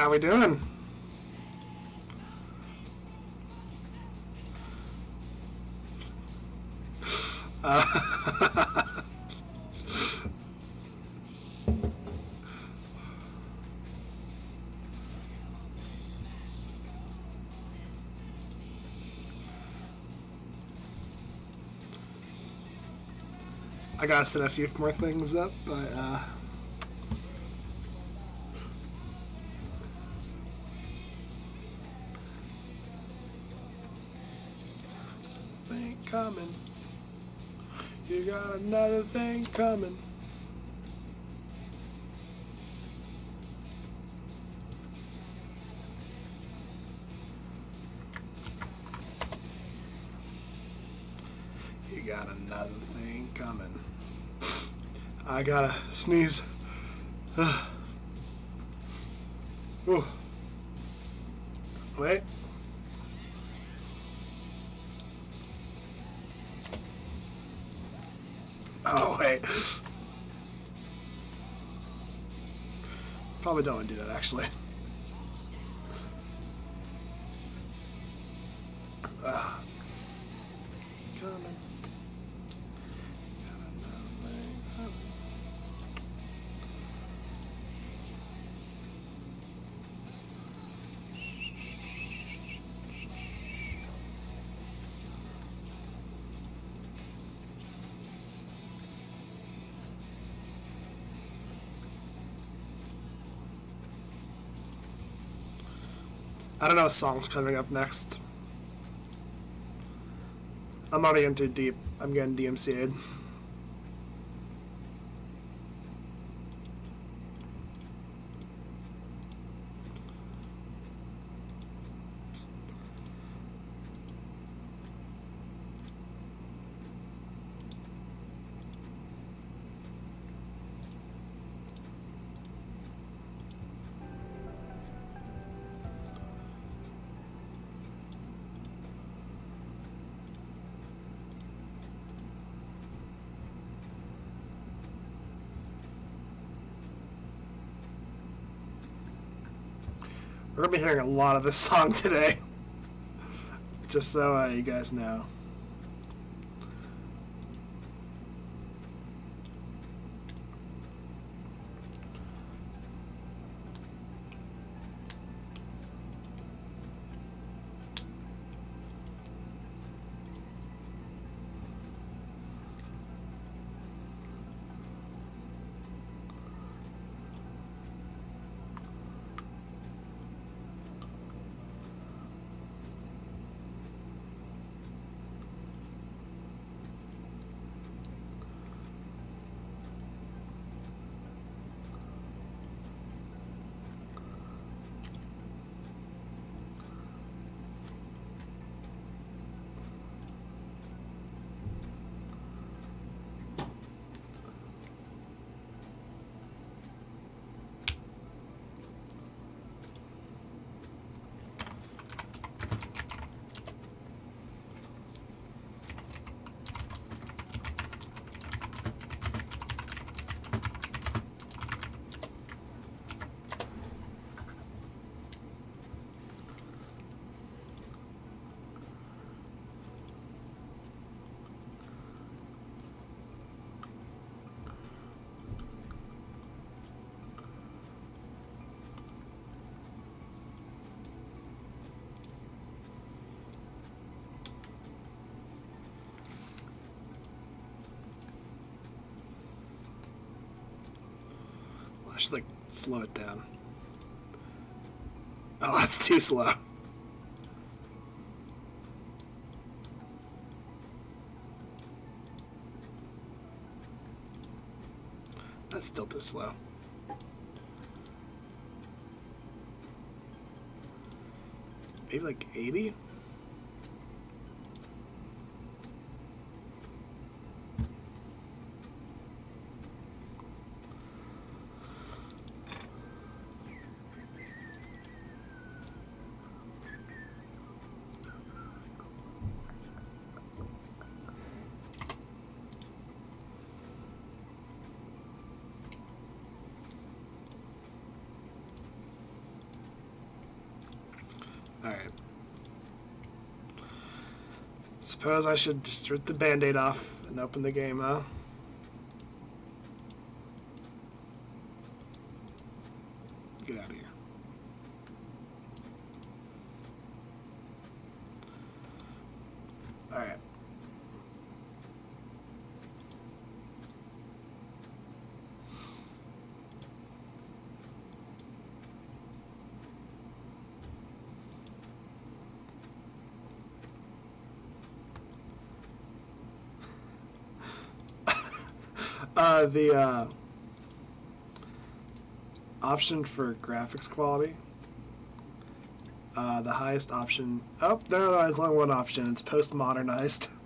How we doing? Uh, I gotta set a few more things up, but uh, another thing coming. You got another thing coming. I gotta sneeze. Probably don't want to do that, actually. I don't know what song's coming up next. I'm even too deep. I'm getting DMCA'd. Hearing a lot of this song today. Just so uh, you guys know. I should like slow it down. Oh, that's too slow. That's still too slow. Maybe like 80? Suppose I should just rip the band-aid off and open the game, huh? Get out of here. Alright. Uh, the uh, option for graphics quality. Uh, the highest option. Oh, there is only one option. It's post-modernized.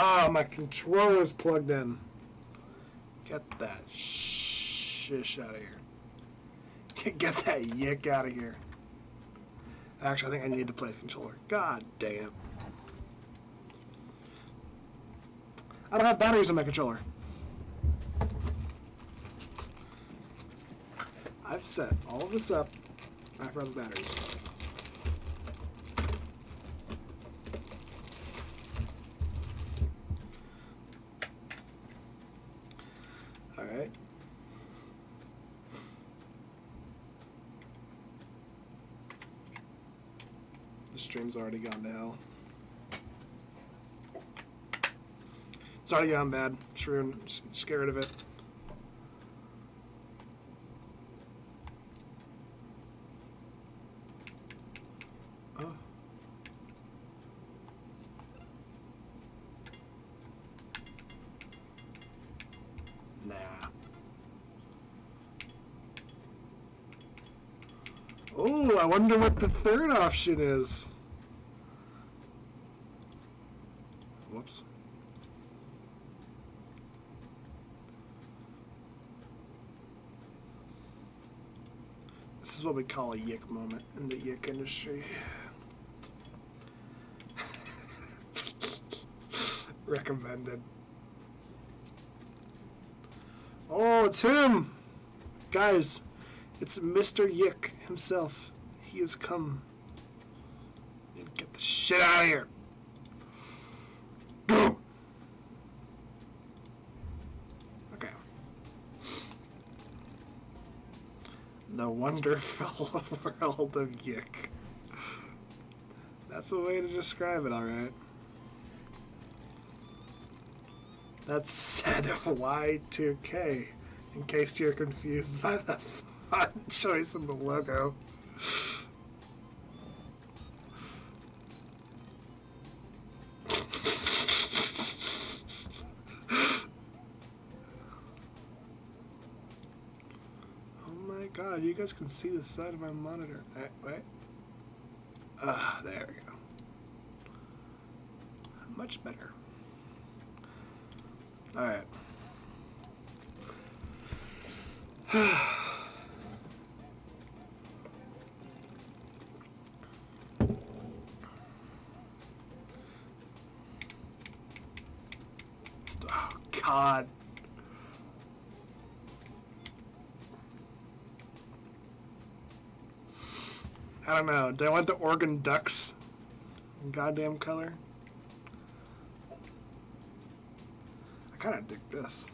Ah, my controller's plugged in. Get that shish out of here. Get that YIIK out of here. Actually, I think I need to play the controller. God damn. I don't have batteries in my controller. I've set all of this up. I have the batteries. Alright. The stream's already gone to hell. It's already gone bad. Sure, scared of it. Oh. Nah. Oh, I wonder what the third option is. Whoops. This is what we call a YIIK moment in the YIIK industry. Recommended. Oh, it's him! Guys, it's Mr. YIIK himself. He has come. Get the shit out of here! Boom! Okay. The wonderful world of YIIK. That's a way to describe it, alright. That's said Y2K, in case you're confused by the font choice in the logo. Guys can see the side of my monitor. Wait, wait. Ah, there we go. Much better. Alright. oh, God. Don't know. Do I want the Oregon Ducks goddamn color? I kind of dig this.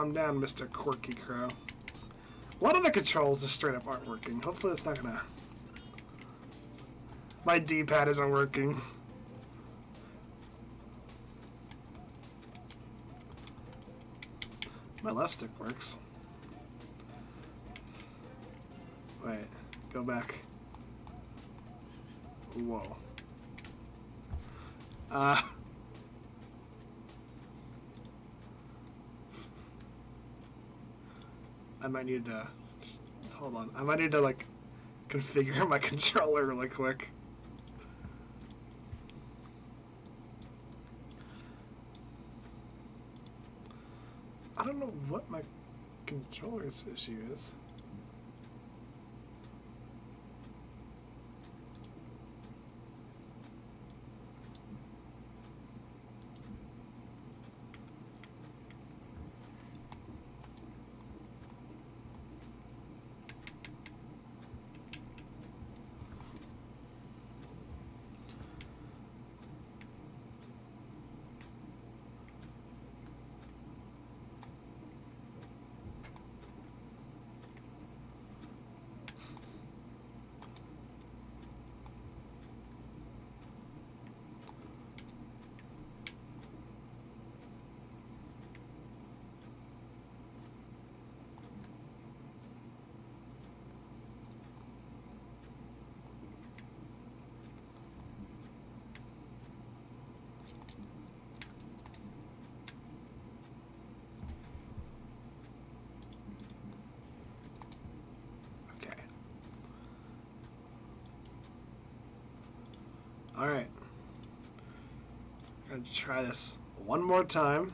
Calm down, Mr. Quirky Crow. One of the controls are straight up aren't working. Hopefully it's not gonna... My D-pad isn't working. My left stick works. Wait, go back. Whoa. Uh... I might need to... Hold on. I might need to, like, configure my controller really quick. I don't know what my controller's issue is. Okay. Alright. Gonna try this one more time.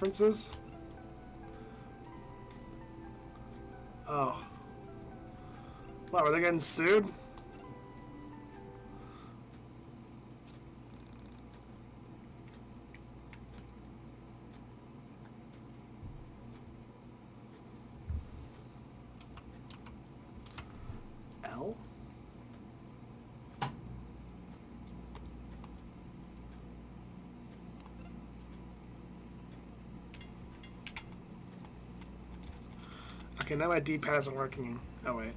References? Oh. What, were they getting sued? L? Okay, now my D-pad isn't working. Oh, wait.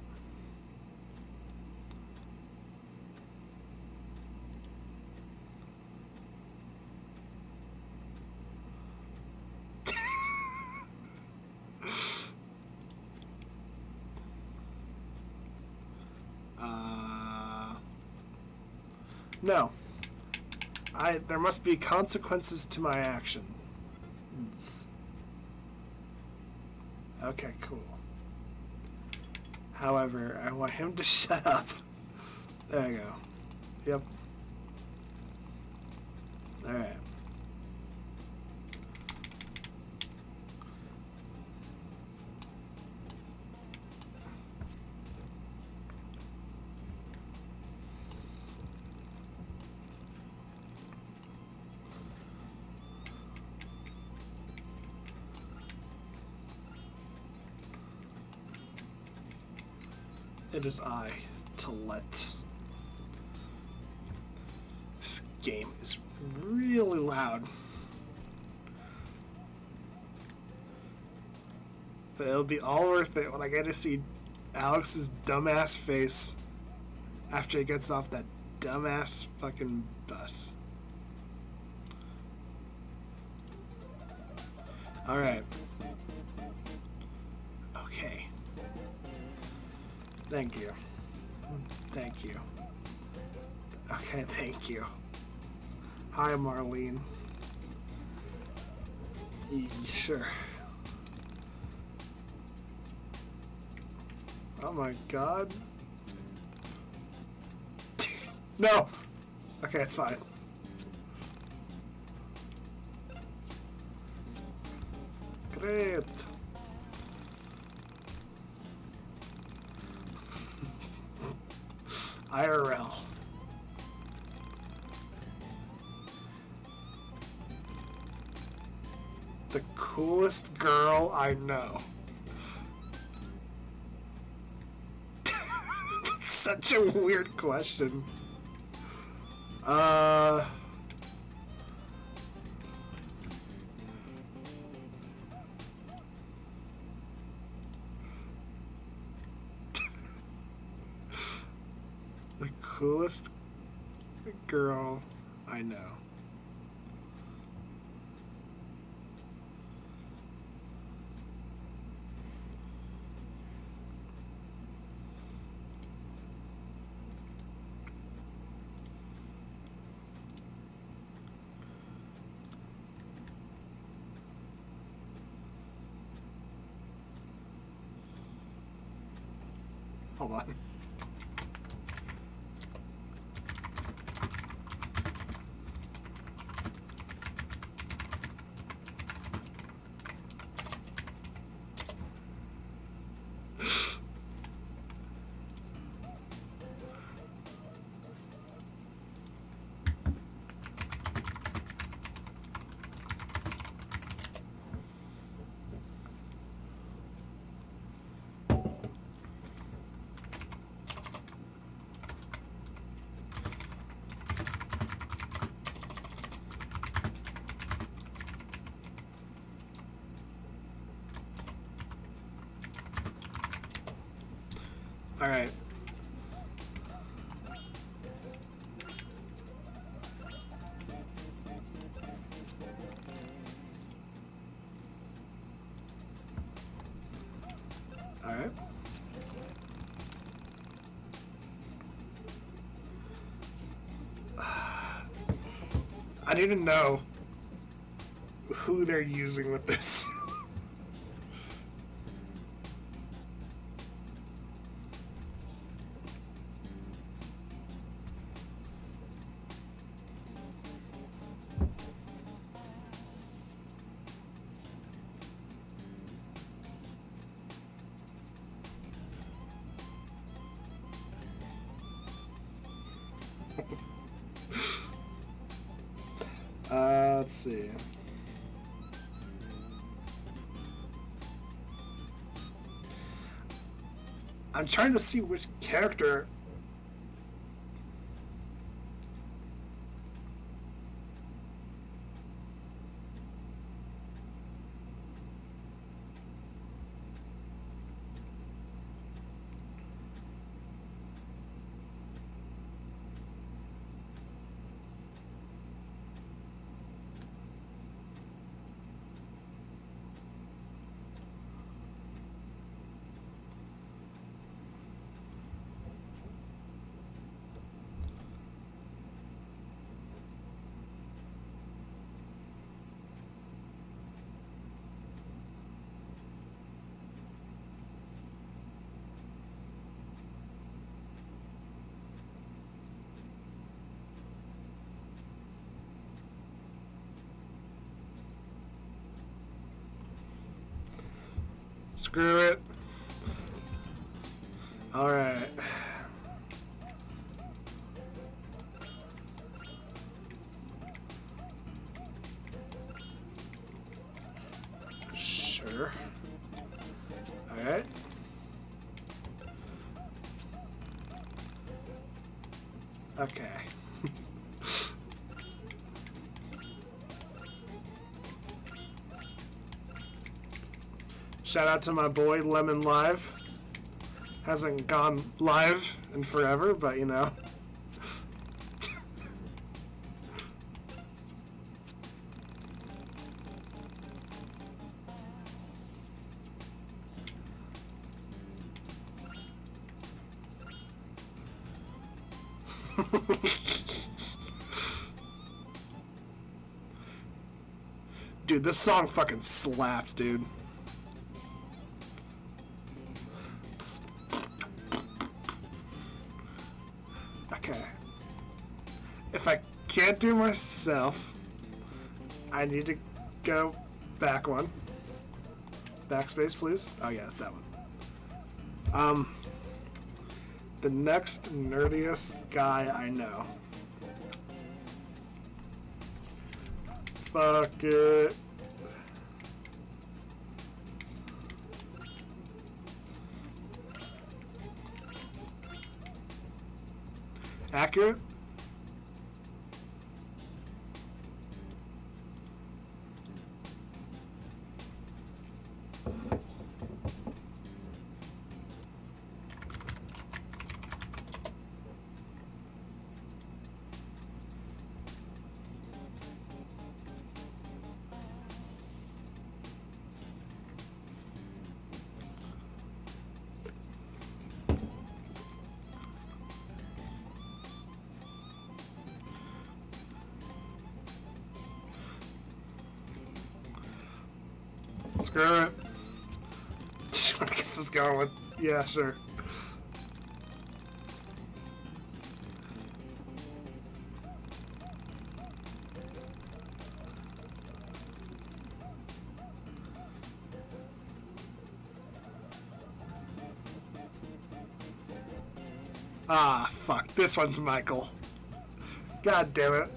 uh, no. I there must be consequences to my actions. Okay, cool. However, I want him to shut up. There you go. Yep. Is I, to let. This game is really loud. But it'll be all worth it when I get to see Alex's dumbass face after he gets off that dumbass fucking bus. Alright. Thank you. Thank you. Okay, thank you. Hi, Marlene. Sure. Oh my god. No! Okay, it's fine. Great. Know. That's such a weird question. Uh. the coolest girl I know. Hold on. All right. All right. I to know who they're using with this. I'm trying to see which character. Screw it. Alright. Sure. Alright. Okay. Shout out to my boy Lemon Live. Hasn't gone live in forever, but you know. dude, this song fucking slaps, dude. Can't do myself, I need to go back one. Backspace, please. Oh yeah, it's that one. Um, the next nerdiest guy I know. Fuck it. Screw it. Just want to get this going. Yeah, sure. Ah, fuck. This one's Michael. God damn it.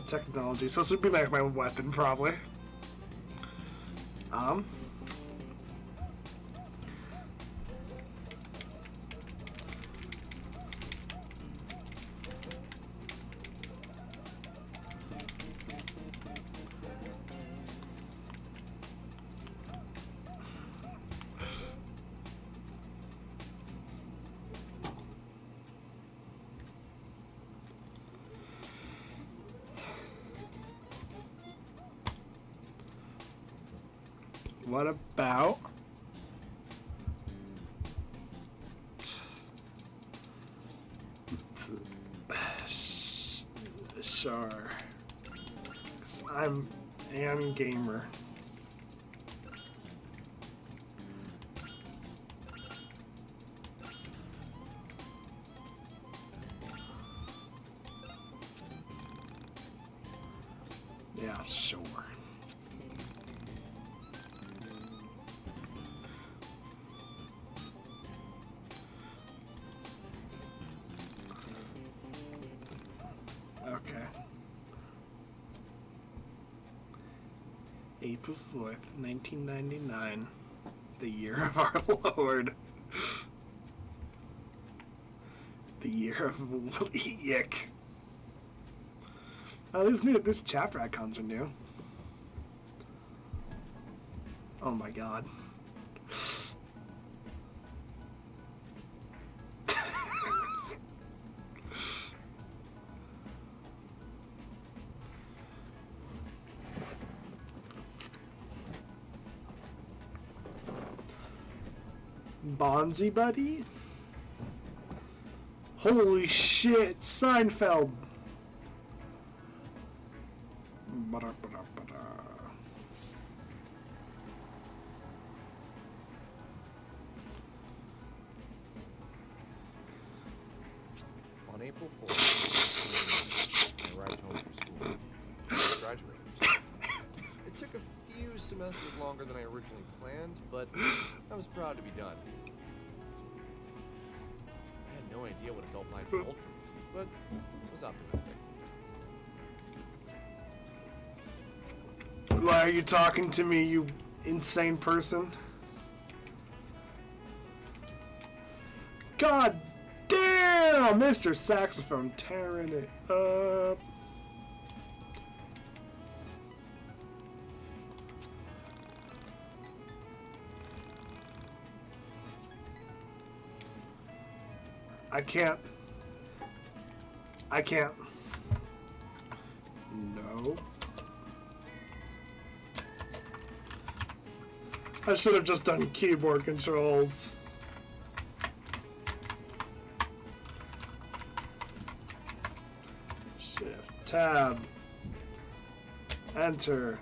Technology. So this would be like my weapon, probably. 1999. The year of our Lord. The year of YIIK. Oh, these new this chapter icons are new. Oh my god. BonziBuddy? Holy shit, Seinfeld! Talking to me, you insane person? God damn, Mr. Saxophone tearing it up. I can't. I can't. I should have just done keyboard controls. Shift, tab, enter.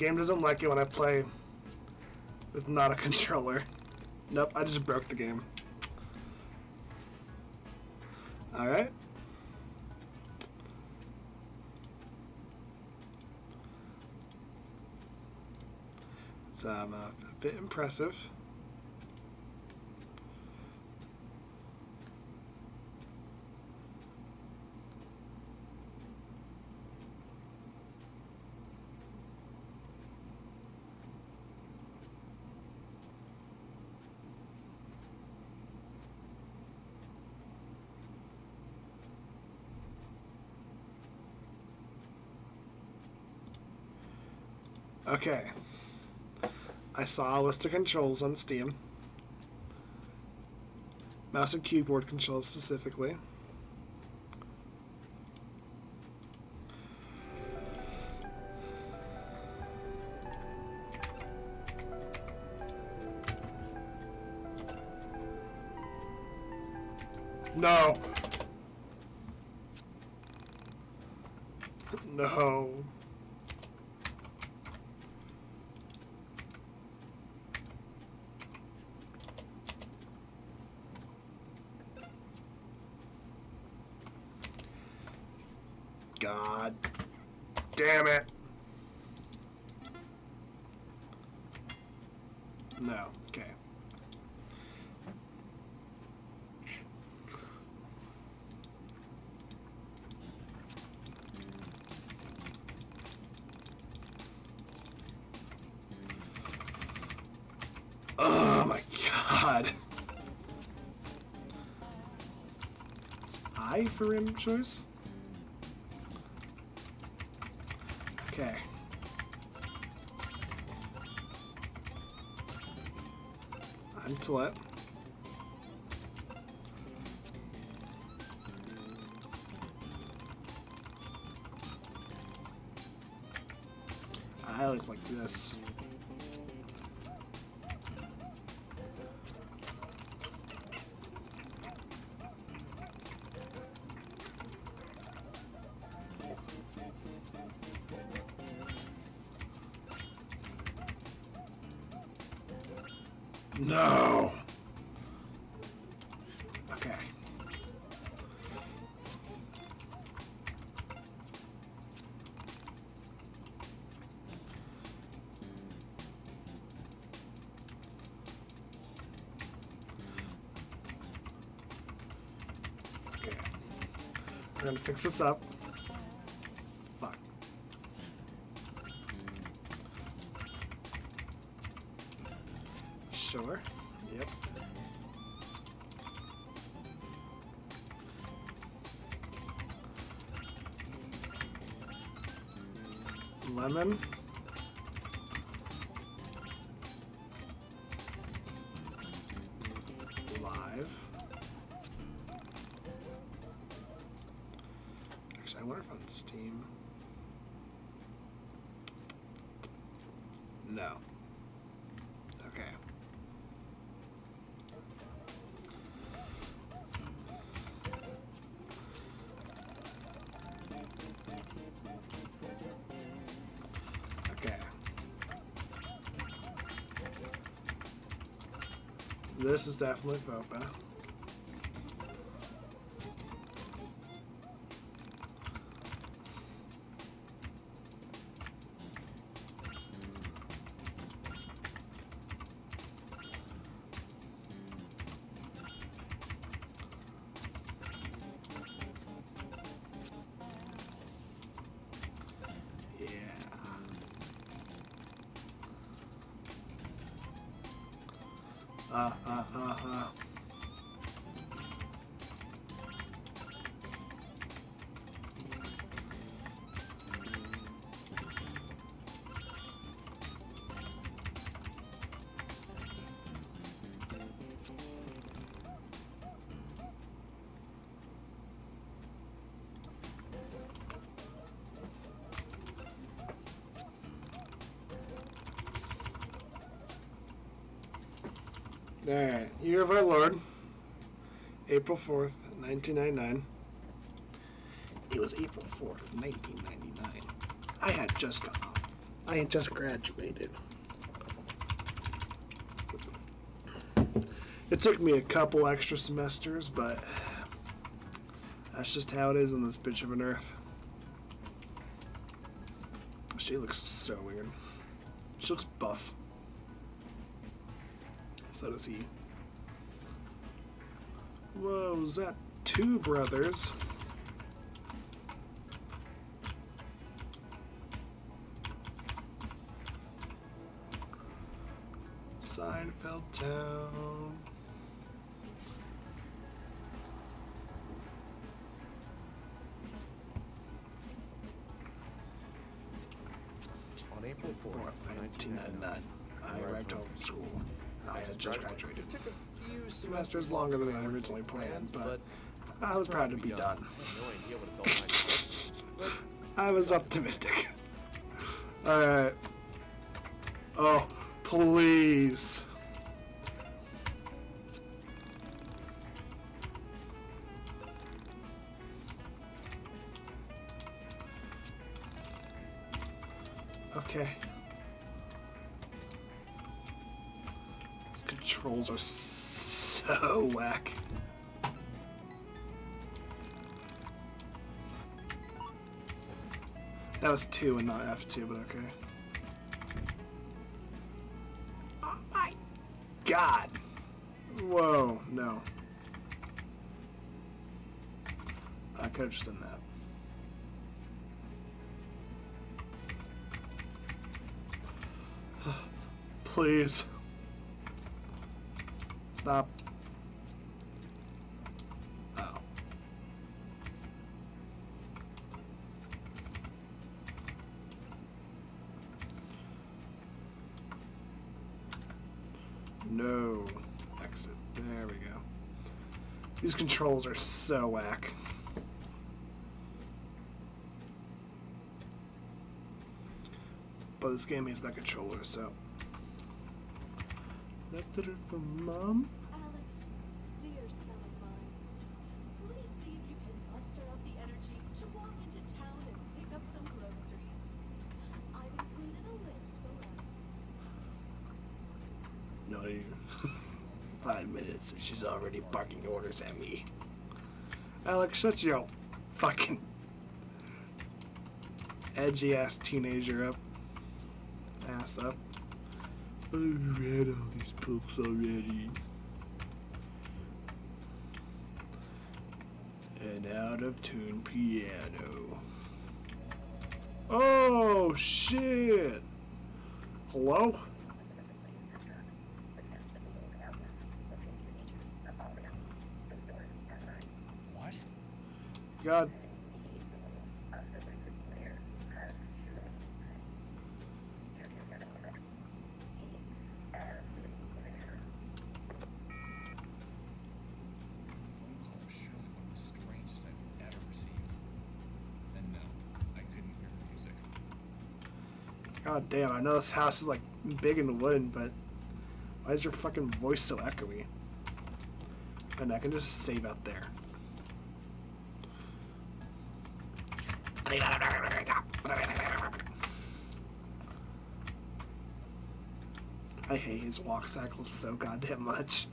Game doesn't like it when I play with not a controller. Nope, I just broke the game. Alright. It's um, a bit impressive. Okay. I saw a list of controls on Steam. Mouse and keyboard controls specifically. I for random choice? Okay. I'm Tillet. I look like this. No. Okay. Okay. We're gonna fix this up. This is definitely Fofa. Year of our Lord, April 4th, 1999. It was April 4th, 1999. I had just gone off. I had just graduated. It took me a couple extra semesters, but that's just how it is on this bitch of an earth. She looks so weird. She looks buff. So does he. Whoa, is that two brothers? Semesters longer than I originally planned, but I was proud to be done. I was optimistic. Alright. Oh, please. Okay. These controls are whack. That was two and not F2, but okay. Oh my god! Whoa, no. I could have just done that. Please. Stop. Oh. No. Exit. There we go. These controls are so whack. But this game is my controller, so. Left it from mom. Alex, dear son of mine, please see if you can muster up the energy to walk into town and pick up some groceries. I've included a list below. No, you. Five minutes and she's already barking orders at me. Alex, shut your fucking edgy ass teenager up. Ass up. I've read all these books already. An out of tune piano. Oh shit! Hello? What? God. phone call was surely one of the strangest I've ever received. And no, I couldn't hear the music. God damn, I know this house is like big and wooden, but why is your fucking voice so echoey? And I can just save out there. these walk cycles so goddamn much.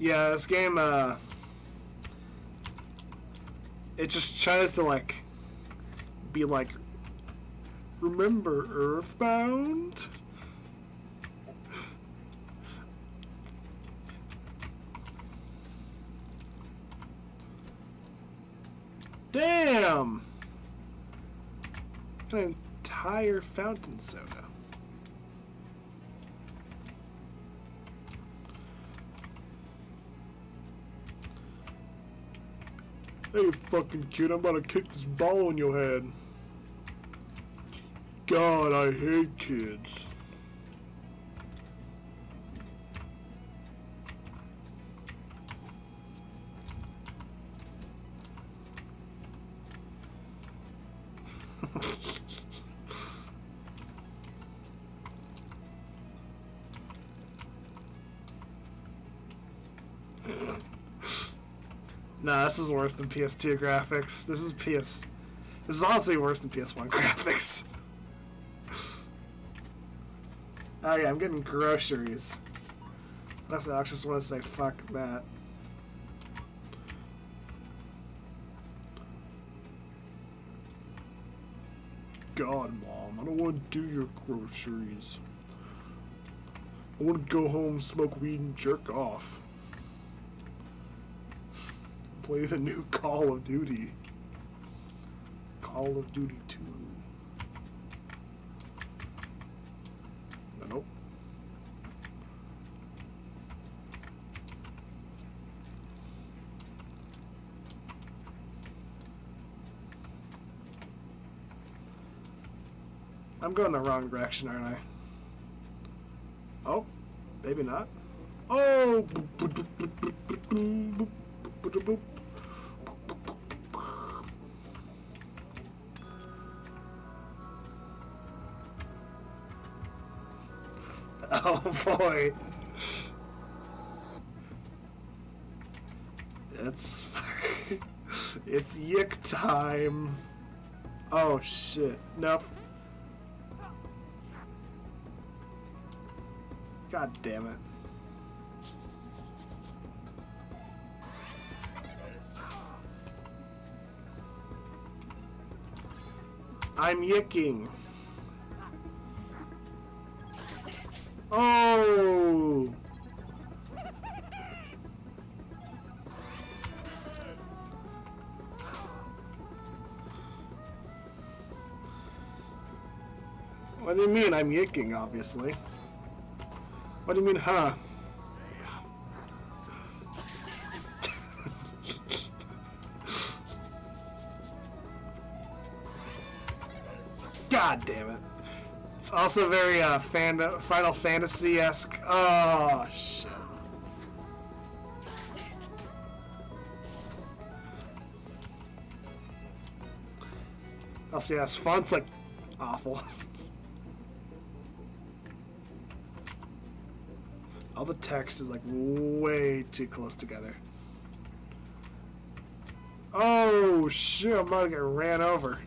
Yeah, this game, uh, it just tries to, like, be like, remember Earthbound? Fountain soda. Hey, fucking kid, I'm about to kick this ball in your head. God, I hate kids. Nah, this is worse than PS2 graphics. This is PS. This is honestly worse than PS1 graphics. oh yeah, I'm getting groceries. That's I just want to say fuck that. God, mom, I don't want to do your groceries. I want to go home, smoke weed, and jerk off play the new Call of Duty. Call of Duty 2. Nope. I'm going the wrong direction, aren't I? Oh, maybe not. Oh! Boy. It's it's yick time. Oh shit. Nope. God damn it. I'm yicking. I'm yicking, obviously? What do you mean, huh? God damn it. It's also very uh, fan Final Fantasy esque. Oh, shit. Yes, font's like awful. All the text is like way too close together. Oh shit, I'm about to get ran over.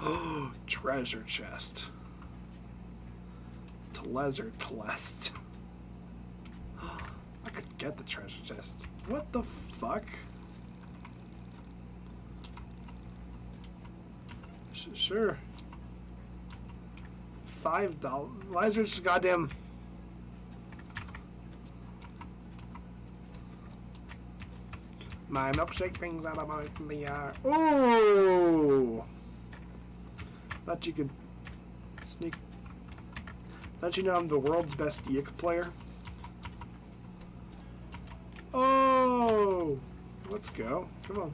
Oh, treasure chest. Tlezer Tlest. I could get the treasure chest. What the fuck? Sure. Five dollars. Why is there just goddamn... My milkshake brings out of my... Uh, oh! Thought you could sneak. Thought you know I'm the world's best YIIK player? Oh! Let's go. Come on.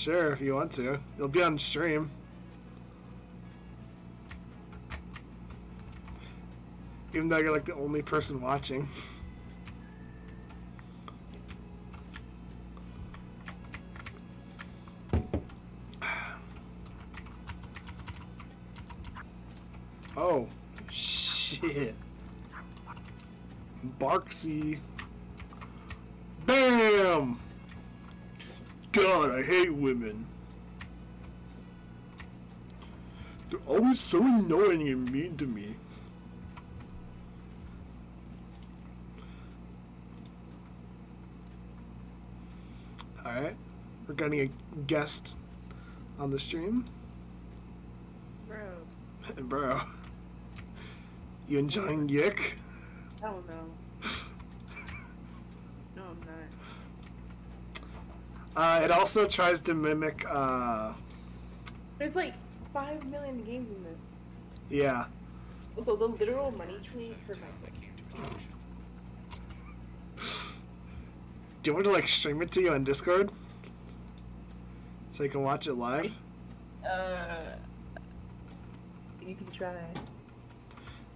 Sure, if you want to. You'll be on stream. Even though you're like the only person watching. Oh, shit. Barksy. I hate women. They're always so annoying and mean to me. Alright, we're getting a guest on the stream. Bro. Bro, you enjoying YIIK? Hell no I'm not. Uh, it also tries to mimic, uh, There's like 5 million games in this. yeah. Also, the literal money tree hurt my I soul. came to a junction. Do you want to like stream it to you on Discord? So you can watch it live? Uh. You can try.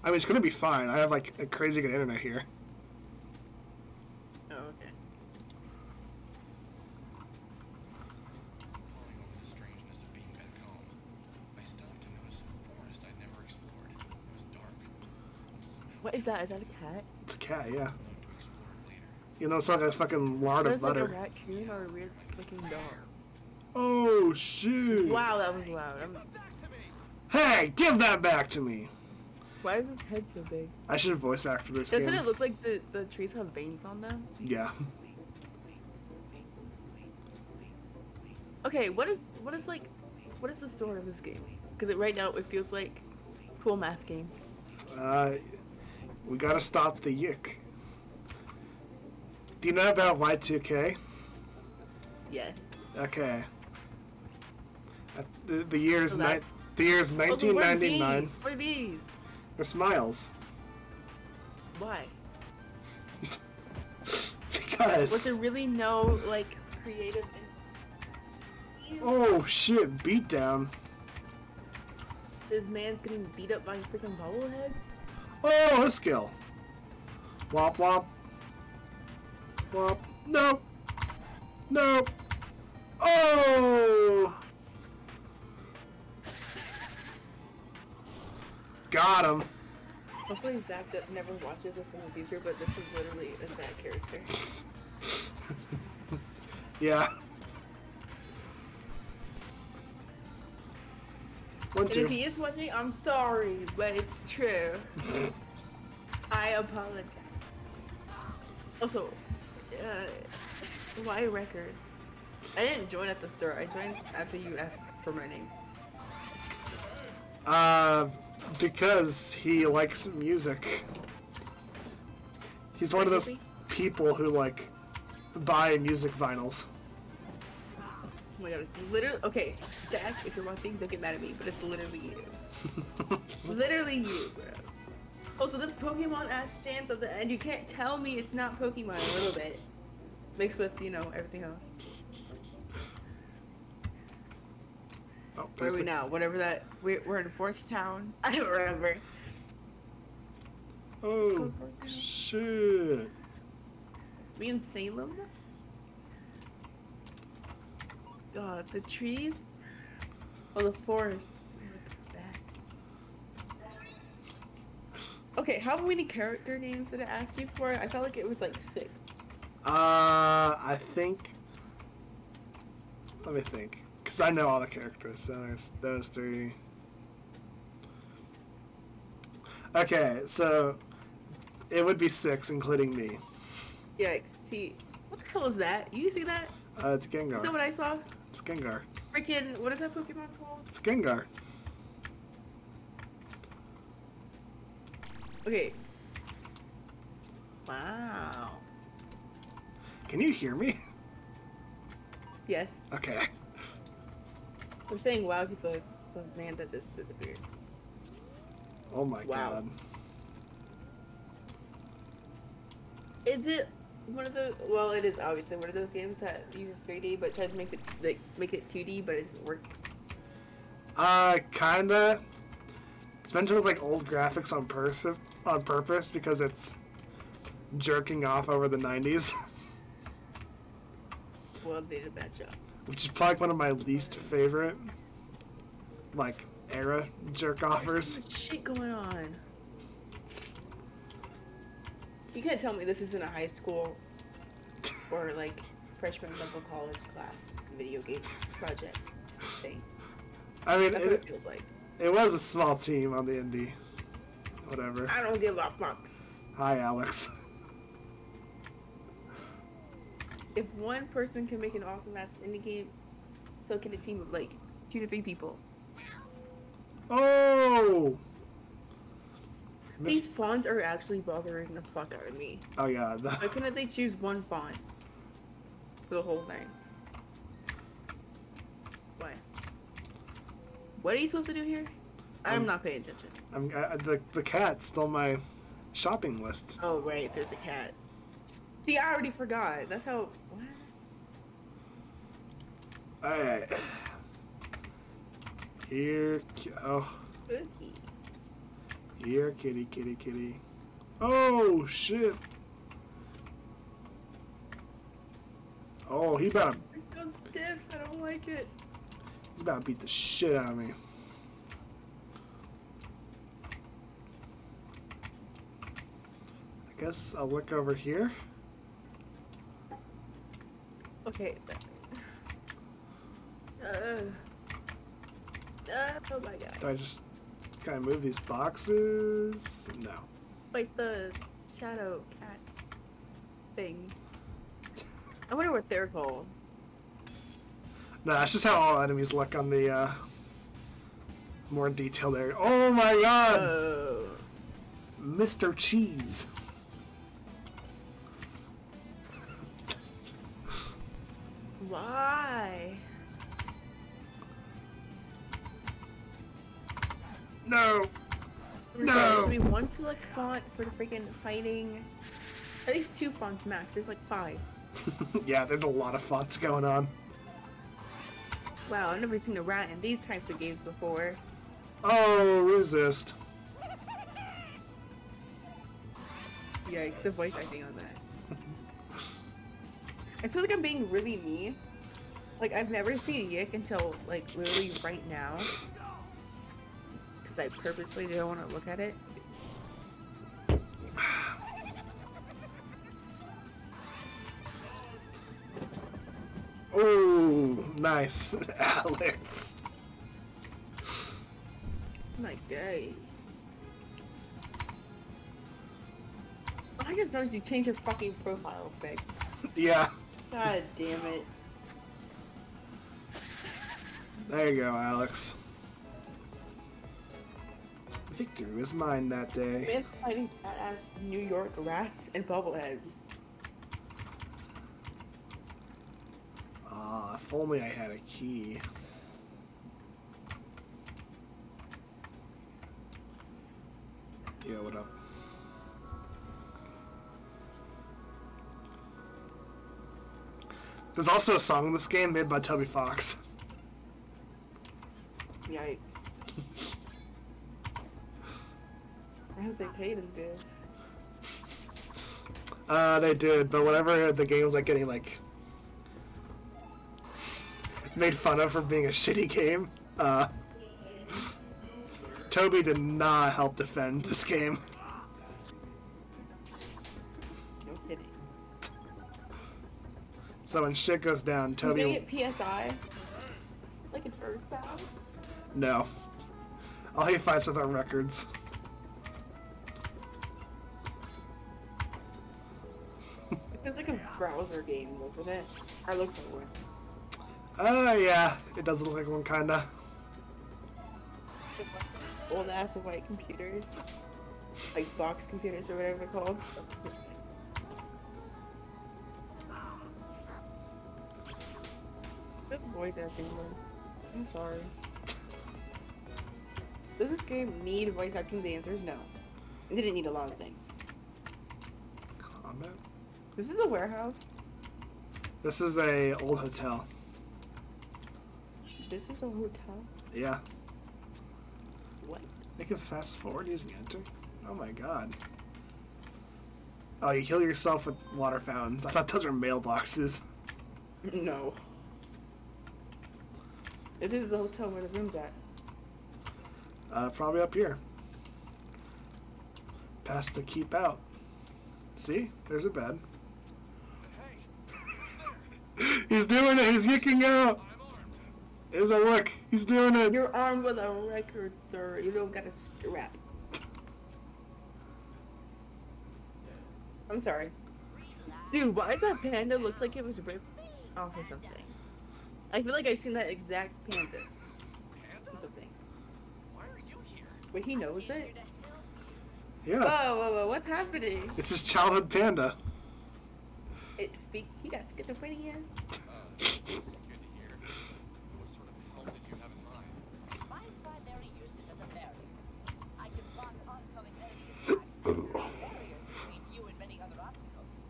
I mean, it's gonna be fine. I have like a crazy good internet here. Oh, okay. Mulling over the strangeness of being back home, I stopped to notice a forest I'd never explored. It was dark. and somehow What is that? Is that a cat? It's a cat, yeah. I'd love to explore it later. You know, it's like a fucking lard of is like a butter. raccoon or a weird freaking dog? Oh, shoot. Wow, that was loud. I'm, Hey, give that back to me. why is his head so big? I should voice act for this Doesn't game. it look like the, the trees have veins on them? yeah. Okay, what is what is like what is the story of this game? Because right now it feels like cool math games. Uh, we gotta stop the yick. Do you know about Y2K? Yes. Okay. Uh, The, the year's So that- ni- the what are 1999. these? What are these? The smiles. Why? Because. Was there really no like creative? Oh shit! Beatdown. this man's getting beat up by freaking bobbleheads. Oh, a skill. Wop wop. Wop. No. No. Oh. Got him. Hopefully Zach that never watches this in the future, but this is literally a Zach character. yeah. One, And two. if he is watching, I'm sorry, but it's true. I apologize. Also, uh, why record? I didn't join at the start. I joined after you asked for my name. Uh, because he likes music. He's one of those people who like buy music vinyls. Oh my god, it's literally okay. Zach, if you're watching, don't get mad at me, but it's literally you. literally you, bro. Oh, also, this Pokemon ass stance at the end, you can't tell me it's not Pokemon a little bit. Mixed with, you know, everything else. Oh, Where are we the- now? Whatever that. We're, we're in Fourth Town. I don't remember. Oh, go for it. shit. We in Salem? God, the trees? Oh, the at. Okay, how many character names did it ask you for? I felt like it was like six. Uh, I think. Let me think. Because I know all the characters, so there's those three. Okay, so it would be six, including me. Yikes. See, what the hell is that? You see that? Uh, it's Gengar. Is that what I saw? It's Gengar. Freaking, what is that Pokemon called? It's Gengar. Okay. Wow. Can you hear me? Yes. Okay. I'm saying wow to the, the man that just disappeared. Oh my Wow. god. Is it one of the? Well, it is obviously one of those games that uses 3D but tries to make it like make it 2D, but it doesn't work. Uh, kinda. It's meant to look like old graphics on pers- on purpose because it's jerking off over the 90s, Well, they did a bad job. which is probably one of my least favorite, like, era jerk There's offers. so much shit going on. You can't tell me this isn't a high school or like freshman level college class video game project thing. I mean, That's what it, it feels like. it was a small team on the indie. Whatever. I don't give a fuck. Hi, Alex. If one person can make an awesome ass indie game, so can a team of like two to three people. Oh! These Miss- fonts are actually bothering the fuck out of me. oh, yeah. The, Why couldn't they choose one font for the whole thing? Why? What are you supposed to do here? I'm Um, not paying attention. I'm, I, the, the cat stole my shopping list. Oh right, there's a cat. See, I already forgot. That's how. What? Alright. Here. ki- Oh. Cookie. Here, kitty, kitty, kitty. Oh, shit. Oh, he about to, You're so stiff. I don't like it. he's about to beat the shit out of me. I guess I'll look over here. Okay. Uh, uh, oh my god. Do I just kind of move these boxes? No. Like the shadow cat thing. I wonder what they're called. No, that's just how all enemies look on the uh, more detailed area. Oh my god! Oh. Mr. Cheese. Why? No! No. to be one select font for the freaking fighting. At least two fonts max. There's like five. yeah, there's a lot of fonts going on. Wow, I've never seen a rat in these types of games before. Oh, resist. Yikes, the voice acting on that. I feel like I'm being really mean. Like, I've never seen YIIK until, like, literally right now. Because I purposely don't want to look at it. Oh, nice. Alex. My guy. I just noticed you changed your fucking profile pic. Yeah, God damn it. there you go, Alex. Victory was mine that day. Man's fighting badass New York rats and bubbleheads. Ah, if only I had a key. Yo, what up? There's also a song in this game made by Toby Fox. Yikes. I hope they paid him good. Uh, they did, but whenever the game was like getting like made fun of for being a shitty game, uh, Toby did not help defend this game. No kidding. So when shit goes down, Can they get PSI? Like an Earthbound? no, all he fights with are records. It's like a browser game, isn't it? Or it looks like one. Uh, yeah, it does look like one kinda. Old ass white computers. Like box computers or whatever they're called. That's what it- That's voice acting, man. I'm sorry. Does this game need voice acting? The answer is no. It didn't need a lot of things. Combat. This is a warehouse. This is a old hotel. This is a hotel. Yeah, What? they can fast forward using enter. Oh my god. Oh, you kill yourself with water fountains. I thought those were mailboxes. No. This is the hotel where the room's at. Uh, probably up here. Past the keep out. See? There's a bed. Hey, He's doing it. He's yicking out. I'm armed. Is a look. He's doing it. You're armed with a record, sir. You don't got a strap. I'm sorry. Dude, why does that panda look like it was ripped off of something? I feel like I've seen that exact panda Panda? something. Why are you here? Wait, he knows it? Yeah. Whoa, whoa, whoa, what's happening? It's his childhood panda. It speak. You got schizophrenia. Uh, that's good to hear. What sort of help did you have in mind? My primary use is as a barrier. I can block oncoming enemy attacks and create barriers between you and many other obstacles.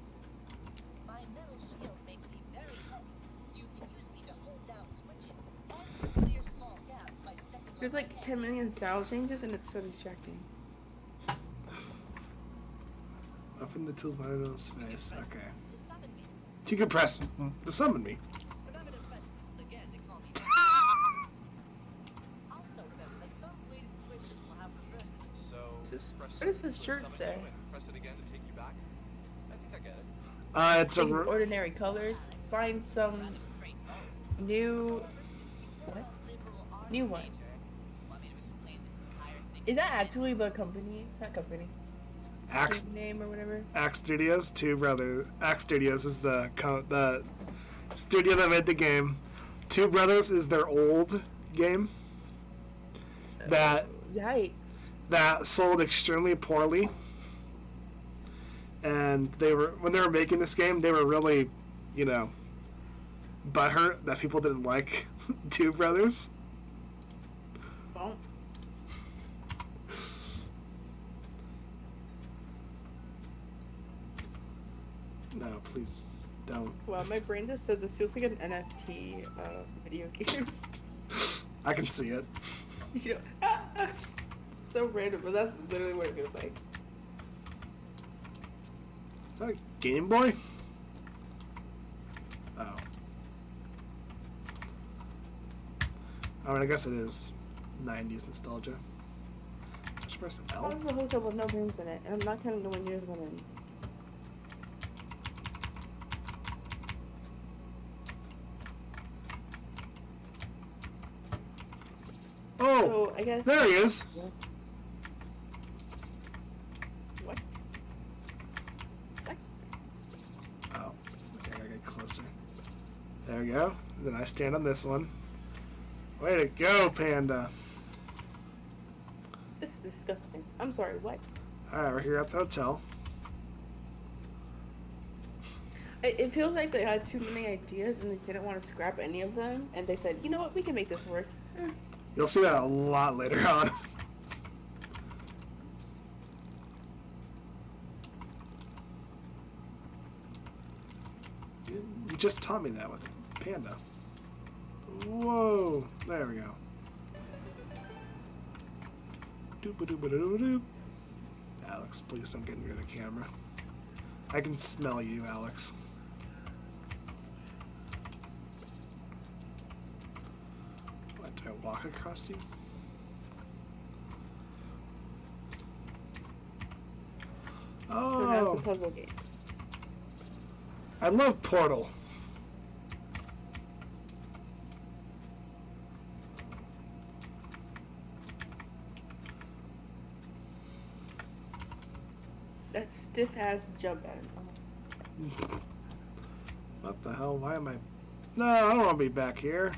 My metal shield makes me very heavy, so you can use me to hold down switches and to clear small gaps by stepping on There's like 10 million style changes and it's so distracting. Up in the tools my nose face. Okay. To summon me. You can press to summon me. Remember to press again to call me back. also remember that some weighted switches will have reversing. So, This what does this shirt say? you and Press it again to take you back. I think I get it. Uh, it's a. Take ro- ordinary colors. Find some new. However, since you were What? a New one. major, want me to explain this entire thing Is that actually the company? Not company. Ackk name or whatever. Ackk Studios. Two brothers. Ackk Studios is the co- the studio that made the game. Two Brothers is their old game that Yikes. that sold extremely poorly. And they were when they were making this game, they were really, you know, butthurt that people didn't like Two Brothers. Well, No, please don't. well, my brain just said this feels like an NFT uh, video game. I can see it. you know, so random, but that's literally what it feels like. Is that a Game Boy? Oh. I mean, I guess it is 90s nostalgia. Just press I L. have a hotel with no rooms in it, and I'm not counting the one years ago in. Oh! So I guess. There he is! What? What? Oh, okay, I gotta get closer. There we go. Then I stand on this one. Way to go, Panda. This is disgusting. I'm sorry. What? Alright, we're here at the hotel. It, it feels like they had too many ideas and they didn't want to scrap any of them, and they said, you know what, we can make this work. Eh. You'll see that a lot later on. You just taught me that with Panda. Whoa! There we go. Doop-a-doop-a-doop-a-doop. Alex, please don't get near the camera. I can smell you, Alex. I walk across you? So Oh, it's a puzzle game. I love Portal. That stiff ass jump at him. What the hell? Why am I? No, I don't want to be back here.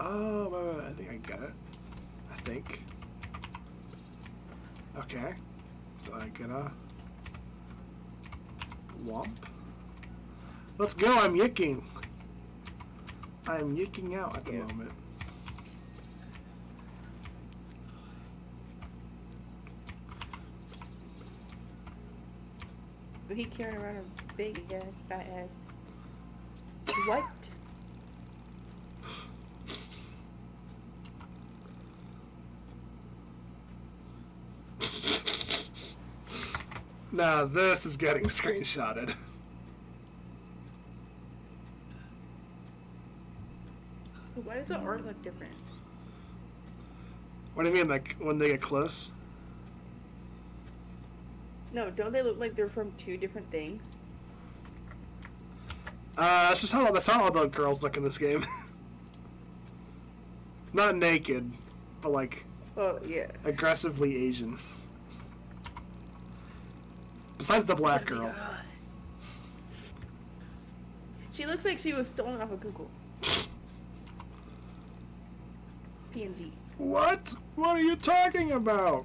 Oh, wait, wait, I think I got it. I think. Okay. So I get a womp. Let's go. I'm yicking. I'm yicking out at the Yeah. moment. But he carrying around a big ass, fat ass. What? Now this is getting screenshotted. So why does the art look different? What do you mean, like when they get close? No, don't they look like they're from two different things? Uh, that's just how that's how all the girls look in this game. Not naked, but like Oh yeah. aggressively Asian. Besides the black girl. She looks like she was stolen off of Google. PNG. What? What are you talking about?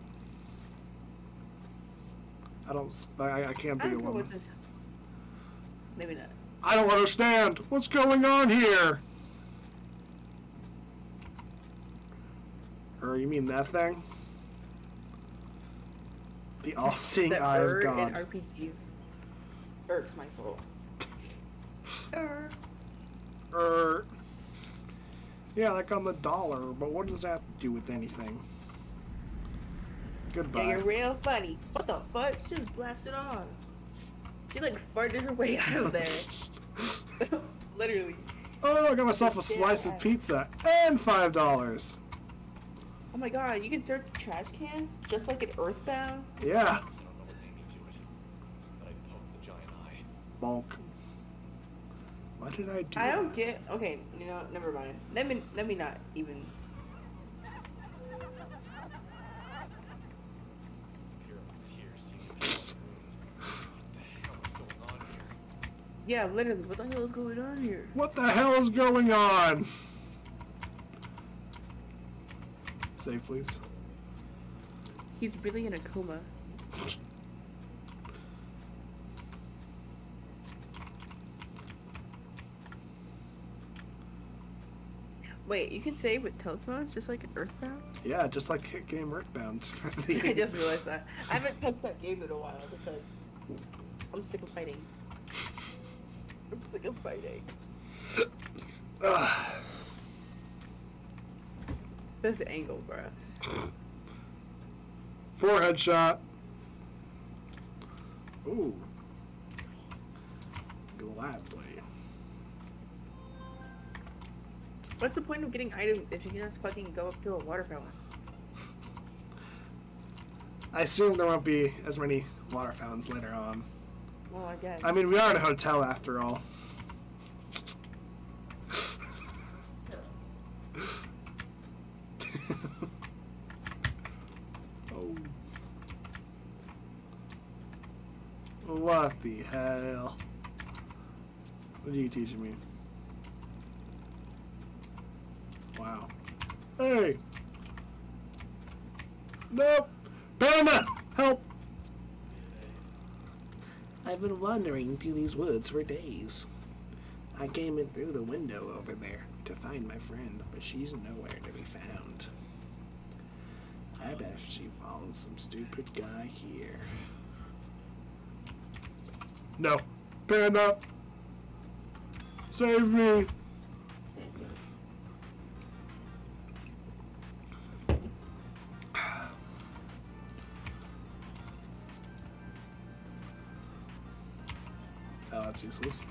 I don't. I, I can't be a don't go woman. with this. Maybe not. I don't understand. What's going on here? Or you mean that thing? The all-seeing eye of bird in RPGs irks my soul. Er. Er. Yeah, like on the dollar, but what does that do with anything? Goodbye. Yeah, you're real funny. What the fuck? She just blasted off. She like farted her way out of there. Literally. Oh, I got myself a Yeah. slice of pizza and five dollars. Oh my god, you can search the trash cans just like in Earthbound. Yeah, I don't know what made me do it, I poked the giant eye. bulk. What did I do? I don't that? get. Okay, you know, never mind. Let me let me not even. Pyramid's tears seemed to be on the moon. What the hell is going on here? Yeah, literally. What the hell is going on here? What the hell is going on? Save, please. He's really in a coma. Wait, you can save with telephones just like Earthbound? Yeah, just like Hit Game Earthbound. the- I just realized that. I haven't touched that game in a while because I'm sick of fighting. I'm sick of fighting. Ugh. This angle, bro. Forehead shot. Ooh. Gladly. What's the point of getting items if you can just fucking go up to a water fountain? I assume there won't be as many water fountains later on. Well, I guess. I mean, we are in a hotel after all. What the hell? What are you teaching me? Wow. Hey! Nope! Panda! Help! I've been wandering through these woods for days. I came in through the window over there to find my friend, but she's nowhere to be found. I bet she followed some stupid guy here. No. Panda! Save me! Oh, that's useless.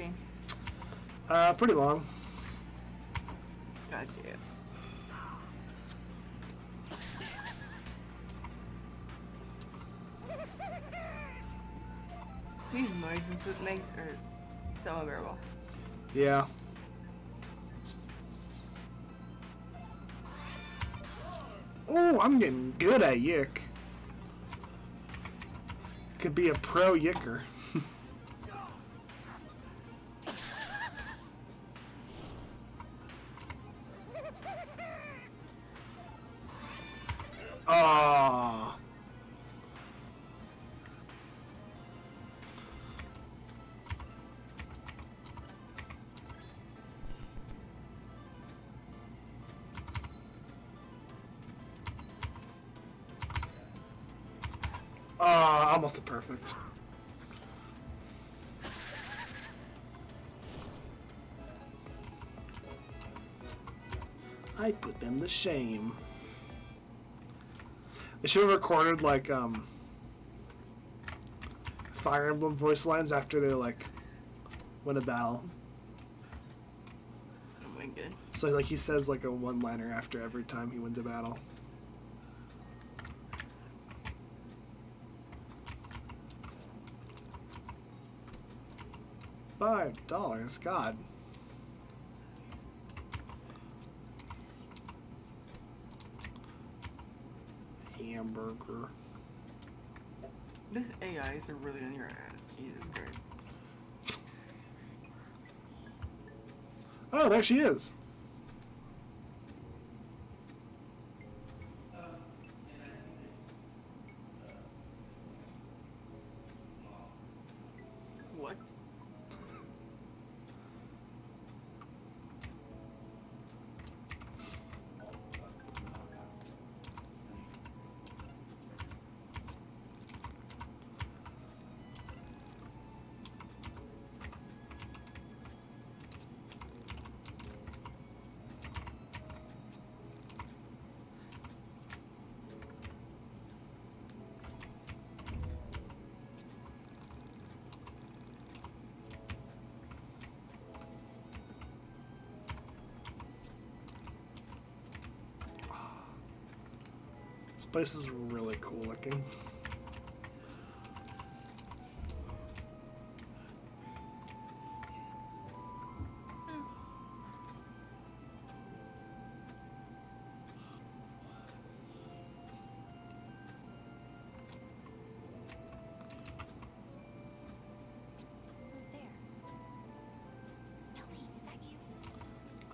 How long is this game? Uh, pretty long. God damn. These noises it makes are so unbearable. Yeah. Oh, I'm getting good at YIIK. Could be a pro yicker. A perfect. I put them to shame. They should have recorded like um Fire Emblem voice lines after they like win a battle. Oh my god. So like he says like a one liner after every time he wins a battle. Five dollars, God. Hamburger. These AIs are really on your ass. Jesus Christ. Oh, there she is. What? This place is really cool looking. Who's there? Dolly, is that you?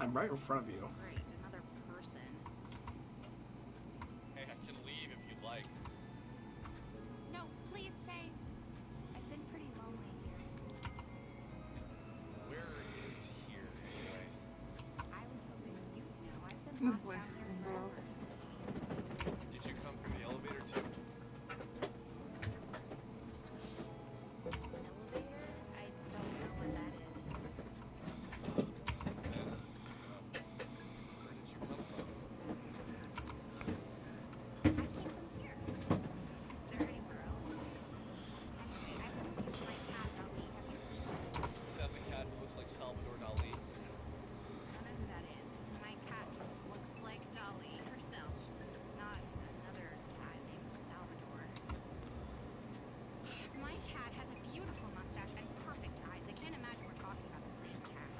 I'm right in front of you. Great, another person. Hey, I can leave if you'd like. No, please stay. I've been pretty lonely here. Where is here anyway? I was hoping you'd know. I've been This lost place down here is forever. Did you come through the elevator too? Elevator? I don't know what that is. Where did you come from? I came from here. Is there anywhere else? Actually, I've been looking for my cat, Dolly. Have you seen it? Is that the cat who looks like Salvador Dali? I don't know who that is. My cat just looks like Dolly herself, not another cat named Salvador. My cat has a beautiful mustache and perfect eyes. I can't imagine we're talking about the same cat.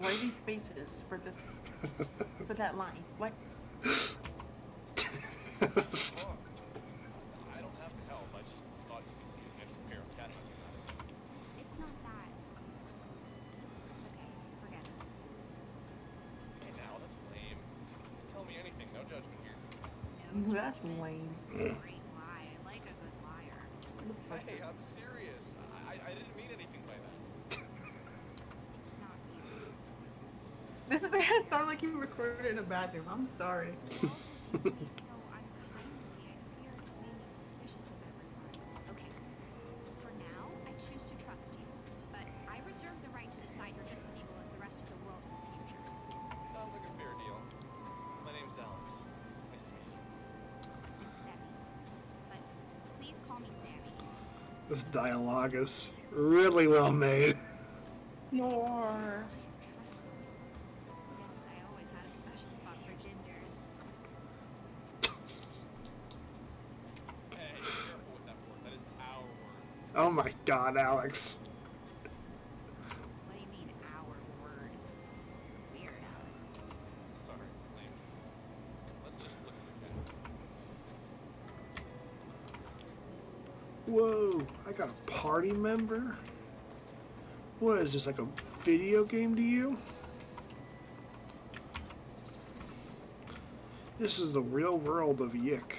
Why are these faces for this for that line? What? I don't have to help. I just thought you could use an extra pair of cat hunting medicine. It's not that. It's okay. Forget it. Hey, now that's lame. Tell me anything. No judgment here. No That's lame. to like you. Recorded in a bathroom. I'm Sammy. But please call me Sammy. This dialogue is really well made. More. Trust me. Yes, I always had a special spot for gingers. Hey, be careful with that word. That is our word. Oh my god, Alex. What do you mean, our word? Weird, Alex. Sorry, lame. Let's just look at the. Whoa, I got a party member? What is this, like a video game to you? This is the real world of YIIK.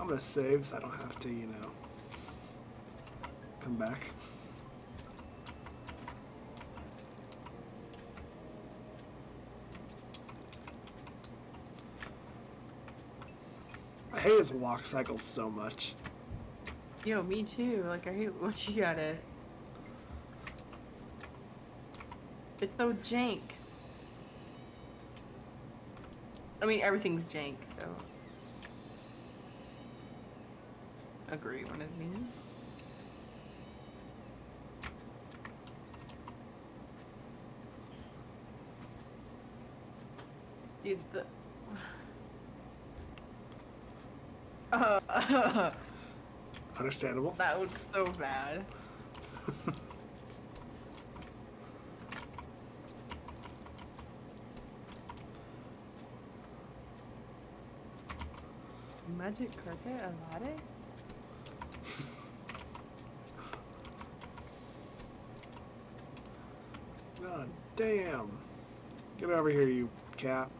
I'm gonna save so I don't have to, you know, come back. I hate his walk cycles so much. Yo, me too. Like I hate looking at it. It's so jank. I mean, everything's jank, so. Agree on his meaning. Dude, the. Uh, Understandable. that looks so bad. Magic carpet, a latte? God damn. Get over here, you cat.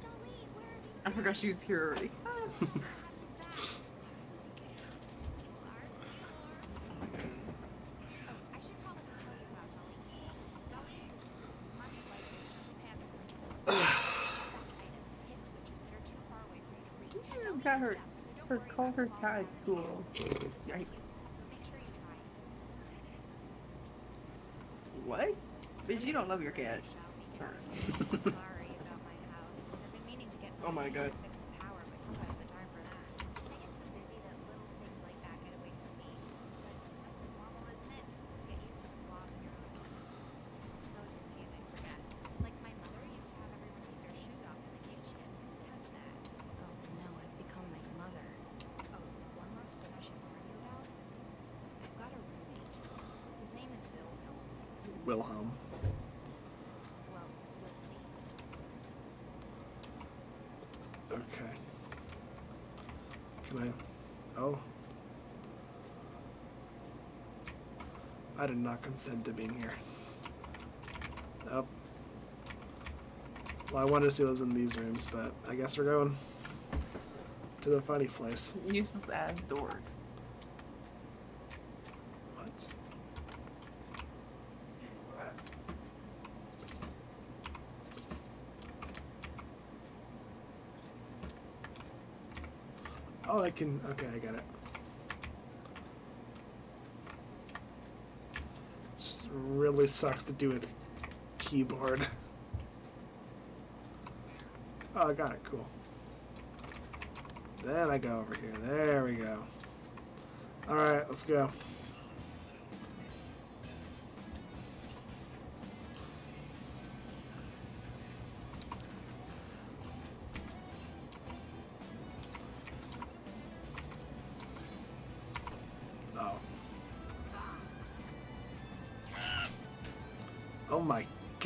Dolly, where have you I forgot she was here already. been? So glad to have you back. You are? You are? Oh, I should probably tell you about Dolly. Dolly is a tool, much like your son's panda brain. items and hit switches that are too far away for you to reach. Yeah, Dolly got her- dumb, so don't Her called her cat cool. Yikes. Yikes. So make sure you try. What? Bitch, you don't love your cat. Shall we? Sorry about my house. I've been meaning to get Oh my God. to fix the power, but who has the time for that? I get so busy that little things like that get away from me. But that's normal, isn't it? Get used to the flaws in your own life. It's always confusing for guests. Like my mother used to have everyone take their shoes off in the kitchen. Who does that? Oh no, I've become my mother. Oh, one last thing I should warn you about. I've got a roommate. His name is Wilhelm. Wilhelm. Well, you'll see. Okay. Can I? Oh. I did not consent to being here. Oh. Well, I wanted to see what was in these rooms, but I guess we're going to the funny place. Useless ass doors. What? Oh, I can. Okay, I got it. Just really sucks to do with keyboard. Oh, I got it. Cool. Then I go over here. There we go. All right, let's go.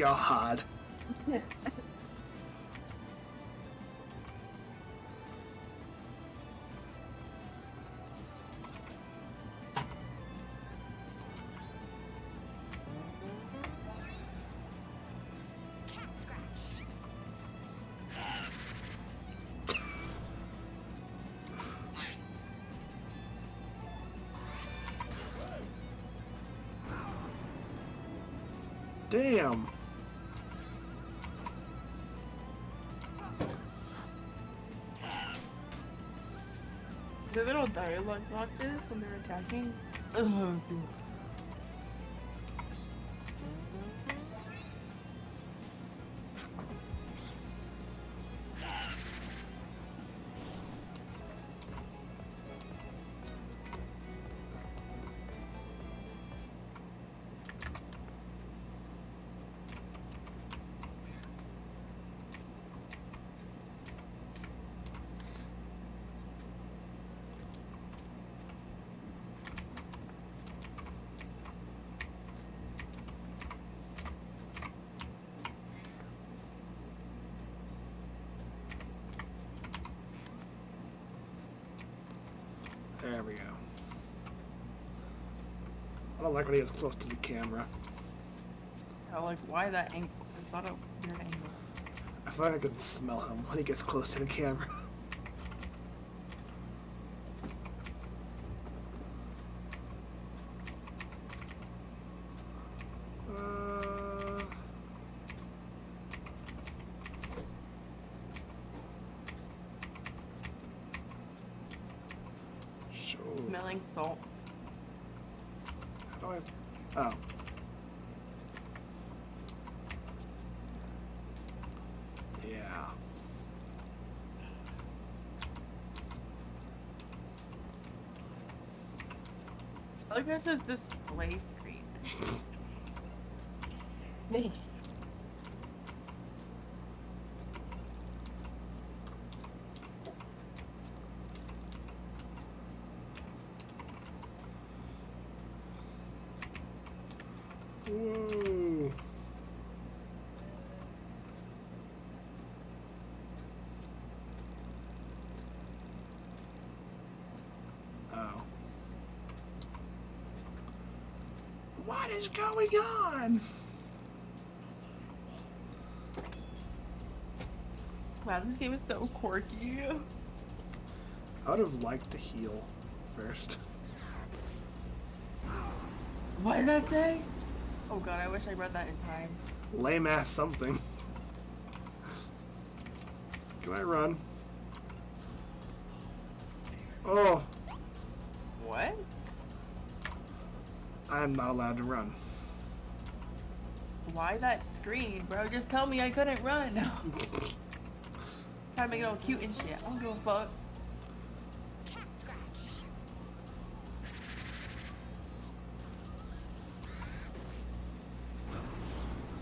God. Dialogue boxes when they're attacking. Uh-huh. Don't like when he gets close to the camera. I like why that angle. It's not a weird angle. I feel like I can smell him when he gets close to the camera. Uh, smelling salt. How do I? Oh. Yeah. I like how it says display screen. Me. Ooh. Oh. What is going on? Wow, this game is so quirky. I would have liked to heal first. What did that say? Oh god, I wish I read that in time. Lame ass something. Can I run? Not allowed to run. Why that screen, bro? Just tell me I couldn't run. Try to make it all cute and shit. I don't give a fuck.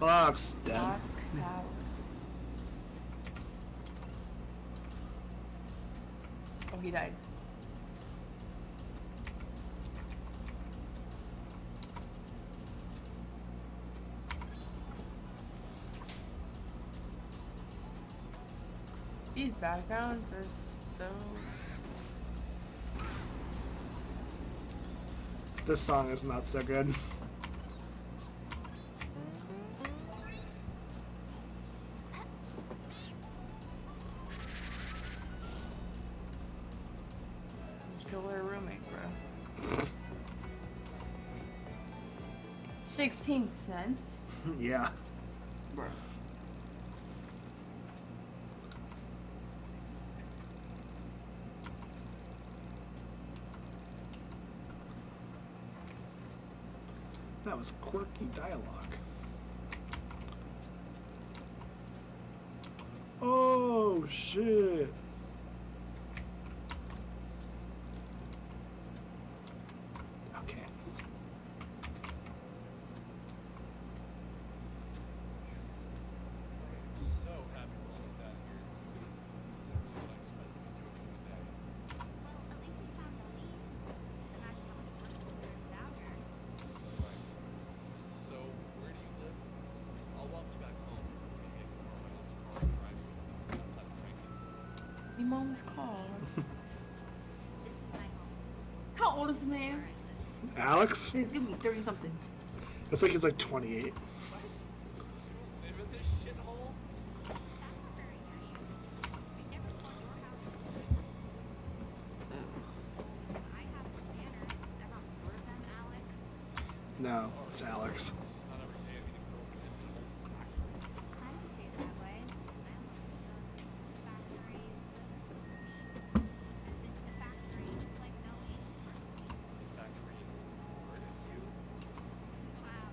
Fox dead. Oh, he died. Backgrounds are so. This song is not so good. Let's go with a roommate, bro. 16 cents? yeah. Bro. That was quirky dialogue. Oh shit. Okay. I'm so happy we're almost out of here. This isn't really what I expected to do with the day. Well, at least we found the lead. Imagine how much worse it would have been without her. Right. So, where do you live? I'll walk you back home. Maybe I can borrow my mom's car and drive you. It's outside of Frankton. The mom's car. This is my home. How old is this man? Where I live. Alex? He's gonna be 30 something. It's like he's like 28. What? You live in this shithole? That's not very nice. I never thought your house was I have some manners. Ever heard of them, Alex? No, it's Alex. It's just not every day I meet a girl who lives in an old factory. I don't see it that way. I almost see those factory as in the factory, just like Deli's. The factory is where did you? Wow,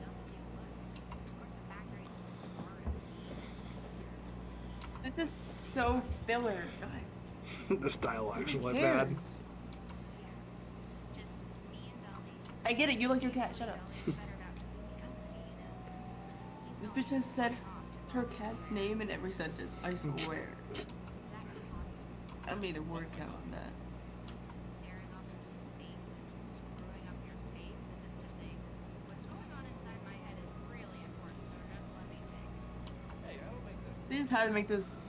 double you look. Of course, the factory's part of the This is so filler. God, this dialogue's who really bad. cares? Yeah. Just me and Dolly. I get it, you like your cat, shut up. Dolly's better about keeping me company, you know. This bitch has said her cat's name in every sentence, I swear. I made a word count on that. staring off into space and screwing up your face as if to say, what's going on inside my head is really important, so just let me think. Hey, I don't make that. They just had to make this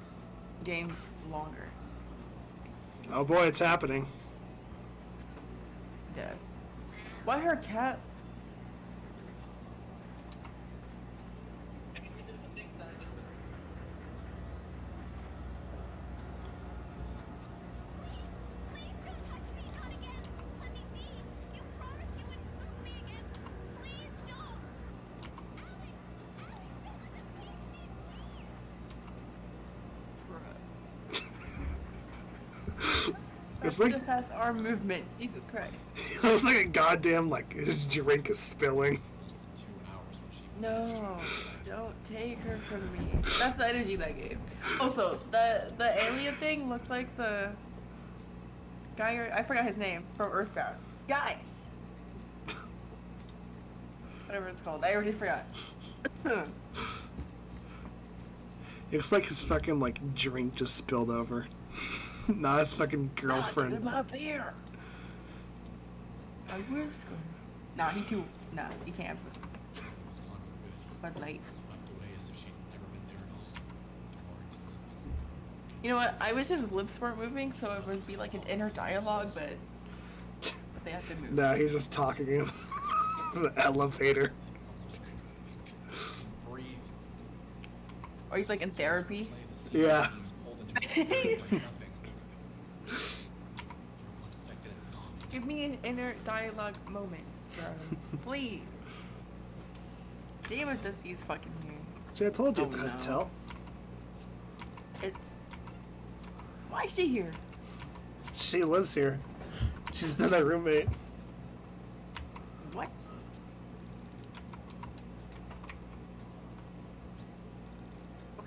game longer. Oh boy, it's happening. Dead. Why her cat? It's like- ass arm movement. Jesus Christ. It was like a goddamn like his drink is spilling. Less than two hours when she No, don't take her from me. That's the energy that gave. Also, the the alien thing looked like the guy. or- I forgot his name from Earthbound. Guys. Whatever it's called. I already forgot. It looks like his fucking like drink just spilled over. Not his fucking girlfriend. my beer. I was going. Nah, he too. Nah, he can't. was gone for. Bud Light. Swept away as if she'd never been there at all. Tore into nothing. You know what? I wish his lips weren't moving, so it would be like an inner dialogue, but they have to move. No, he's just talking in the elevator. Breathe. Or he's like in therapy. Play the scene Yeah. and hold into it like nothing. You're one second and gone. Give me an inner dialogue moment, bro. Please. Damn it, this he's fucking here. See, I told you Oh, it's no. Tell. It's. Why is she here? She lives here. She's been a roommate. What?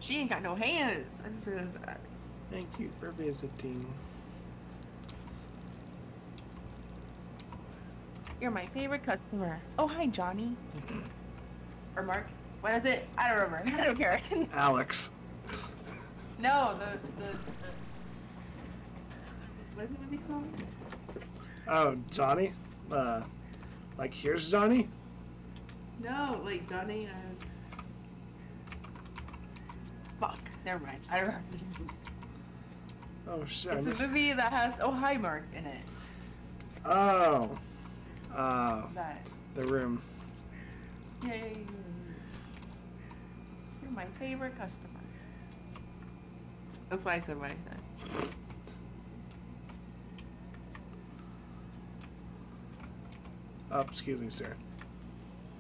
She ain't got no hands. I just realized that. Thank you for visiting. You're my favorite customer. Oh, hi, Johnny. or Mark. What is it? I don't remember. I don't care. Alex. no, the, the, the. What is it gonna be called? Oh, Johnny? Uh, like, here's Johnny? No, like Johnny as. Fuck. Never mind. I don't remember. the movies. Oh, shit. It's a movie that has Oh Hi Mark in it. Oh. Uh, That. the room. Yay. You're my favorite customer. That's why I said what I said. Oh, excuse me, sir.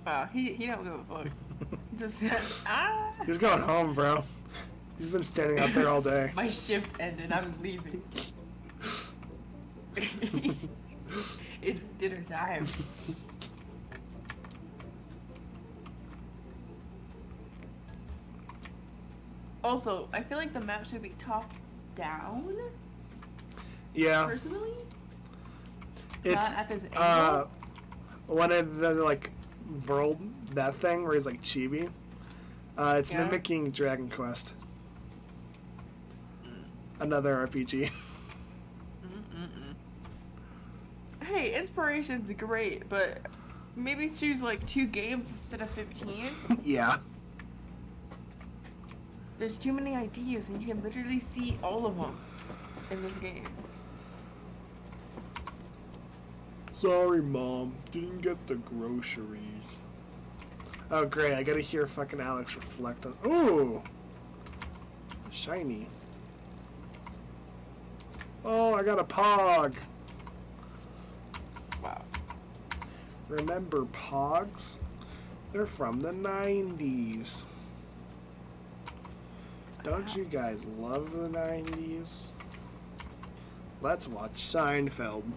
Wow, he he don't give a fuck. Just ah. He's going home, bro. He's been standing out there all day. My shift ended. I'm leaving. it's dinner time. Also, I feel like the map should be top down. Yeah, Personally, it's not at this angle. uh, one of the like world that thing where he's like chibi. Uh, it's Yeah. mimicking Dragon Quest. Another RPG. Hey, inspiration's great, but maybe choose like two games instead of 15. yeah. There's too many ideas, and you can literally see all of them in this game. Sorry, mom. Didn't get the groceries. Oh, great. I gotta hear fucking Alex reflect on. Ooh! Shiny. Oh, I got a Pog. Wow. Remember Pogs? They're from the 90s. Don't you guys love the 90s? Let's watch Seinfeld. When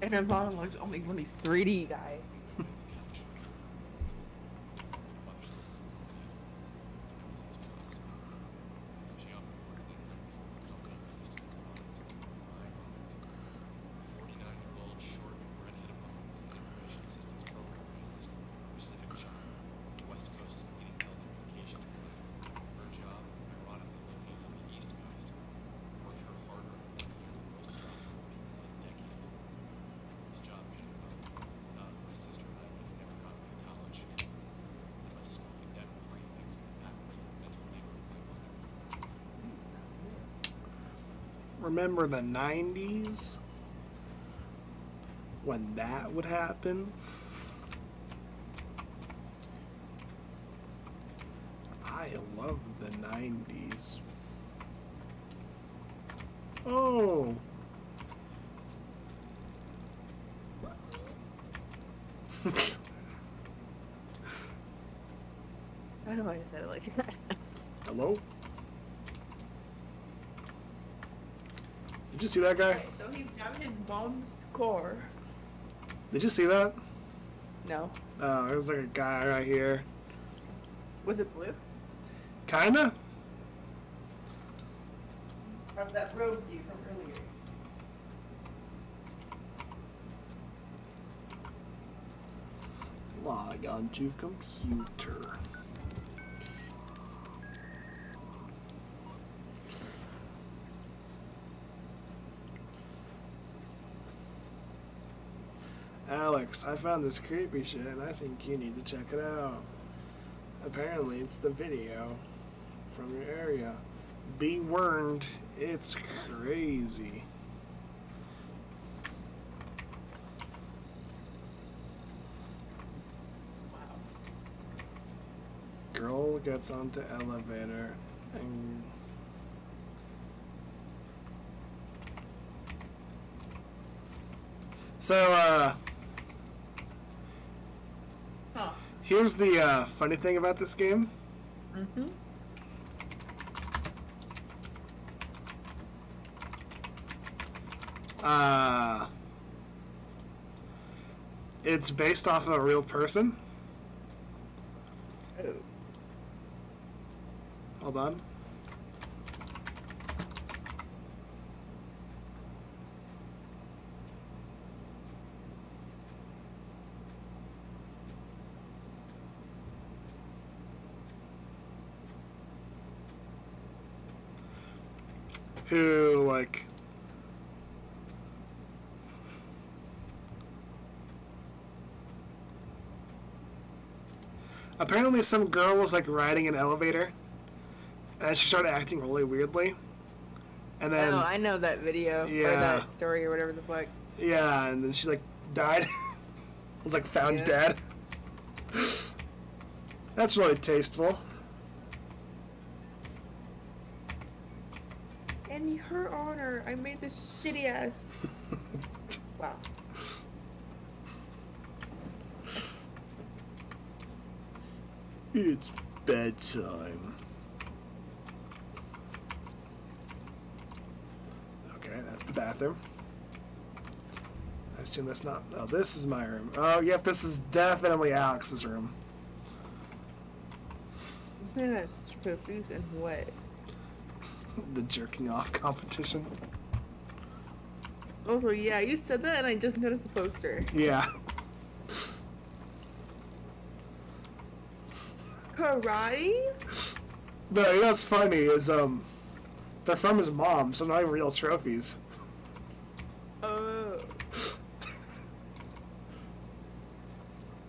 And her monologue's only of these 3D guys. couch. Mother still doesn't know that. I was in school. She often ordered me cocoa based on My mom. 49-year-old short redheaded mom was an information systems program analyst, Pacific Child, West Coast leading telecommunications provider. Her job, ironically located on the East Coast, worked her harder than any other most jobs worked in a decade. This job made her wealthy. Without my sister and I would have never gotten through college. I left school in debt with three things to the faculty of mental labor of my mother. Remember the 90s? When that would happen? I love the 90s. Oh! I don't know why I said it like that. Hello? Did you see that guy? So he's driving his mom's car. Did you see that? No. Oh, there's like a guy right here. Was it blue? Kinda? From that rogue dude from earlier. Log on to computer. I found this creepy shit and I think you need to check it out. Apparently, it's the video from your area. Be warned, it's crazy. Wow. Girl gets onto elevator and so uh Huh. Here's the uh, funny thing about this game. Mm-hmm. Uh it's based off of a real person. Oh. Hold on. Who like apparently some girl was like riding an elevator and she started acting really weirdly and then oh, I know that video or that story or whatever the fuck. yeah and then she like died was like found Yeah. dead that's really tasteful In her honor, I made this shitty ass. wow. it's bedtime okay that's the bathroom I assume that's not oh this is my room oh yep this is definitely Alex's room This man has trophies and what? the jerking off competition Also, yeah, you said that and I just noticed the poster. yeah Karate? No, you know what's funny is um, they're from his mom, so not even real trophies. Oh.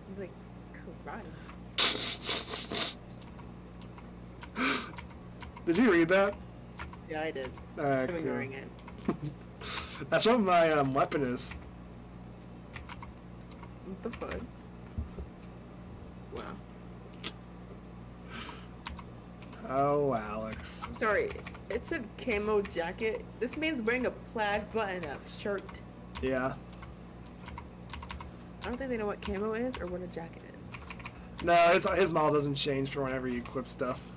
He's like, karate. Did you read that? Yeah, I did. Alright, I'm cool. ignoring it. That's what my um, weapon is. What the fuck? Wow. Oh, Alex. I'm sorry. It said camo jacket. This man's wearing a plaid button-up shirt. Yeah. I don't think they know what camo is or what a jacket is. No, his his model doesn't change for whenever you equip stuff.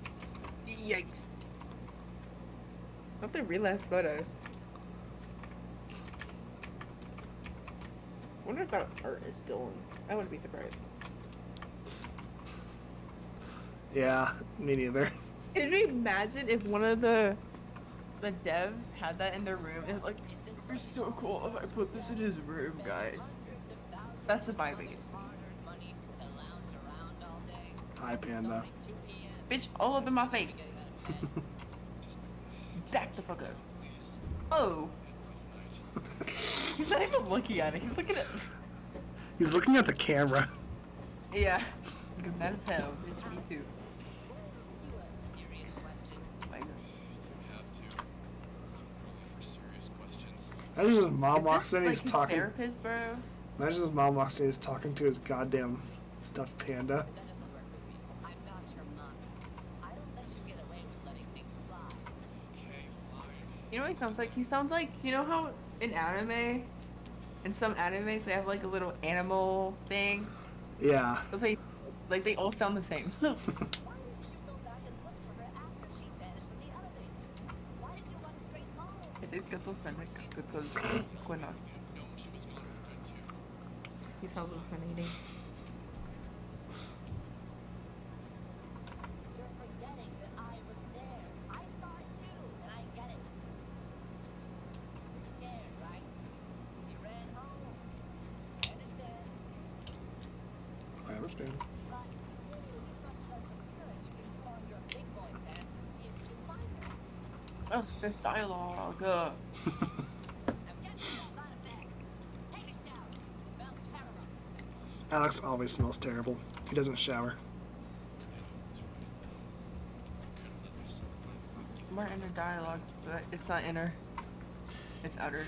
Yikes. I have to realize photos. wonder if that art is still in. I wouldn't be surprised. Yeah, me neither. Could you imagine if one of the the devs had that in their room and like it's so cool if I put this in his room, guys. That's the vibe it gives me. Hi, Panda. Bitch, all up in my face. Back the fuck up. Oh. He's not even looking at it. He's looking at. He's looking at the camera. Yeah. Good hell. Bitch, me too. My God. We have to. It's too early for serious questions. Imagine his mom walks in like, he's his talking. therapist, bro? Imagine his mom walks in and he's talking to his goddamn stuffed panda. That doesn't work with me. I'm not your mom. I don't let you get away with letting things slide. Okay, fine. You know what he sounds like? He sounds like you know how in anime, in some animes they have like a little animal thing. Yeah. That's like, like they all sound the same. Why didn't you go back and look for her after she vanished from the elevator? Why did you run straight home? Es schizophrenic because we're not. Known she was gone for good too. He's hallucinating. You're forgetting that I was there. I saw it too, and I get it. You're scared, right? You ran home. I understand. I understand. But you've mustered up some courage. You can put on your big boy pants and see if you can find her. Oh, this dialogue. Uh, Now get yourself out of bed. Take a shower. You smell terrible. Alex always smells terrible. He doesn't shower. we're inner dialogue, but it's not inner. It's outer.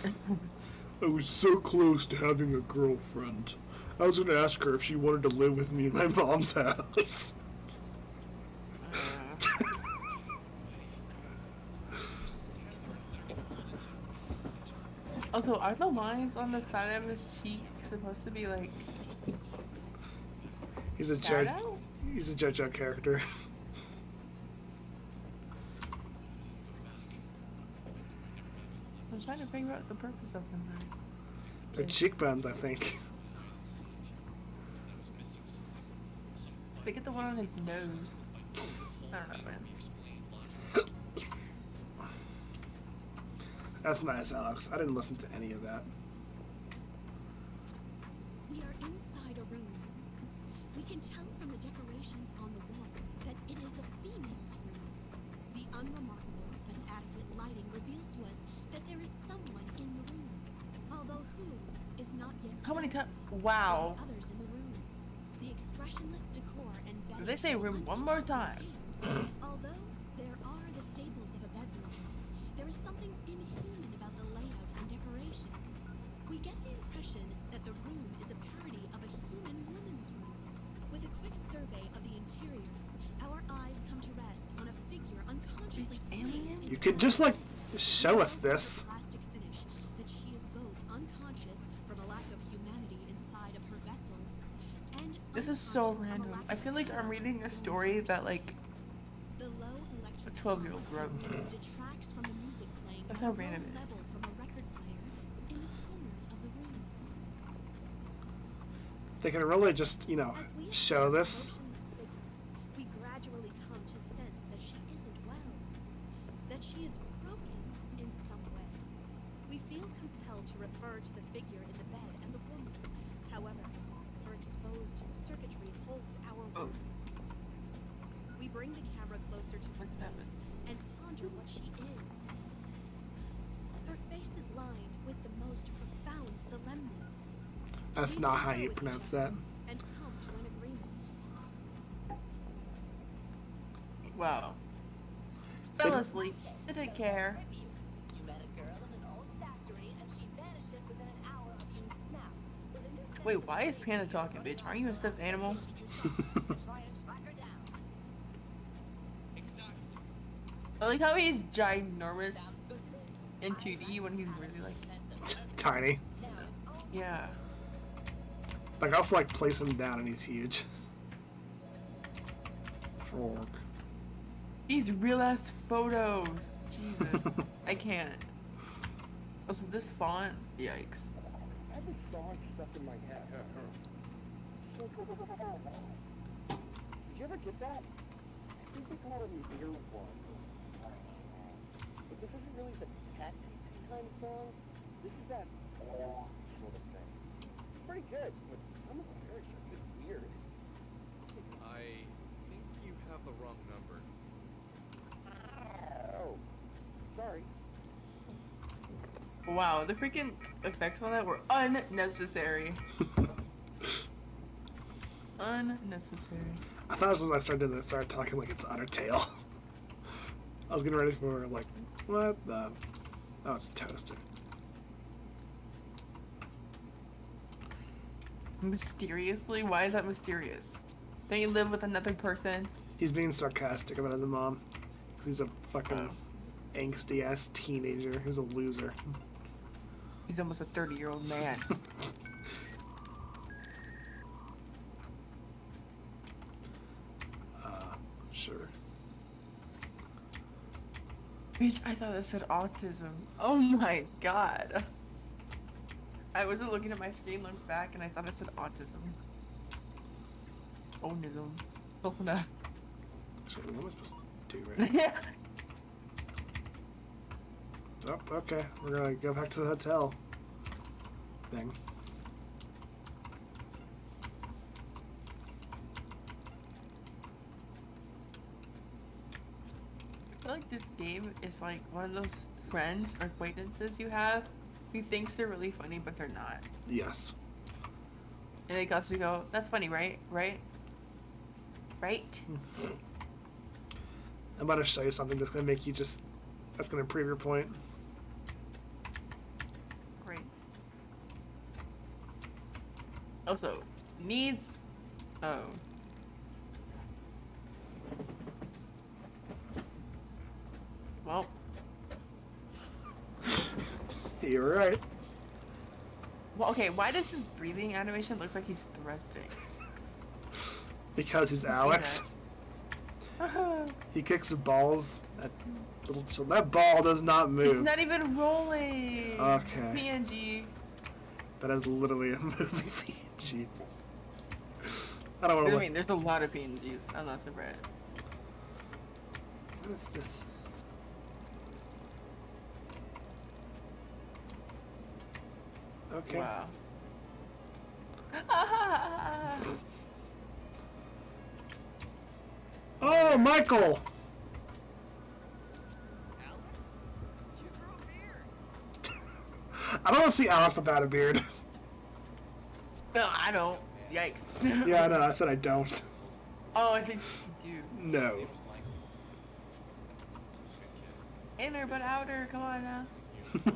I was so close to having a girlfriend. I was gonna ask her if she wanted to live with me in my mom's house. also, are the lines on the side of his cheek supposed to be like He's a judge. he's a JoJo character. I'm trying to figure out the purpose of them. They're cheekbones, I think. They get the one on his nose. I don't know, man. That's nice, Alex. I didn't listen to any of that. We are inside a room. We can tell from the decorations on the wall that it is a female's room. The unremarkable but adequate lighting reveals to us that there is someone in the room. Although who is not yet How many clear ti- to us wow. from the Others in the room. The expressionless decor and If they say room one more time. Although there are the staples of a bedroom, there is something inhuman about the layout and decorations. We get the impression that the room is a parody of a human woman's room. With a quick survey of the interior, our eyes come to rest on a figure unconsciously It's alien? placed You could just like show us this. plastic finish that she is both unconscious from a lack of humanity inside of her vessel and This is so unconscious from a random. I feel like I'm reading a story that like the a 12 year old wrote. detracts from the music playing That's at how random it is. level from a record player in the corner of the room. They could really just, you know, show this. the motionless figure, we gradually come to sense that she isn't well, that she is broken in some way. We feel compelled to refer to the figure in the bed as a woman. However, her exposed circuitry holds our Oh. words. We bring the camera closer to her What's that face and ponder what she is. Her face is lined with the most profound solemness. That's not how you pronounce that. And come to an agreement. Wow. Fell asleep. Didn't care. With you. You met a girl in an old factory, and she vanishes within an hour of you. Now, with a new sense Wait, why is urgency, Panda talking, bitch? Aren't you a stuffed animal? you should do something to try and track her down. Exactly. I like how he's ginormous Sounds good to me. in 2D when he's really like, Tiny. Now, if only yeah. Like, I'll also, like place him down and he's huge. Frog. These real ass photos. Jesus. I can't. Oh, also, this font. Yikes. I have a song stuck in my head. Uh, uh. Did you ever get that? I think they call it an earworm. But this isn't really the pet kind of song. This is that sort of thing. It's pretty good, but some of the lyrics are just weird. I think you have the wrong number. Oh, sorry. Wow, the freaking effects on that were unnecessary. unnecessary. I thought as I started to start talking like it's Undertale. I was getting ready for like, what the? Oh, it's Toaster. Mysteriously? Why is that mysterious? Don't you live with another person? He's being sarcastic about his mom. Because he's a fucking oh. angsty ass teenager who's a loser. He's almost a 30 year old man. Uh, sure. Bitch, I thought that said autism. Oh my god. I wasn't looking at my screen, looked back, and I thought it said autism. Onism. Oh no. Actually, what am I supposed to do right now? Oh, okay. We're gonna go back to the hotel thing. I feel like this game is like one of those friends or acquaintances you have who thinks they're really funny, but they're not. Yes. And they constantly go, that's funny, right? Right? Right? I'm about to show you something that's gonna make you just. That's gonna prove your point. Great. Also, needs. Oh. Well, You're right. well, okay. Why does his breathing animation looks like he's thrusting? Because he's Alex. He kicks the balls. That little ch- that ball does not He's move. not even rolling. Okay. PNG. That is literally a movie PNG. I don't want to. I mean, there's a lot of bean juice. I'm not surprised. What is this? Okay. Wow. Oh, Michael! Alex? You grew a beard. I don't want to see Alex without a beard. no, I don't. Yikes. yeah, I know. I said I don't. Oh, I think you do. No. It was Michael. He was a good kid. do. Inner but outer. Come on now. You know, laugh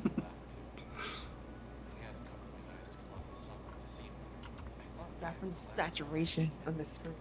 too. I had to cover my eyes to block the sunlight to see him. I thought Back from saturation on the screen.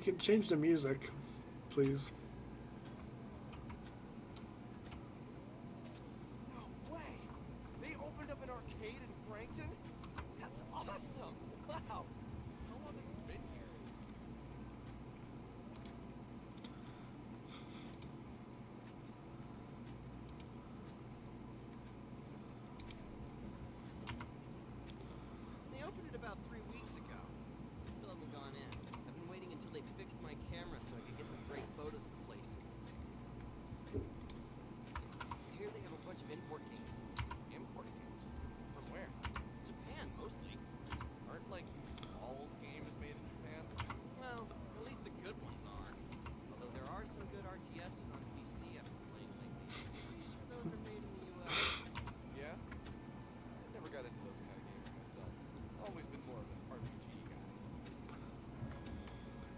you can change the music, please.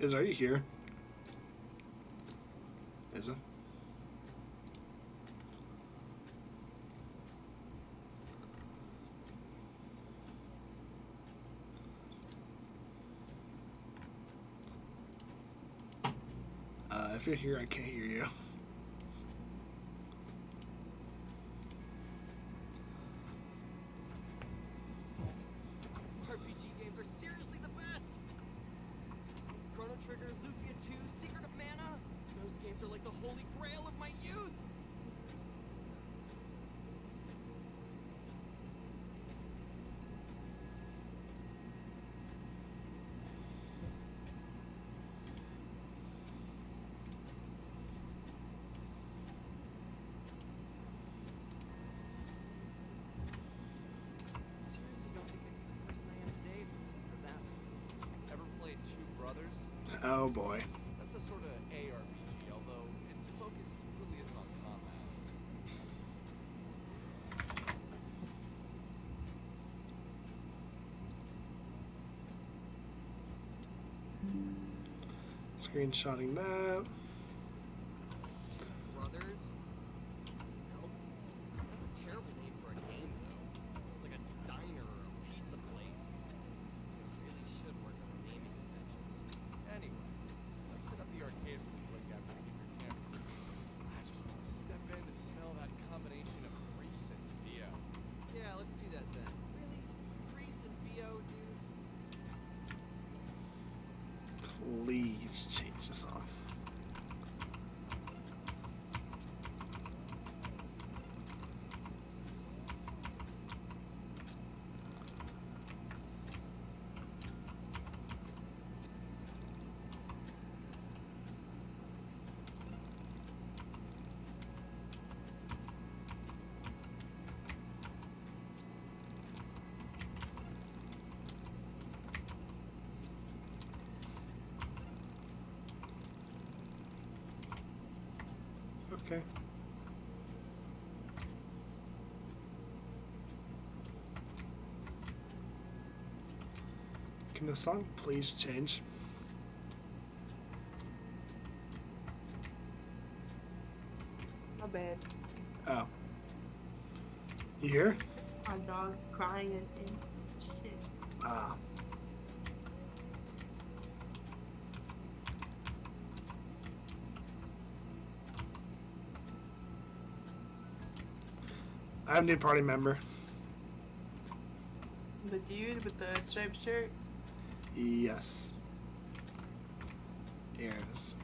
Is are you here? it? Uh, if you're here, I can't hear you. Oh boy. That's a sort of ARPG, although its focus really isn't on combat. Screenshotting that. change this on. Okay. Can the song please change? My bad. Oh. You hear? My dog crying I'm new party member. The dude with the striped shirt? Yes. Yes.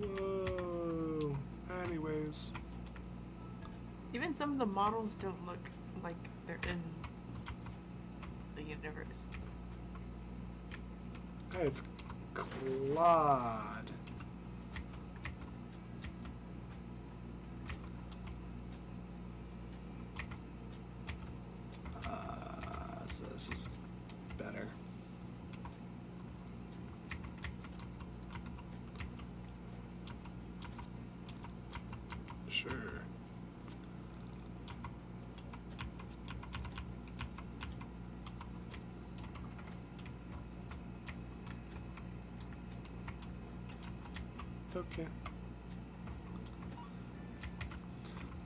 Whoa. Anyways. Even some of the models don't look like they're in the universe. It's claw. okay.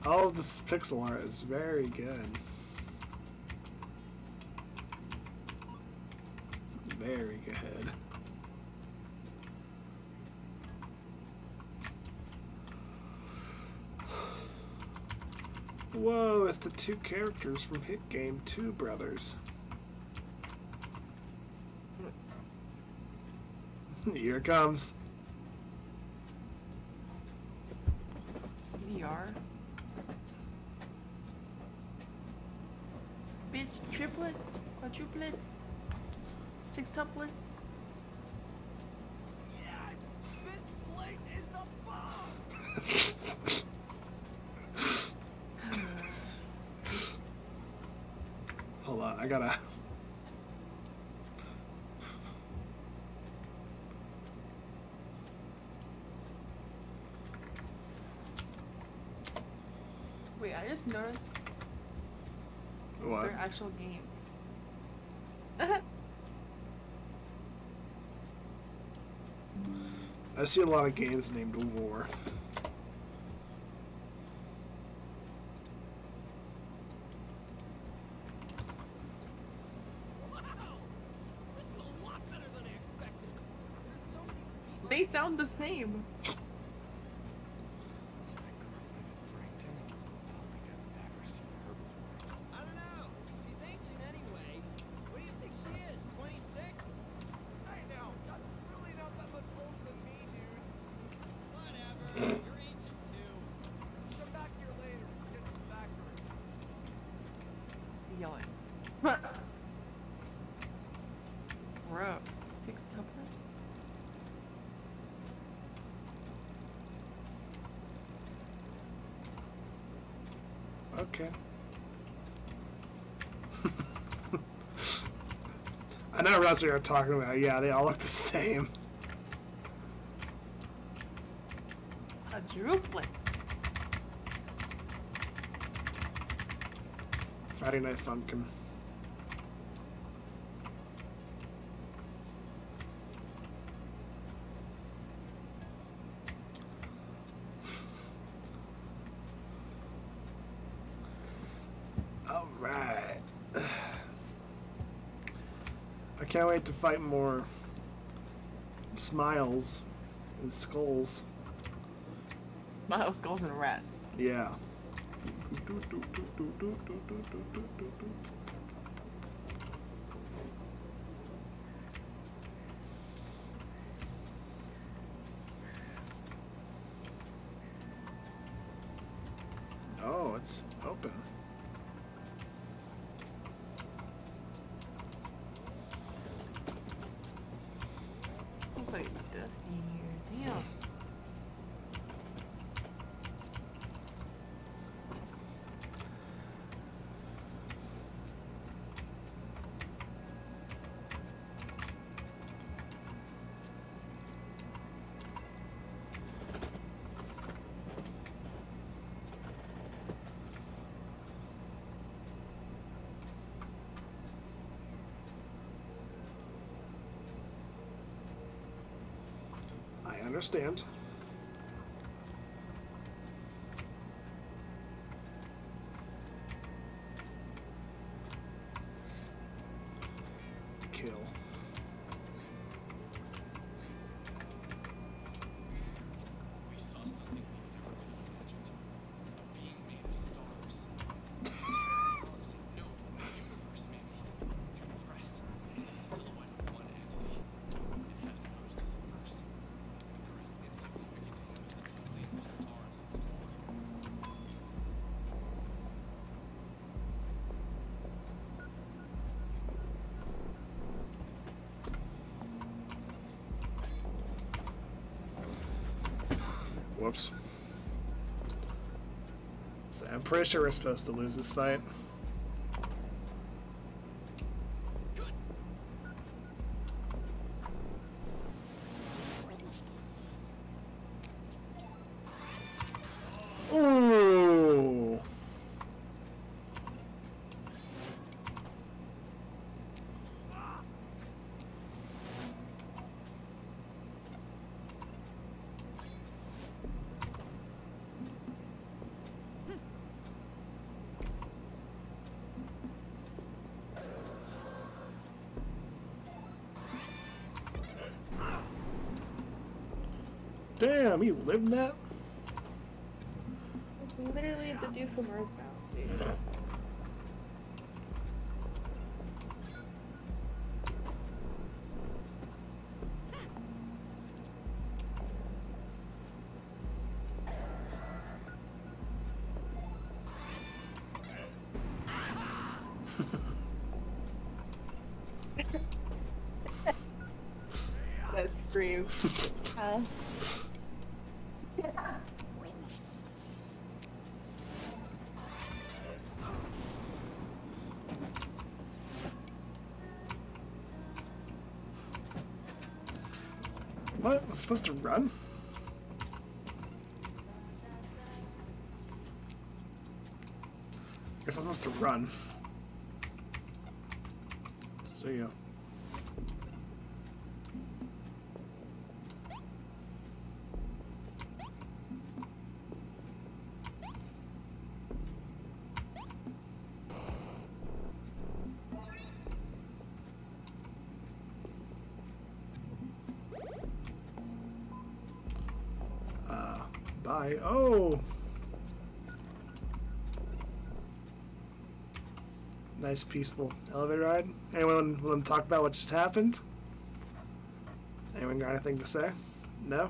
All of this pixel art is very good. Very good. Whoa, it's the two characters from Hit Game 2 Brothers. Here it comes. Actual games. I see a lot of games named War. Wow! This is a lot better than I expected. There's so many people. They sound the same. I don't know. She's ancient anyway. What do you think she is? 26? I know. That's really not that much older than me, dude. Whatever. You're ancient too. Come back here later. Let's get to the factory. Yelling. Bro, sextuplets? Okay. That's what you're talking about. Yeah, they all look the same. Quadruplets. Friday Night Funkin'. All right. I can't wait to fight more smiles and skulls. Miles, skulls, and rats. Yeah. Oh, it's open. Oh, wait, dusty here. Damn. I understand. I'm pretty sure we're supposed to lose this fight. Ooh. Damn, you lived that? It's literally the dude from Earthbound, dude. that scream. Uh, What? I'm supposed to run? Guess I'm supposed to run. See ya. Uh, bye. Oh! Nice, peaceful elevator ride. Anyone want to talk about what just happened? Anyone got anything to say? No?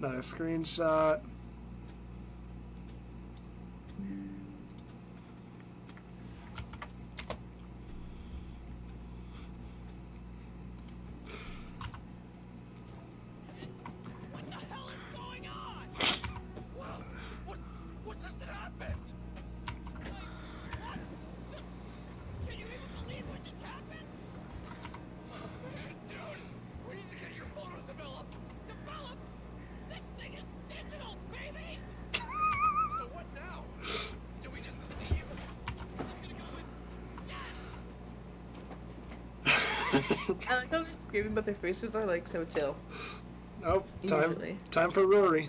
Another screenshot. What the hell is going on? Well, what, what just happened? Like, what? Just, can you even believe what just happened? Hey, dude, we need to get your photos developed. Developed? This thing is digital, baby! so what now? Do we just leave? I'm gonna go with yes! I like how they're screaming, but their faces are like so chill. Nope. Time. Usually. Time for Rory.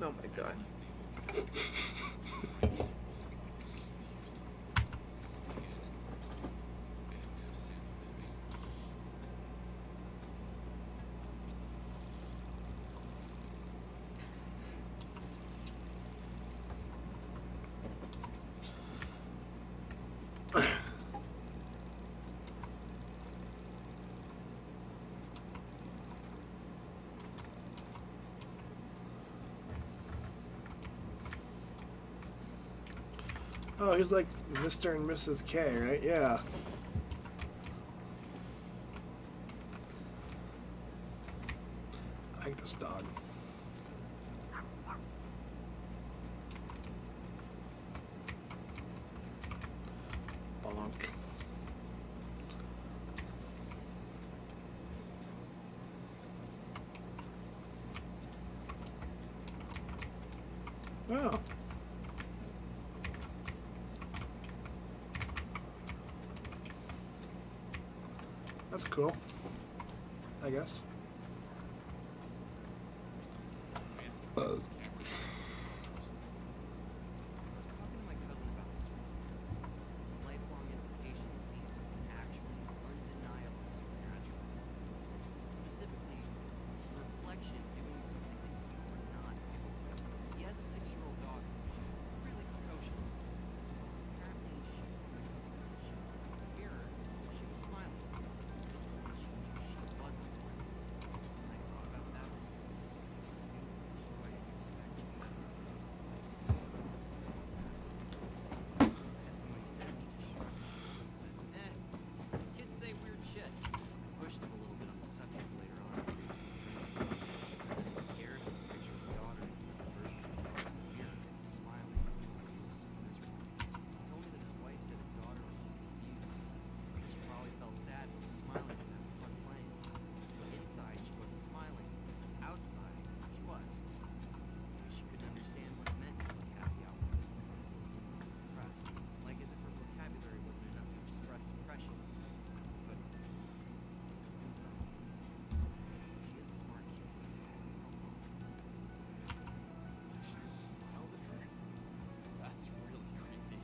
Oh my god. Oh, he's like Mr. and Mrs. K, right? Yeah. I like this dog. Bonk. Oh. That's cool. I guess. I was talking to my cousin about this recently. The lifelong implications of seeing something actually undeniably supernatural. Specifically, a reflection doing something that you are not doing. He has a six-year-old daughter. She's really precocious. Apparently, she told my cousin that when she looked in the mirror, she was smiling. But she knew she wasn't smiling. And I thought about that. I knew which way I was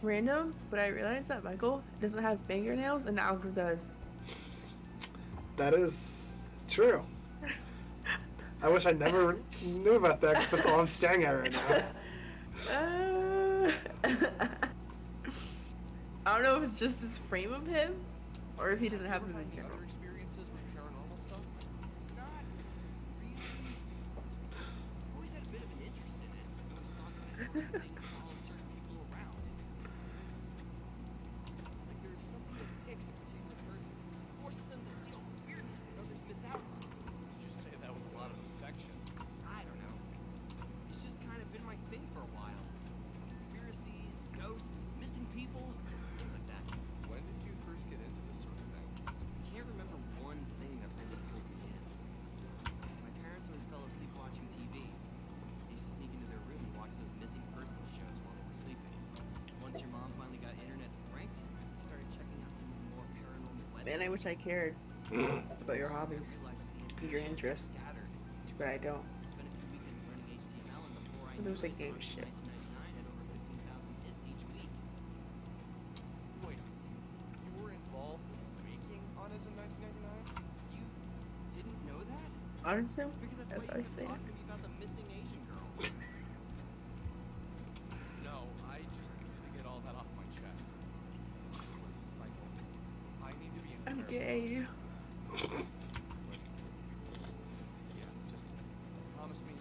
random, but I realized that Michael doesn't have fingernails and Alex does. That is true. I wish I never knew about that because that's all I'm staring at right now. Uh, I don't know if it's just his frame of him, or if he doesn't have them in general. Wish I cared about your hobbies, Realized that the and your interests, but I don't. Spent a few weekends learning HTML, and before I It knew was it, like game First shit. 1999 had over 15,000 hits each week. Wait, you were involved with making Honest in 1999? You didn't know that? Honestly, I figured that's that's why what I you say. kept talking to me about the missing Asian girl. No, I just needed to get all that off my chest. Michael, I need to be in I'm therapy. gay. Yeah, just promise me.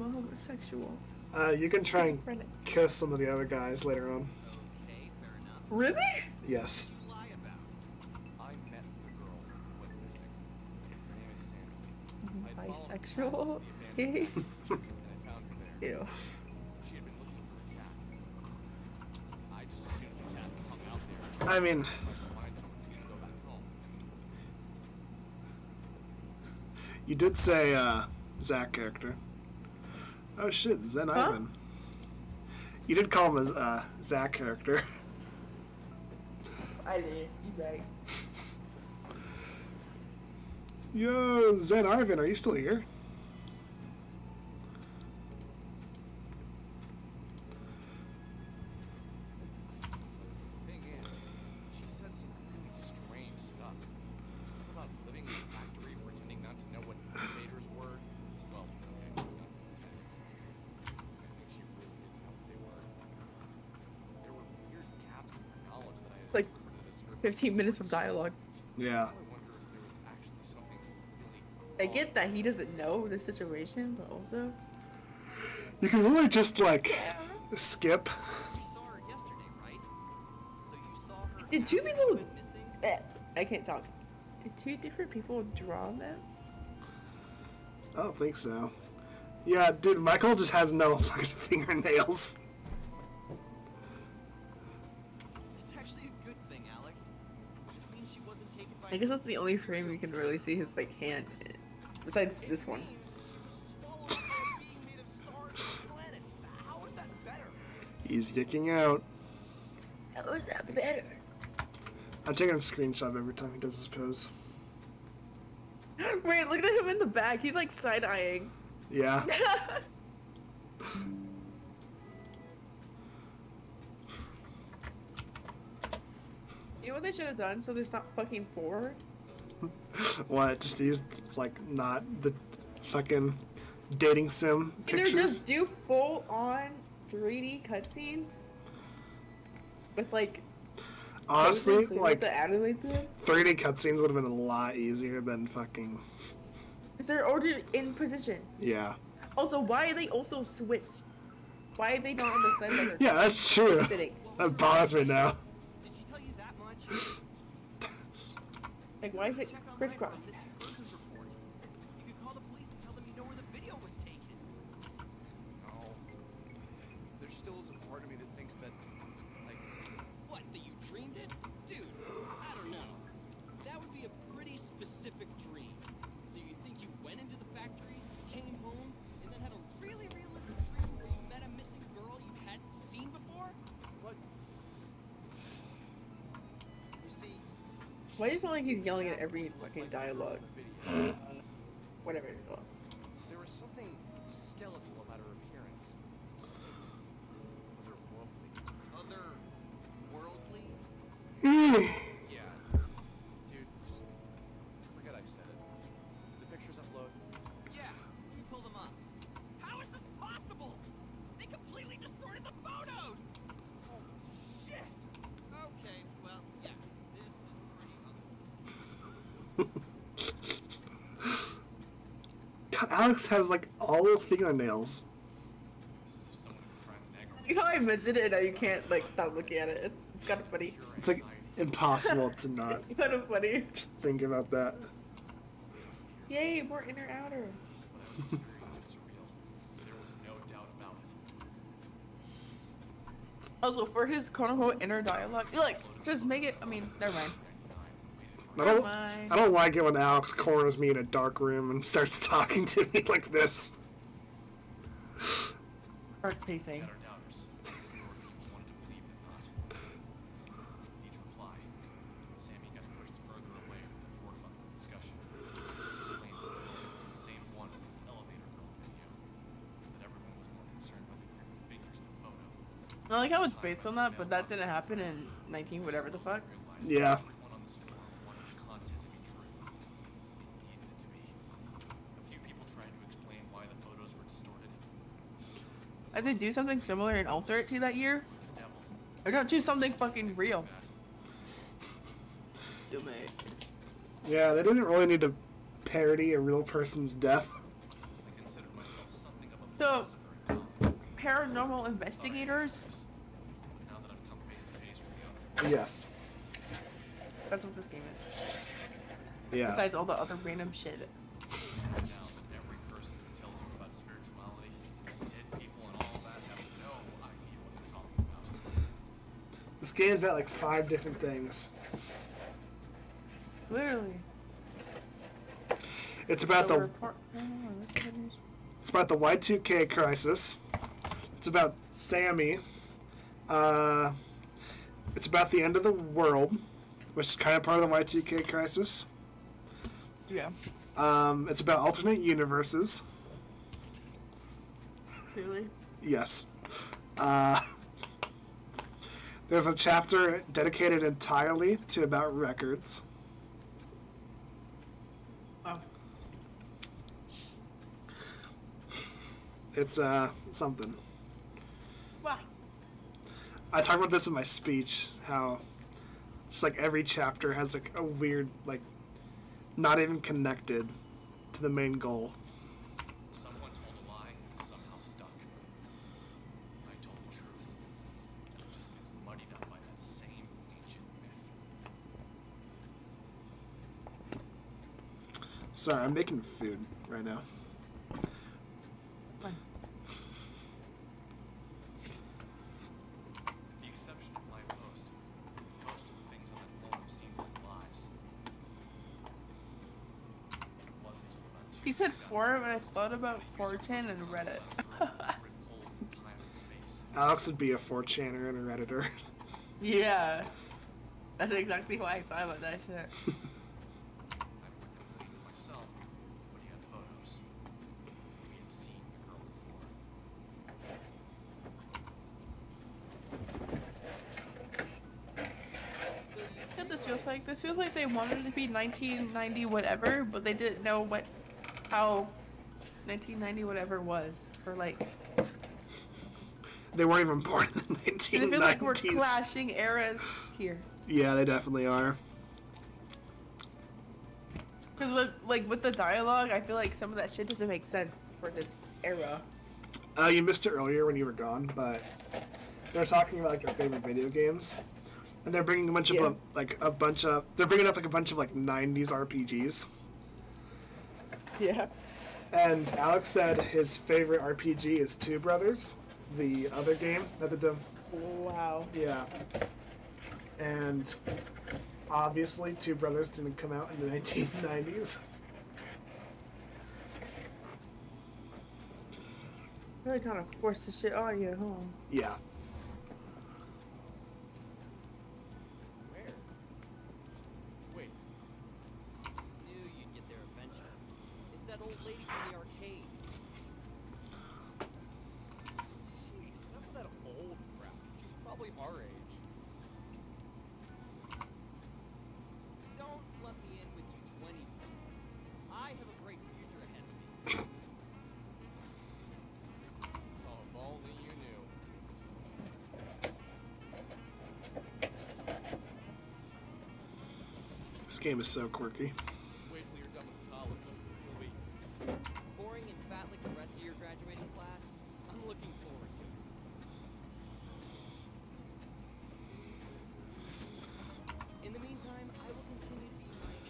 I'm Uh, you can try and kiss some of the other guys later on. Okay, fair enough. Really? Yes. You lie about? I met the girl who went missing. Her name is Sammy. I'd followed her Bisexual. path to the Hey. abandoned house, and I found her there. Ew. She had been looking for a cat. I just assumed the cat hung out there. I mean, Tried to find him and go back home. you did say uh, Zach character. Oh shit, Zen Huh? Ivan. You did call him a uh, Zach character. I did. You right. Yo, Zen Ivan, are you still here? Thing is, she said some really strange stuff. Stuff about living in a factory, pretending not to know what invaders were. Well, okay, not pretending. I think she really didn't know what they were. There were weird gaps in her knowledge that I had Like, interpreted as her. 15 minutes of dialogue. Yeah. I wonder if there was actually something really. I wrong. get that he doesn't know the situation, but also. You can really just like skip. You saw her yesterday, right? So you saw her. Did two people- Eh, I can't talk. Did two different people draw them? I don't think so. Yeah, dude, Michael just has no fucking fingernails. I guess that's the only frame you can really see his like hand. in. Besides this one. Means she was swallowed by a being made of stars and planets. How is that better? He's yicking out. How is that better? I take a screenshot every time he does his pose. Wait, look at him in the back. He's like side eyeing. Yeah. what they should have done so there's not fucking four? what? Just use like not the fucking dating sim Either pictures. just do full on 3D cutscenes with like Honestly, poses, so you like the animate them. 3D cutscenes would have been a lot easier than fucking Is they're ordered in position. yeah. Also, why are they also switched? Why are they not on the side Yeah, that's true. sitting? That bothers me now. Like, why is it Check online for a crisscrossed? Why do you sound like he's yelling at every fucking dialogue? Uh, whatever it's called. There was something skeletal about her appearance. Something otherworldly. Otherworldly? Alex has like all fingernails. This is someone who's trying to nag You know how I mentioned it and now you can't like stop looking at it. It's kind of funny. It's like impossible to not kind of funny. just think about that. Yay, more inner outer. What I was experiencing was real. There was no doubt about it. Also, for his quote unquote inner dialogue, like, just make it. I mean, never mind. 99 waited for I don't. I don't like it when Alex corners me in a dark room and starts talking to me like this. Art pacing. better doubters. More people wanted to believe than not. With each reply, Sammy got pushed further away from the forefront of the discussion. Explained that it was the same one from the elevator girl video. That everyone was more concerned by the group of figures in the photo. I like how it's based on that, but that didn't happen in 19 whatever the fuck. Yeah. that everyone on this forum wanted the content to be true. It needed it to be. A few people tried to explain why the photos were distorted. Did do something similar and alter it to that year. Or don't do something fucking real. Yeah, they didn't really need to parody a real person's death. I considered myself something So- philosopher in college. Paranormal investigators. Now that I've come face to face with the other, Yes. That's what this game is. Yeah. Besides all the other random shit. now that every person who tells you about spirituality, dead people and all that have no idea what they're talking about. This game's about like five different things. Literally. It's about So the report- this is news. it's about the Y2K crisis. It's about Sammy. Uh, it's about the end of the world, which is kind of part of the Y2K crisis. Yeah. Um, it's about alternate universes. Really? Yes. Uh, there's a chapter dedicated entirely to about records. Oh. It's uh something. Why? I talk about this in my speech. How just like every chapter has like a weird like not even connected to the main goal. Someone told a lie and somehow stuck. I told the truth. And it just gets muddied up by that same ancient myth. Sorry, I'm making food right now. Fine. The exception of my post, most of the things on that forum seemed like lies. It wasn't until He said four, but I thought about 4chan and Reddit. holes in time and space. Alex would be a 4chaner and a redditor. yeah. That's exactly why I thought about that shit. I wouldn't believe it myself, but he had photos. We had seen the girl before. what this feels like? This feels like they wanted it to be 1990 whatever, but they didn't know what, how 1990 whatever was. For like, They weren't even born in the it feels like we're 1990s. clashing eras here. Yeah, they definitely are. Because with like with the dialogue, I feel like some of that shit doesn't make sense for this era. Uh, you missed it earlier when you were gone, but they're talking about like their favorite video games, and they're bringing a bunch Yeah. of like a bunch of they're bringing up like a bunch of like '90s RPGs. Yeah. And Alex said his favorite RPG is Two Brothers, the other game that the Wow. yeah. And obviously, Two Brothers didn't come out in the 1990s. Really kind of force this shit on you, huh? Yeah.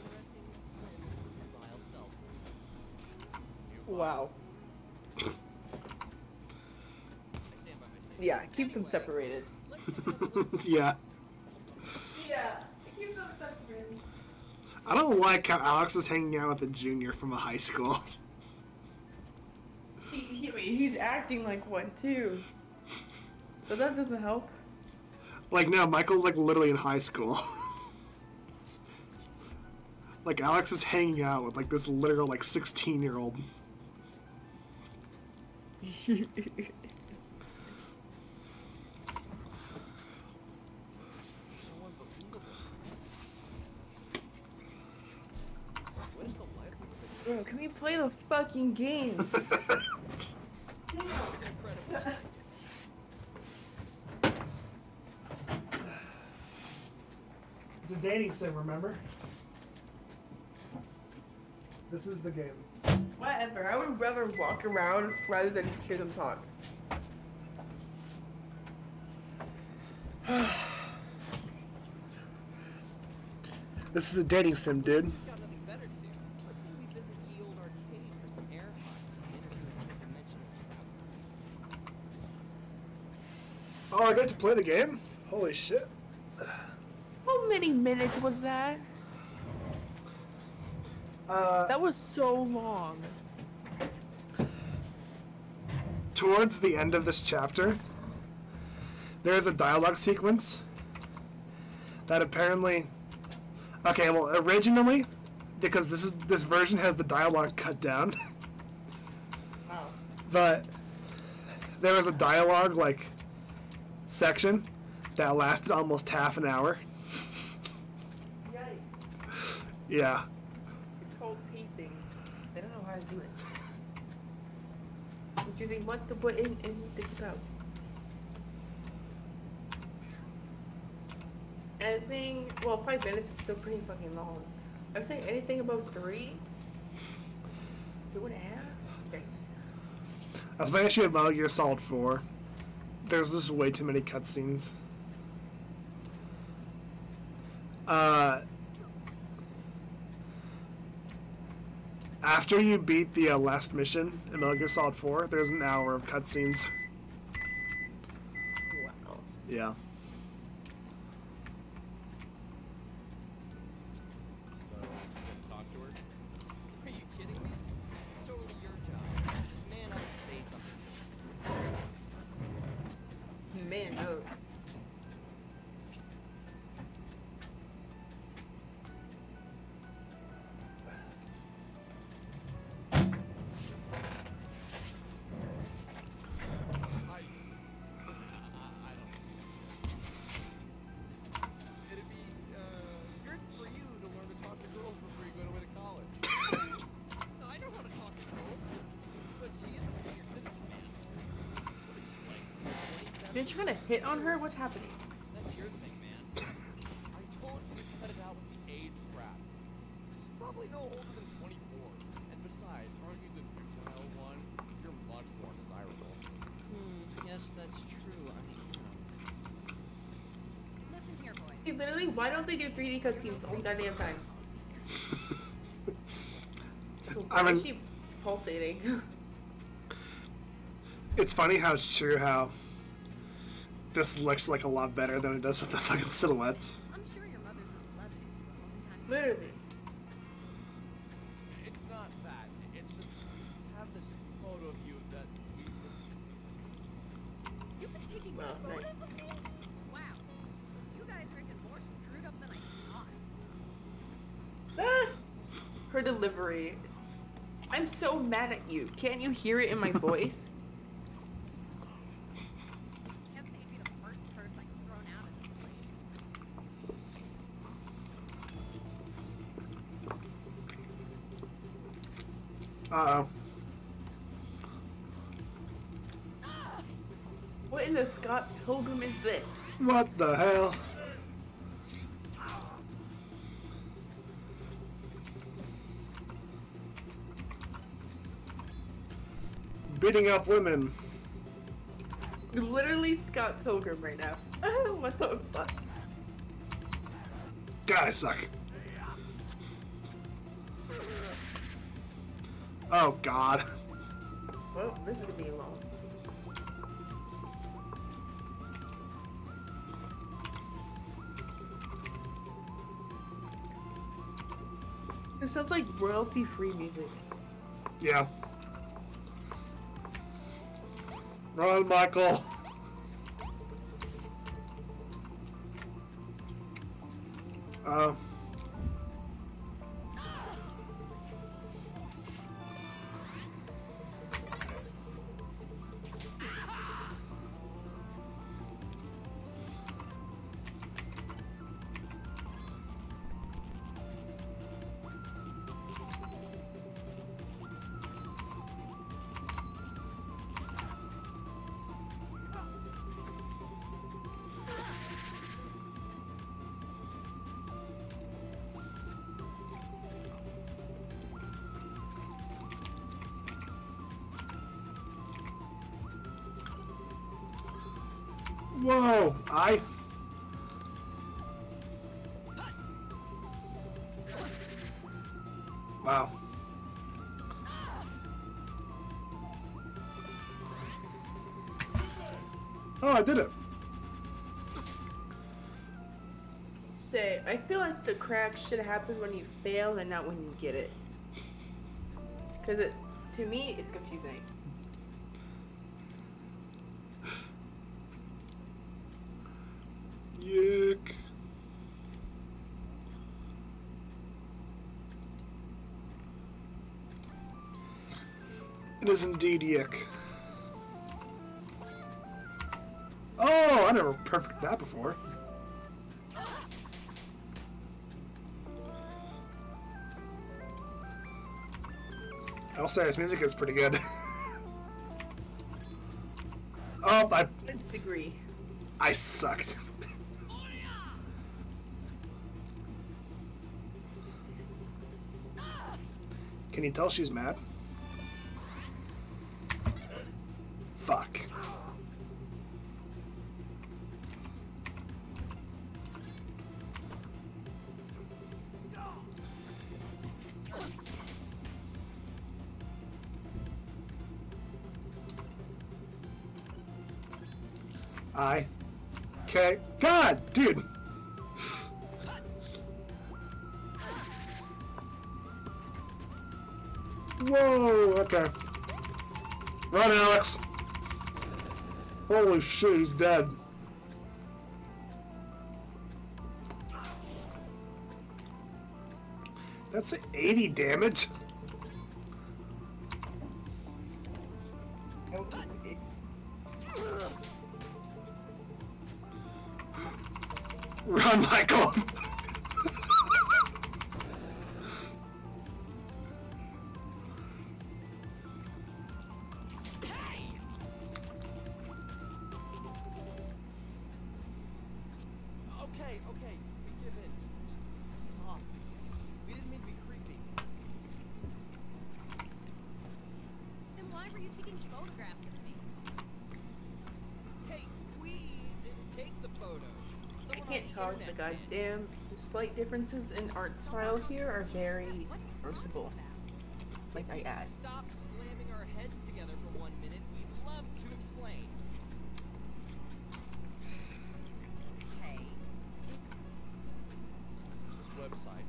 Interesting, slim, and vile self. Wow. I stand by my. Yeah, keep them separated. let's just have a little yeah. Yeah, keep them separated. I don't like how Alex is hanging out with a junior from a high school. He, he, he's acting like one too. So that doesn't help. like, no, Michael's like literally in high school. like, Alex is hanging out with like this literal like 16 year old. So unbelievable. What is the likelihood that Bro, can we play the fucking game? It's incredible. It's a dating sim, remember? This is the game. Whatever. I would rather walk around rather than hear them talk. This is a dating sim, dude. We've got nothing better to do. Let's say we visit ye old arcade for some air time and interview another dimensional traveler. Oh, I get to play the game? Holy shit. How many minutes was that? Uh, That was so long. towards the end of this chapter, there's a dialogue sequence that apparently. Okay, well, originally, because this is this version has the dialogue cut down, Wow. but there was a dialogue like section that lasted almost half an hour. Yikes. Yeah. Cold pacing. They don't know how to do it. I'm choosing what to put in and what to keep out. Anything, well, five minutes is still pretty fucking long. I would say anything above three, two and a half. Thanks. I was actually at Metal Gear Solid 4. There's just way too many cutscenes. Uh, after you beat the uh, last mission in Metal Gear Solid 4, there's an hour of cutscenes. Wow. Yeah. Trying to hit on her? What's happening? That's your thing, man. I told you to cut it out with the age crap. She's probably no older than 24. And besides, aren't you the juvenile one? You're much more desirable. Hmm. Yes, that's true. I mean, you know. Listen here, boys. See, literally, why don't they do 3D cutscenes all the goddamn time? So I why mean- is she pulsating? It's funny how it's true how this looks like a lot better than it does with the fucking silhouettes. I'm sure your mother's would love it if you were home in time. for Literally. It's not that. It's just I have this photo of you that we You've been taking Well, photos nice. of me? Wow. You guys are even more screwed up than I thought. Ah! Her delivery. I'm so mad at you. Can't you hear it in my voice? Can't say you'd be the first turds like thrown out of this place. Uh oh. What in the Scott Pilgrim is this? What the hell? Up women. Literally Scott Pilgrim right now. what the fuck? God, I suck. Oh God. Well, this is gonna be long. It sounds like royalty-free music. Yeah. Run, Michael. I did it. Say, I feel like the crack should happen when you fail and not when you get it. Cause it, to me, it's confusing. Yuck. It is indeed yuck. Never perfect that before. I'll say his music is pretty good. oh, I I disagree. I sucked. Can you tell she's mad? I. Okay. God, dude. Whoa, okay. Run, Alex. Holy shit, he's dead. That's 80 damage. Run, Michael. Slight differences in art style here are very noticeable. Like I add. Stop slamming our heads together for one minute. We'd love to explain. Hey, This website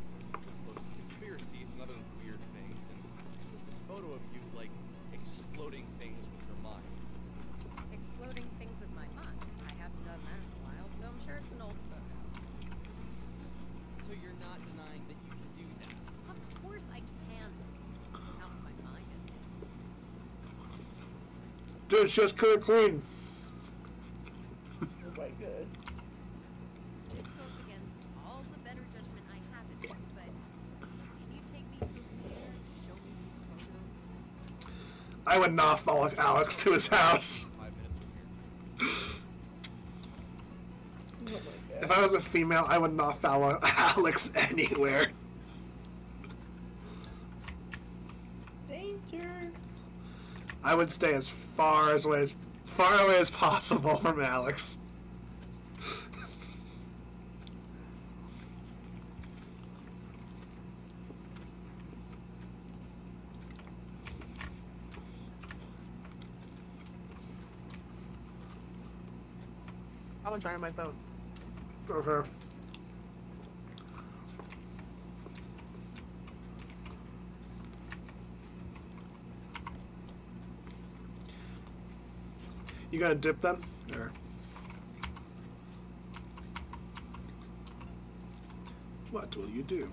loads of conspiracies and other weird things, and there's this photo of you like exploding things with your mind. exploding things with my mind. I haven't done that in a while, so I'm sure it's an old photo. So you're not denying that you can do that. Of course I can't. Without my mind at this. Dude, it's just Killer Queen. Oh my god. This goes against all the better judgment I have in me, but can you take me to here to show me these photos? I would not follow Alex to his house. Five minutes from here. My god. If I was a female, I would not follow Alex anywhere. I would stay as far as away as far away as possible from Alex. I'm gonna try on my phone. Okay. You gonna dip then? There. what will you do?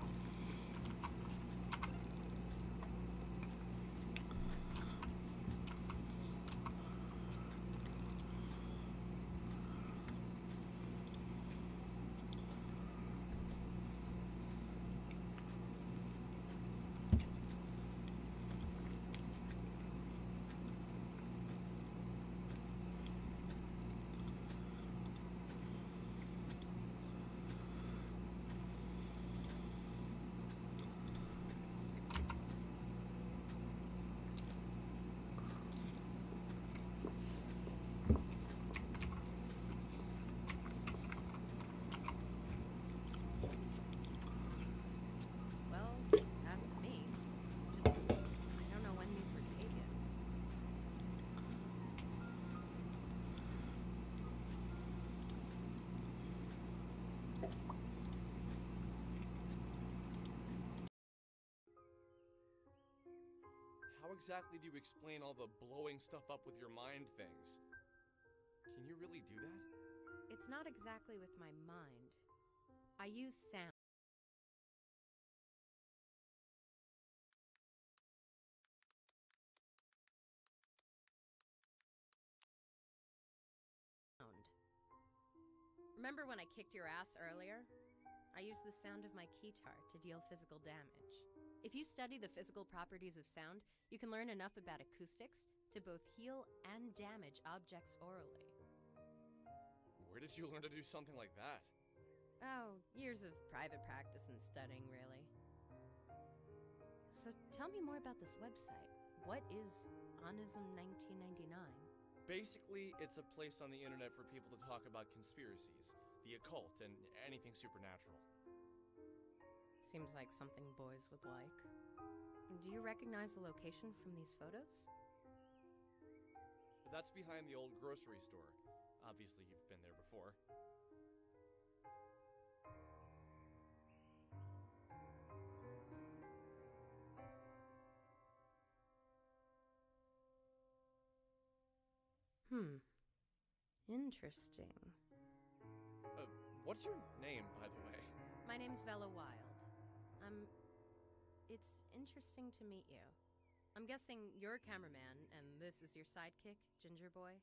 Exactly do you explain all the blowing stuff up with your mind things? Can you really do that? It's not exactly with my mind. I use sound. Remember when I kicked your ass earlier? I used the sound of my keytar to deal physical damage. If you study the physical properties of sound, you can learn enough about acoustics to both heal and damage objects orally. Where did you learn to do something like that? Oh, years of private practice and studying, really. So tell me more about this website. What is Onism 1999? Basically, it's a place on the internet for people to talk about conspiracies, the occult, and anything supernatural. Seems like something boys would like. Do you recognize the location from these photos? That's behind the old grocery store. Obviously, you've been there before. Hmm. Interesting. Uh, what's your name, by the way? My name's Vella Wilde. Um, it's interesting to meet you. I'm guessing you're a cameraman, and this is your sidekick, Ginger Boy?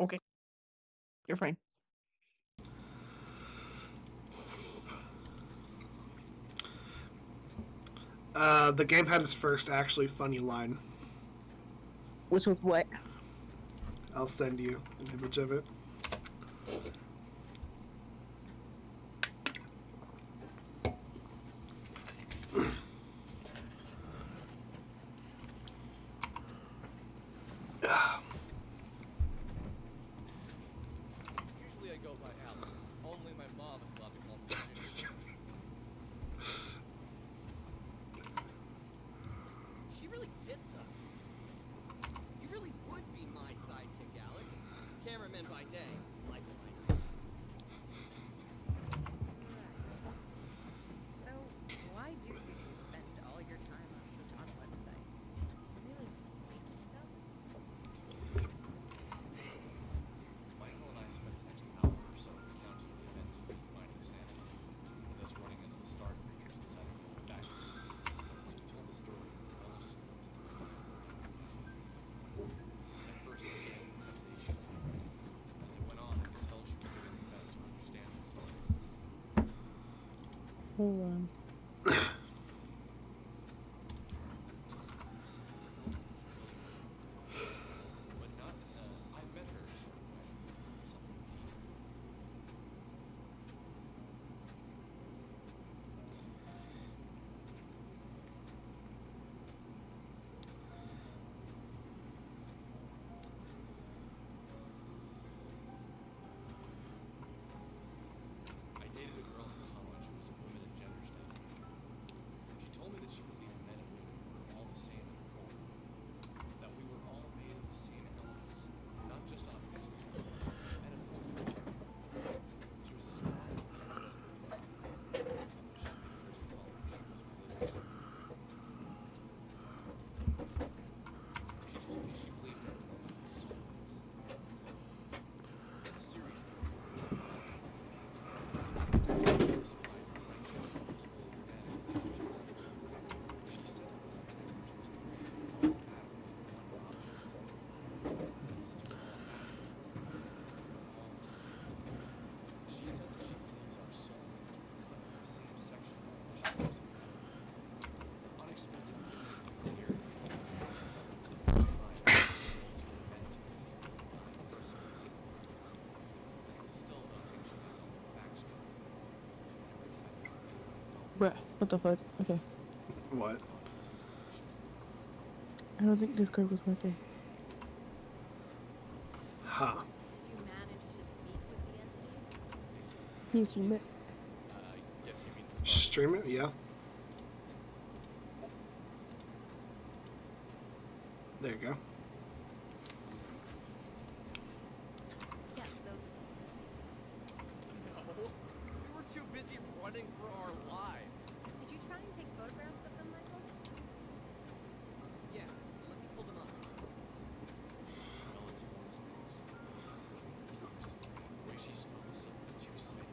Okay. You're fine. Uh, the game had its first actually funny line. Which was what? I'll send you an image of it. Bruh, what the fuck? Okay. What? I don't think Discord was working. Huh. Did you manage to speak with the entities? Can you stream it? Uh, yes, you mean Stream it? Yeah. There you go. Yes, those No, we were too busy running for our lives. Did you try and take photographs of them, Michael? Yeah, let me pull them up. fell into one of those things. The way she spoke seemed too sweet.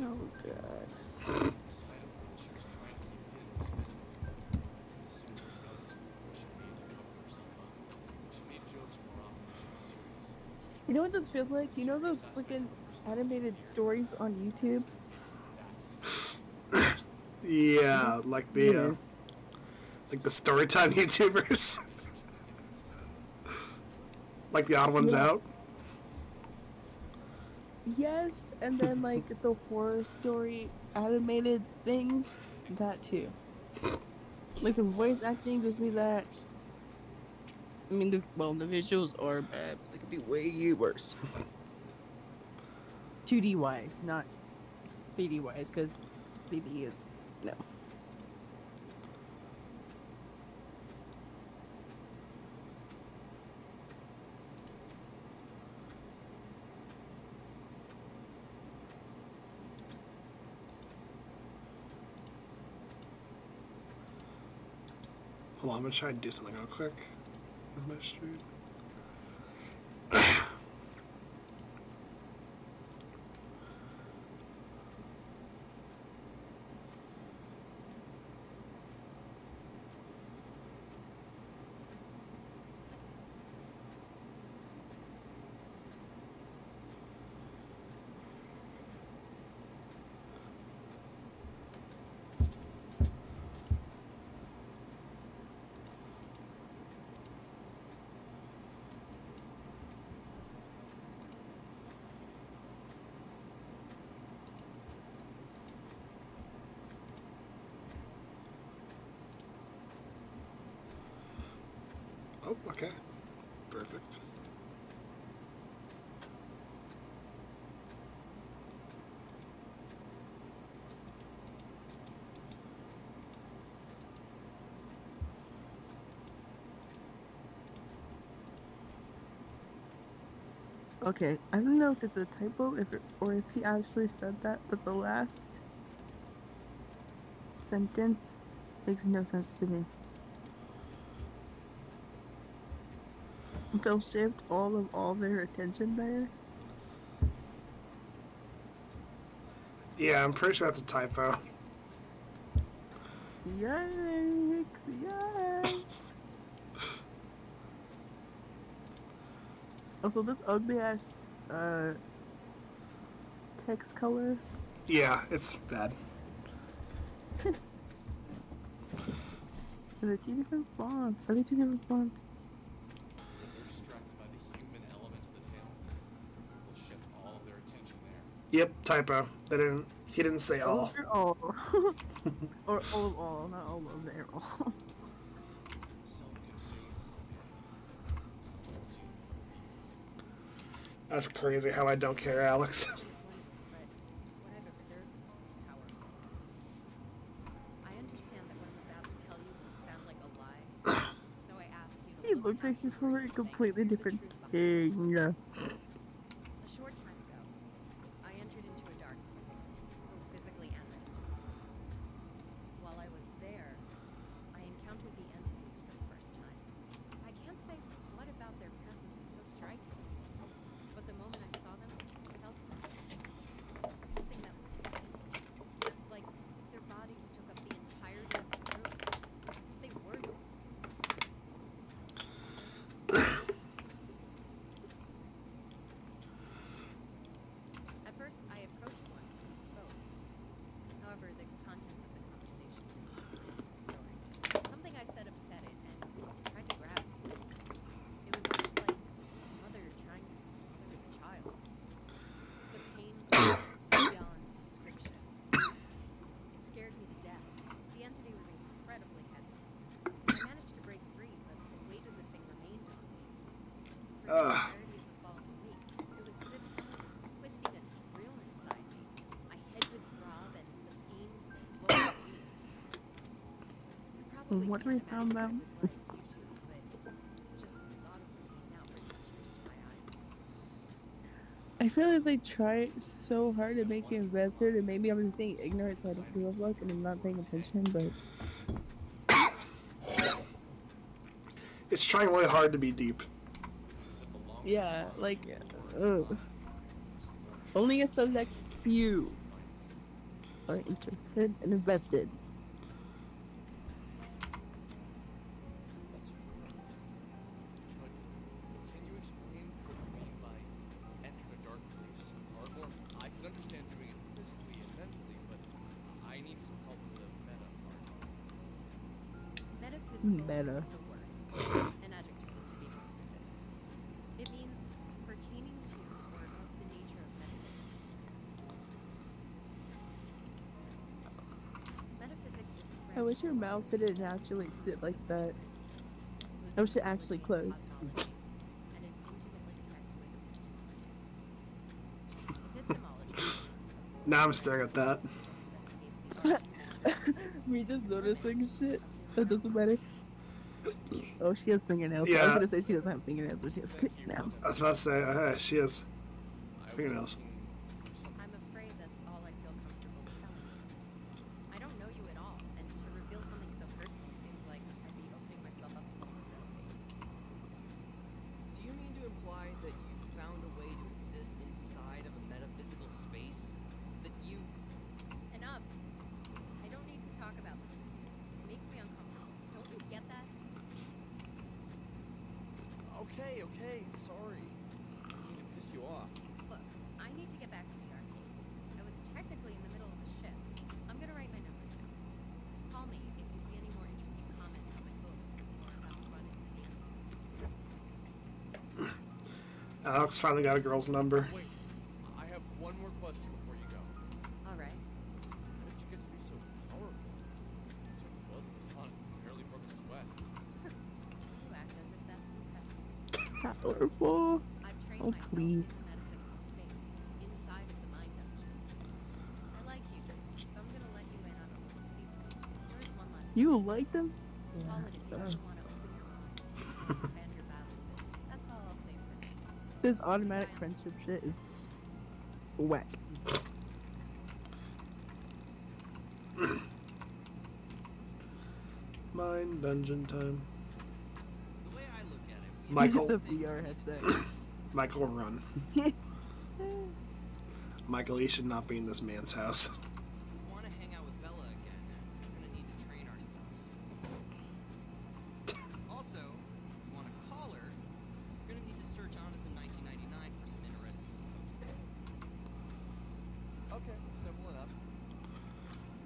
Oh god. Despite of what she was trying to keep hidden was visible. As soon as we noticed, she made to cover herself up. She made jokes more often than she was serious. You know what this feels like? You know those freaking animated stories on YouTube? Yeah, like the uh, like the storytime YouTubers. like the odd ones Yeah. out. Yes, and then like the horror story animated things, that too. Like the voice acting gives me that. I mean, the well, the visuals are bad. But they could be way worse. 2D wise, not 3D wise, because 3D is no. Hold on, I'm gonna try to do something real quick with my stream. Oh, okay. Perfect. Okay, I don't know if it's a typo if it, or if he actually said that, but the last sentence makes no sense to me. They'll shift all of all their attention there. Yeah, I'm pretty sure that's a typo. Yikes! Yikes! also, this ugly ass uh text color. Yeah, it's bad. Are they two different fonts? Are they two different fonts? They're distracted by the human element of the tale. We'll shift all of their attention there. Yep, typo. They didn't. He didn't say all. Or all. or all of all, not all of their all. Self-consumed. Self-consumed. That's crazy how I don't care, Alex. but looks like she's observed must be powerful. I understand that what I'm about to tell you will sound like a lie, so I ask you to He look looks like past she's the from words a and completely think, "Here's the different truth behind thing. Yeah. A short time ago, I entered into a dark place, both physically and metaphysically. While I was there, I encountered the entities for the first time. I can't say what about their presence was so striking, but the moment I saw them, I felt something. Something that was like their bodies took up the entirety of the room, as if they were the Ugh. What are we talking about? I feel like they try so hard to make you invested, and maybe I'm just being ignorant, so I don't feel like, and I'm not paying attention. But It's trying really hard to be deep. yeah, like, ugh. only a select few are interested and invested. Can you explain what you mean by enter a dark place? Ardmore, I can understand doing it physically and mentally, but I need some help with the meta part. Metaphysical Meta. is a word, an adjective to be more specific. It means pertaining to or of the nature of metaphysics. Metaphysics is the I wish your mouth didn't actually sit like that. I wish it actually closed. and is intimately connected with epistemology. Now I'm staring at that. Me just noticing shit. That doesn't matter. Oh, she has fingernails. Yeah. I was gonna say she doesn't have fingernails, but she has fingernails. I was about to say, uh, she has I was fingernails. looking for something I'm afraid that's all I feel comfortable telling you. I don't know you at all, and to reveal something so personal seems like I'd be opening myself up to vulnerability. Do you mean to imply that you found a way to exist inside of a metaphysical space? That you Enough. I don't need to talk about this. It makes me uncomfortable. Don't you get that? Okay, okay, sorry. I didn't mean to piss you off. Look, I need to get back to the arcade. I was technically in the middle of a shift. I'm gonna write my number down. Call me if you see any more interesting comments on my photos or about running the game. Alex finally got a girl's number. Wait, I have one more question before you go. All right. How did you get to be so powerful? You took blood in this hunt, barely broke a sweat. You act as if that's impressive. Powerful. I've trained Oh, myself please. in metaphysical space, This automatic friendship shit is just whack. Mine dungeon time. the way I look at it, Michael, the VR headset. Michael, run. Michael, you should not be in this man's house. If we want to hang out with Vella again, we're gonna need to train ourselves. also, if we want to call her, we're gonna need to search Onism 1999 for some interesting posts. Okay, simple enough.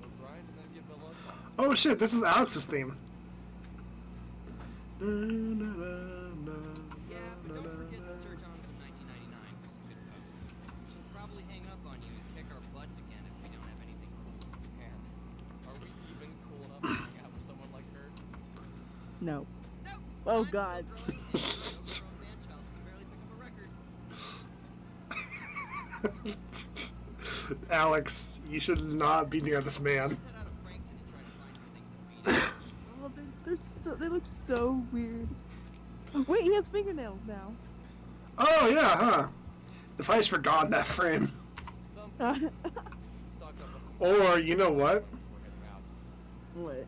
Go grind and then give Vella a call. Oh shit, this is Alex's theme. Yeah, but don't forget to search Onism 1999 for some good posts. She'll probably hang up on you and kick our butts again if we don't have anything cool. And are we even cool enough to hang out with someone like her? No. Nope. Oh, God. growing and you're an overgrown man-child who can barely pick up a record. Alex, you should not be near this man. Let's head out of Frankton and try to find some things to read. Oh, they're, they're so, they look so weird. Wait, he has fingernails now. Oh yeah, huh? If I just forgot that frame. Sounds good. what? Stock up on some Or you know what? before heading out.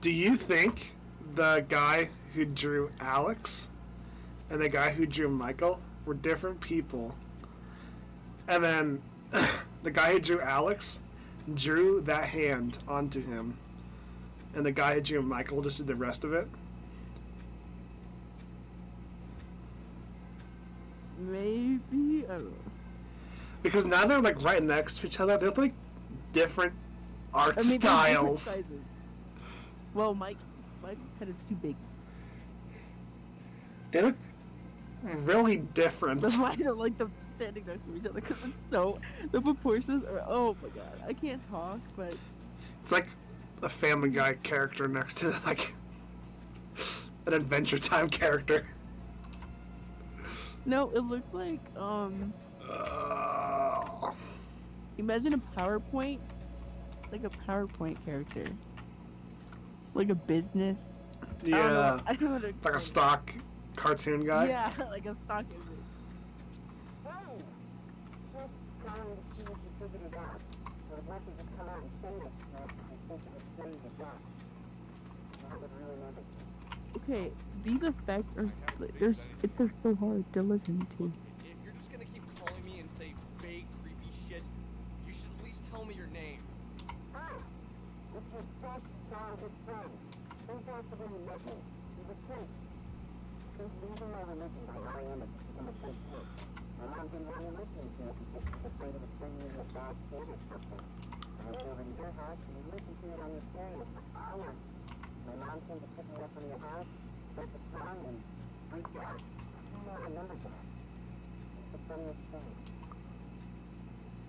Do you think the guy who drew Alex and the guy who drew Michael were different people? And then the guy who drew Alex drew that hand onto him, and the guy who drew Michael just did the rest of it. Maybe I don't know. Because now they're like right next to each other. They're like different art I mean, different styles. sizes. Well, Mike, Mike's head is too big. They look really different. That's why I don't like them standing next to each other because it's so the proportions are. Oh my god, I can't talk, but It's like a Family Guy character next to like an Adventure Time character. No, it looks like um. Uh, Imagine a PowerPoint, like a PowerPoint character, like a business. I don't know- yeah, I don't like a stock cartoon guy. Yeah, like a stock image. Hey! Just calling to see if you figured it out. I would like to just come out and say that stuff and think it explains the job. That would really make it. Okay, these effects are they're they're so hard to listen to. If you're just gonna keep calling me and say vague, creepy shit, you should at least tell me your name. Hi! It's your best childhood friend. Think after when you met. He's a priest. He's leaving my religion by R.E.M. has become a fake. My mom didn't want me listening to it because she afraid it would send a bad sin or something. I went over to your house and we listened to it on the stereo for hours. My mom came to pick me up from your house, heard the song, and freaked out. You know, I remember that. It's the funniest thing.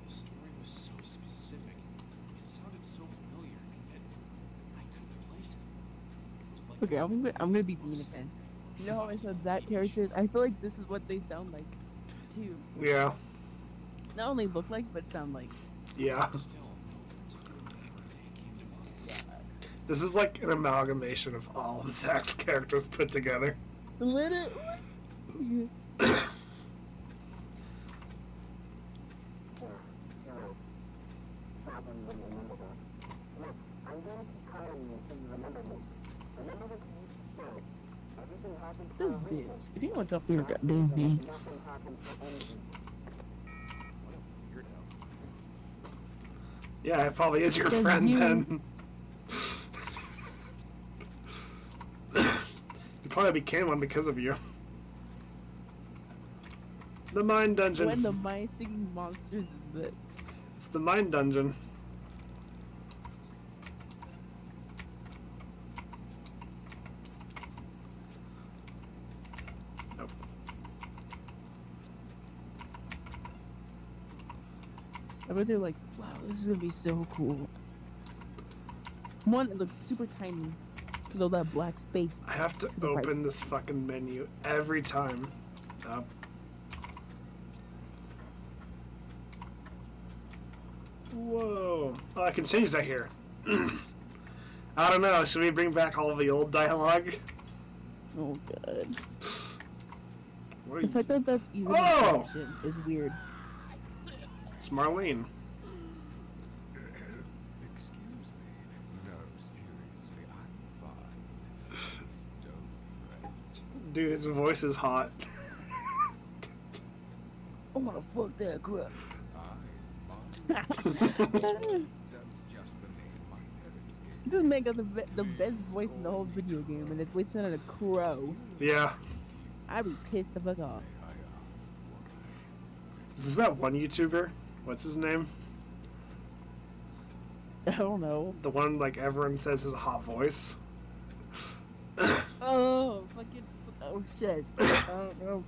The story was so specific. It sounded so familiar, and yet I couldn't place it. It was like Okay, I'm gonna, I'm gonna be mean again. You know how I said Zach characters? I feel like this is what they sound like, too. Yeah, Not only look like, but sound like. yeah. still no particular birthday came to mind. This is like an amalgamation of all of Zach's characters put together. Literally. Yeah, you're right. Probably wouldn't remember that. Look, I'm going to keep calling you until you remember me. Remember what you used to say. Everything happens for This bitch. If you want to talk to your Not goddamn because name. Nothing happens for any reason. What a weirdo. Yeah, it probably is your friend you- then. You probably became one because of you. The mine dungeon. When the mind singing monsters is this? It's the mine dungeon. Nope. I bet they're like, wow, this is gonna be so cool. One, it looks super tiny because of that black space. I have to The right. open this fucking menu every time. Up. Whoa. Oh, I can change that here. I don't know. Should we bring back all the old dialogue? Oh god. What are The you- fact that that's even Oh! an option is weird. It's Marlene. Excuse me. No, seriously, I'm fine. Please don't fret. Dude, his voice is hot. I wanna fuck that crap. I, Marley, that's just the name my parents gave Just make up the be- the best voice in the whole video game, and his voice sounded a crow. yeah. I'd be pissed the fuck off. Is asked that one YouTuber? What's his name? I don't know. The one like everyone says has a hot voice. Oh, fucking. Oh shit. I don't know.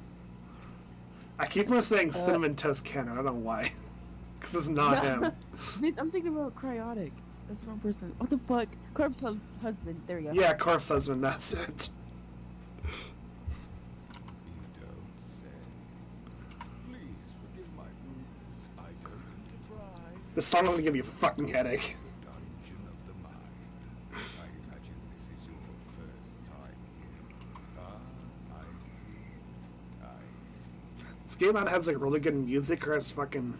I keep on saying Uh, Cinnamon Toast Cannon. I don't know why. Because it's not him. Bitch, I'm thinking about Cryaotic. That's the wrong person. What the fuck? Corpse hus- husband. There we go. Yeah, Corpse Husband. That's it. you don't say. Please forgive my rudeness. I don't mean to pry. This song is gonna give me a fucking headache. Dungeon of the mind. I imagine this is your first time here. Ah, I see. I see. This game out has like really good music, or it's fucking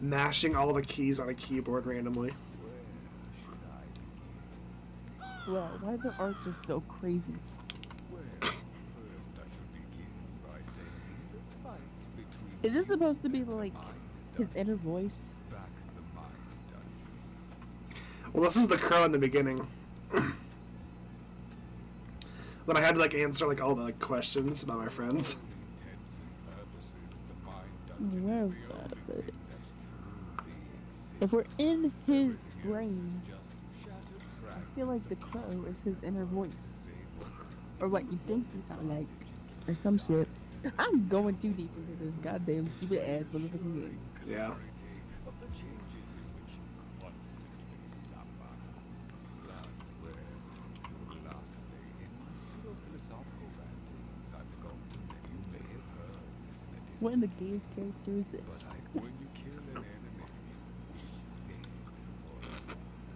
mashing all the keys on a keyboard randomly. Where should I begin? Wow, why did the art just go crazy? Well, first I should begin by saying the fight between Is this supposed to be like his inner voice? Back the mind dungeon. Well, this is the crow in the beginning. when I had to like answer like all the like, questions about my friends. For all intents and purposes, the mind I'm dungeon aware of that, but if we're in his brain, I feel like the crow is his inner voice. Or what you think he sound like. Or some shit. I'm going too deep into this goddamn stupid ass motherfucking game. Yeah. of the changes in which you constantly suffer. Thus, well, lastly, in my pseudo-philosophical What in the game's character is this? When you kill an enemy,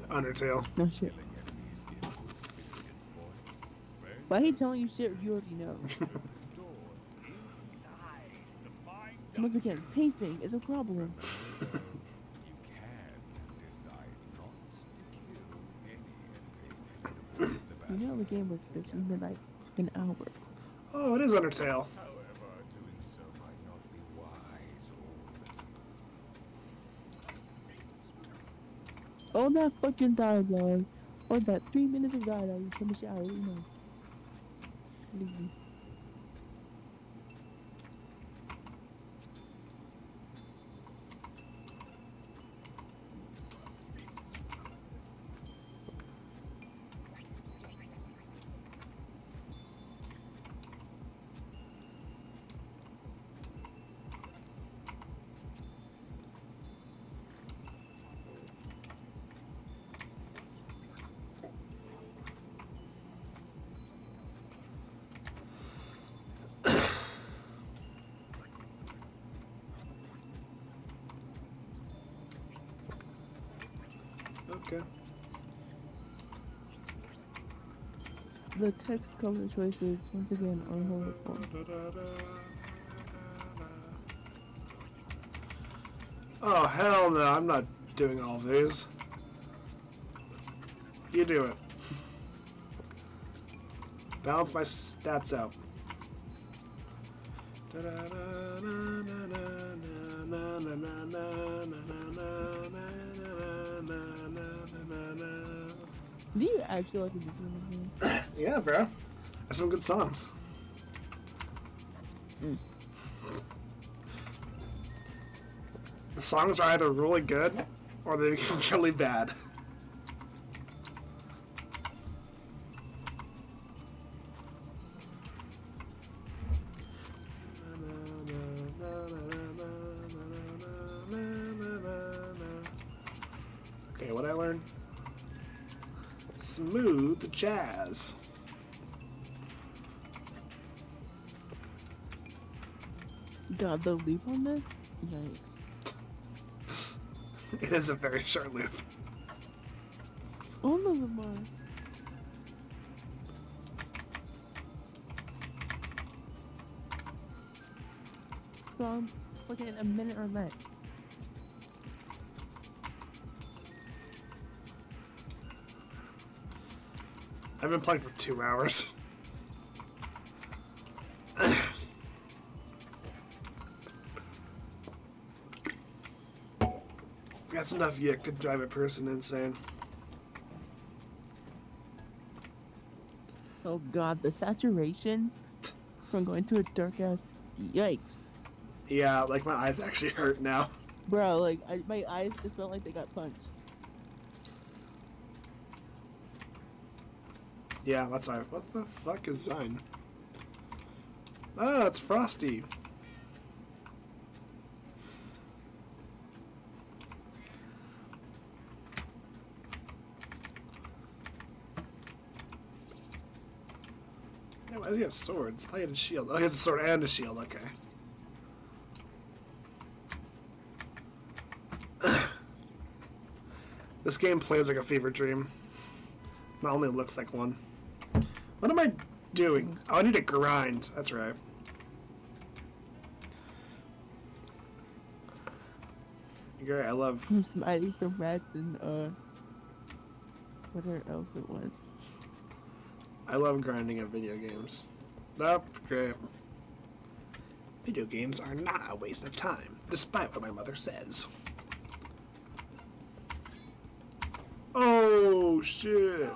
stay Undertale. No shit. Why he telling you shit you already know? Once again, pacing is a problem. You know the game works this in like an hour. Oh, it is Undertale. All that fucking dialogue, or that three minutes of dialogue from the shower, you know. The text color choices, once again, horrible. Oh, hell no. I'm not doing all these. You do it. Balance my stats out. Do you actually like this game? Yeah, bro. That's some good songs. Mm. The songs are either really good or they become really bad. Jazz. God, the loop on this? Yikes. It is a very short loop. All of them are. So I'm looking fucking a minute or less. I've been playing for two hours. That's enough yet could drive a person insane. Oh god, the saturation from going to a dark ass. Yikes. Yeah, like my eyes actually hurt now. Bro, like, I, my eyes just felt like they got punched. Yeah, that's why. What the fuck is sign? Oh, ah, it's Frosty. Yeah, why does he have swords? I had a shield. Oh, he has a sword and a shield. Okay. this game plays like a fever dream. Not only looks like one. What am I doing? Oh, I need to grind. That's right. Great, I love. Some rats, and uh, whatever else it was. I love grinding at video games. Nope, great. Video games are not a waste of time, despite what my mother says. Oh shit!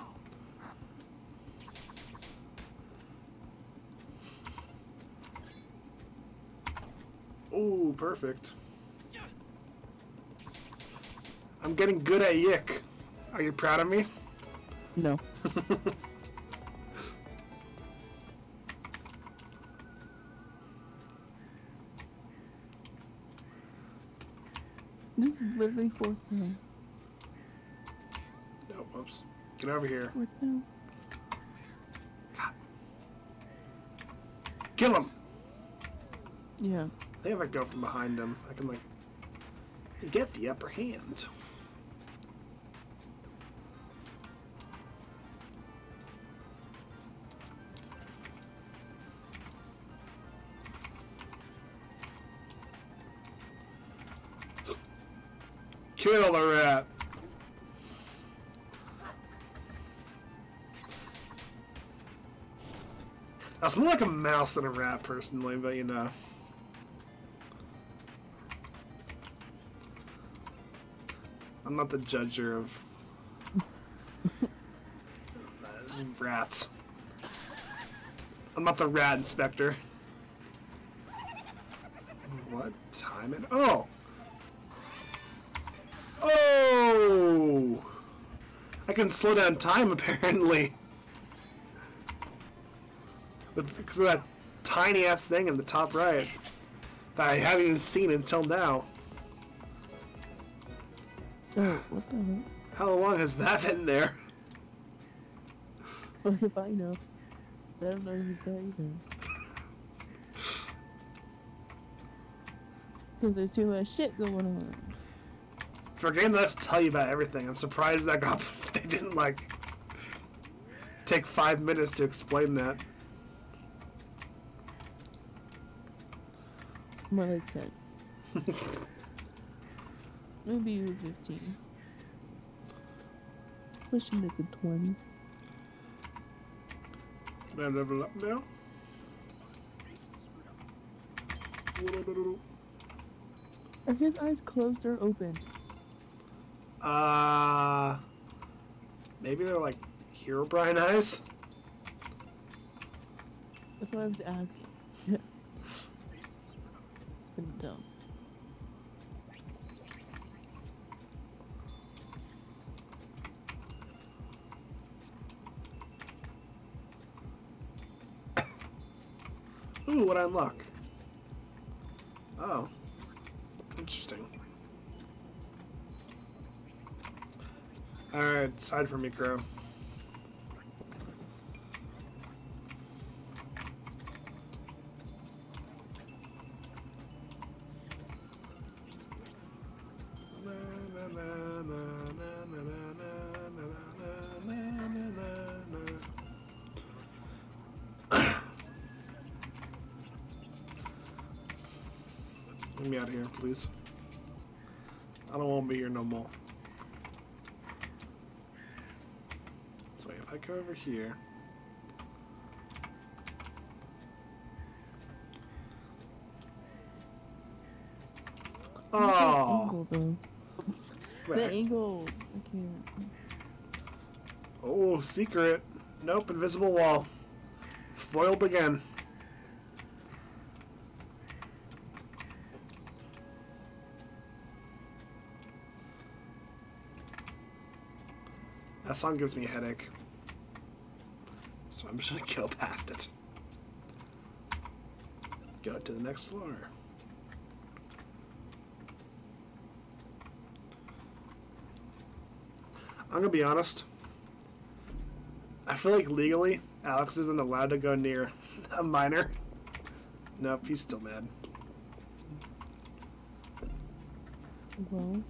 Oh, perfect. I'm getting good at YIIK. Are you proud of me? No. This is literally fourth down. No, whoops. Get over here. Fourth down. Kill him! Yeah. I think if I go from behind him, I can like get the upper hand. Kill the rat. That's more like a mouse than a rat, personally, but you know. I'm not the judger of rats. I'm not the rat inspector. What time it? Oh! Oh! I can slow down time apparently. Because of that tiny ass thing in the top right that I haven't even seen until now. Oh, what the hell? How long has that been there? Fuck if I know. I don't know who's there either. Because there's too much shit going on. For a game that has to tell you about everything, I'm surprised that got they didn't like take five minutes to explain that. More like 10. Maybe you were 15. Pushing it to 20. Can I level up now? Are his eyes closed or open? Uh, maybe they're like Herobrine eyes. That's what I was asking. Couldn't tell. Ooh, what I unlock? Oh, interesting. Alright, side from me, Crow. Please. I don't want to be here no more. So if I go over here. The ah. Oh, angle. The angle. Oh, secret. Nope, invisible wall. Foiled again. Song gives me a headache. So I'm just gonna go past it. Go to the next floor. I'm gonna be honest. I feel like legally, Alex isn't allowed to go near a minor. Nope, he's still mad. Well,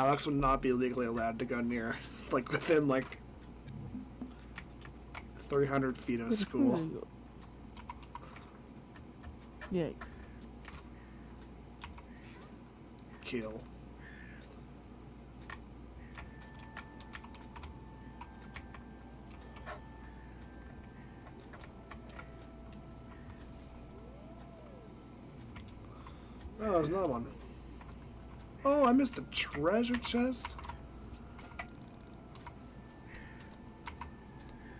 Alex would not be legally allowed to go near, like within like 300 feet of a school. Yikes. Kill. Oh, there's another one. Oh, I missed a treasure chest.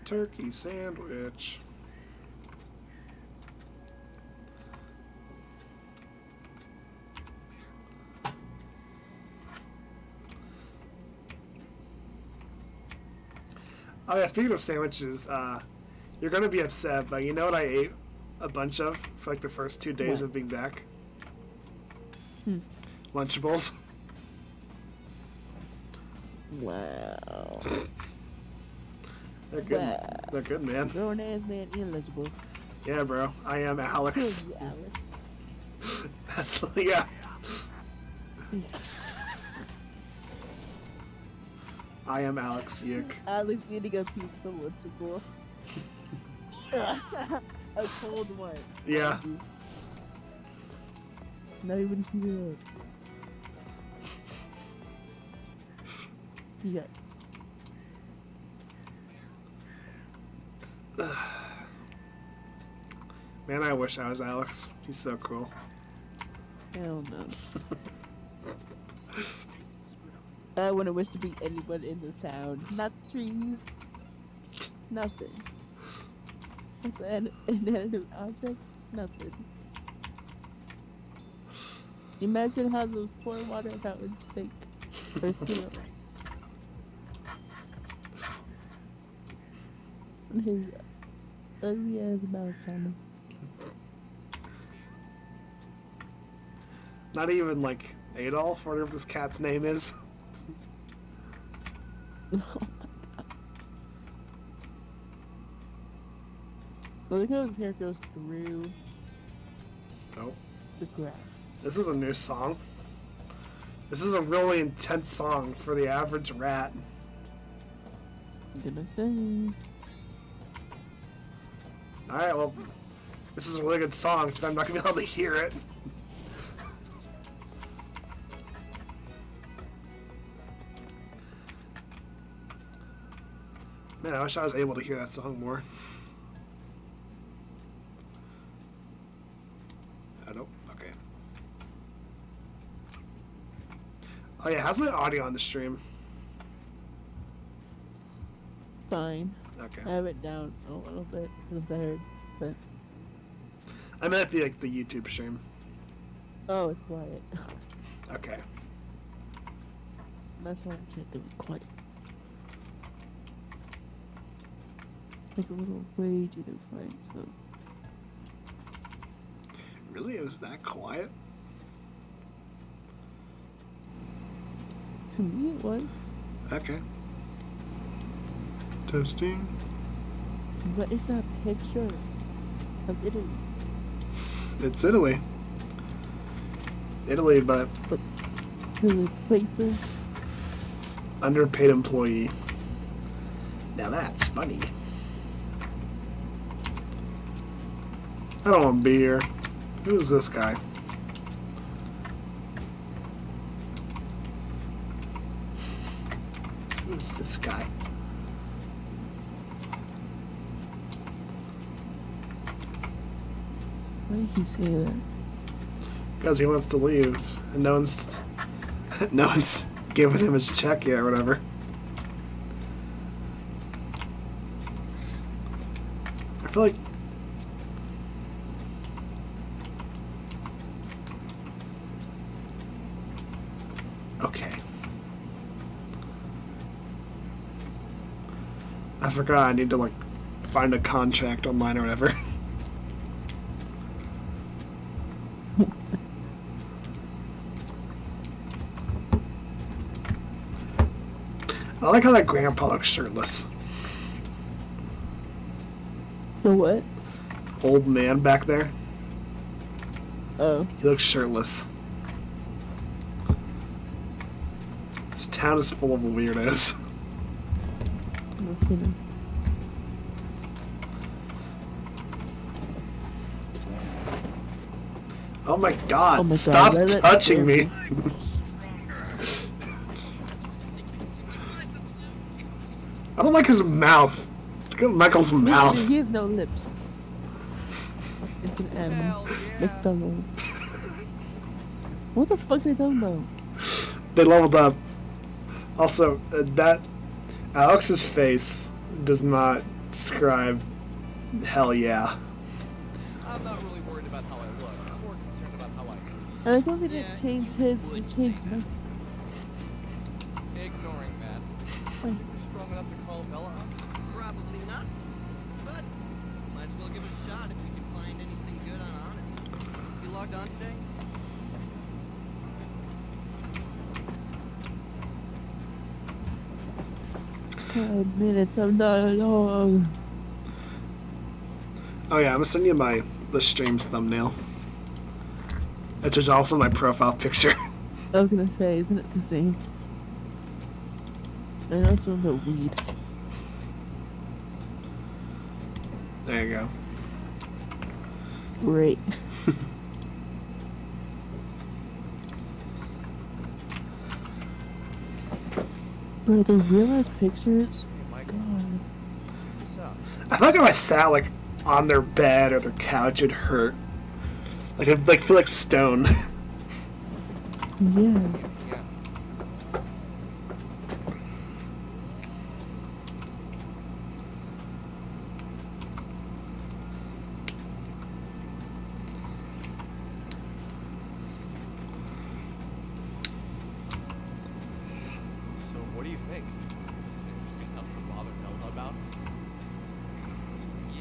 Turkey sandwich. Oh yeah, speaking of sandwiches, uh, you're gonna be upset, but you know what I ate a bunch of for like the first two days What? of being back? Hmm. Lunchables. Wow. They're good. Wow. They're good, man. Grown ass man ineligibles. Yeah, bro. I am Alex. Crazy Alex. That's yeah. I am Alex YIIK. Alex eating a pizza lunchable. a cold one. Yeah. Not even heated Yikes. Man, I wish I was Alex. He's so cool. Hell no. I wouldn't wish to be anyone in this town. Not trees. Nothing. Not inanimate objects. Nothing. Imagine how those poor water fountains think or feel. And His ugly ass mouth kind Not even like Adolf, or whatever this cat's name is. Oh I like how his hair goes through Oh, the grass. this is a new song. This is a really intense song for the average rat. Gonna say. Alright, well, this is a really good song, but I'm not gonna be able to hear it. Man, I wish I was able to hear that song more. Uh, I don't. Okay. Oh yeah, how's my audio on the stream? Fine. Okay. I have it down a little bit because I'm but I meant be like the YouTube stream. oh, it's quiet. Okay. That's why I checked. It was quiet. Like a little way too quiet. So Really, it was that quiet? to me, it was. Okay. Testing. What is that picture of Italy? It's Italy. Italy, but Italy places. underpaid employee. Now that's funny. I don't want to be here. Who's this guy? Who's this guy? Why he say that? Because he wants to leave, and no one's no one's giving him his check yet, or whatever. I feel like okay. I forgot I need to like find a contract online or whatever. I like how that grandpa looks shirtless. The what? Old man back there. Oh. He looks shirtless. This town is full of weirdos. No kidding. Oh my god, Oh my God, stop touching me. I don't like his mouth. Look at Michael's mouth. He has no lips. It's an M. Hell yeah. McDonald's. What the fuck they talking about? They leveled up. Also, uh, that Alex's face does not describe hell yeah. I'm not really worried about how I look. I'm more concerned about how I And I thought they didn't Yeah, change you his. would They say changed that. Mantis. Ignoring that. Wait. Think we're strong enough to call Vella up? Probably not. But might as well give it a shot if we can find anything good on Odyssey. You logged on today? Five minutes. I'm not long. Oh yeah, I'm gonna send you my the stream's thumbnail. Which is also my profile picture. I was gonna say, isn't it the same? I know it's a little bit weed. There you go. Great. Bro, the realized pictures. Feel like if I sat like on their bed or their couch, it'd hurt. Like I'd like feel like stone. Yeah. So what do you think? This interesting enough to bother Delta about?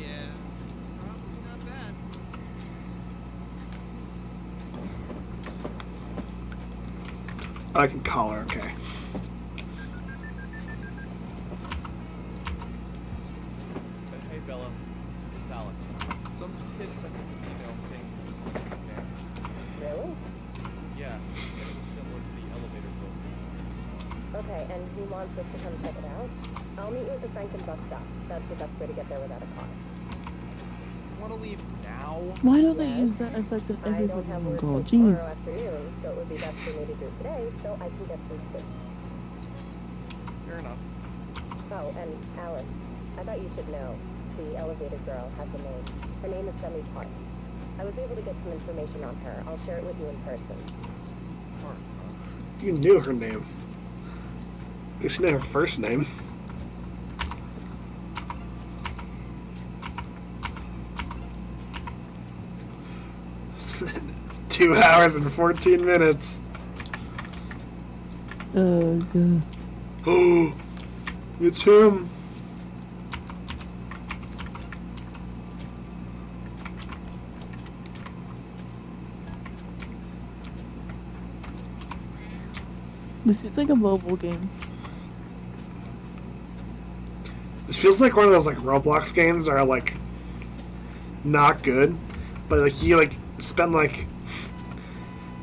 Yeah, probably not bad. I can call her. Okay. Uh, hey Vella, it's Alex. Some kid sent us an email saying the system vanished. Really? Yeah, and it was similar to the elevator girls' experience. Okay, and who wants us to come check it out? I'll meet you at the Frankton bus stop. That's the best way to get there without a car. Want to leave now? Why don't they use that effect on I every don't have Pokemon work Go? till Jeez. tomorrow afternoon, so it would be best for me to do it today so I can get through sleep. Fair enough. Oh, and Alice, I thought you should know. The elevator girl has a name. Her name is Sammy Pak. I was able to get some information on her. I'll share it with you in person. You knew her name. At least you knew her first name. Two hours and 14 minutes. Oh god. Oh, it's him. This feels like a mobile game. This feels like one of those like Roblox games that are like not good, but like you like spend like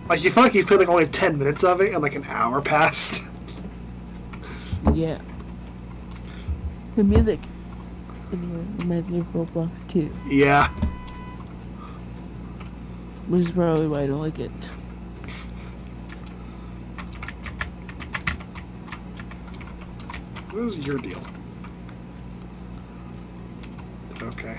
like you feel like you played like only ten minutes of it and like an hour passed. Yeah. The music. Anyway, reminds me of Roblox too. Yeah. Which is probably why I don't like it. What is your deal? Okay.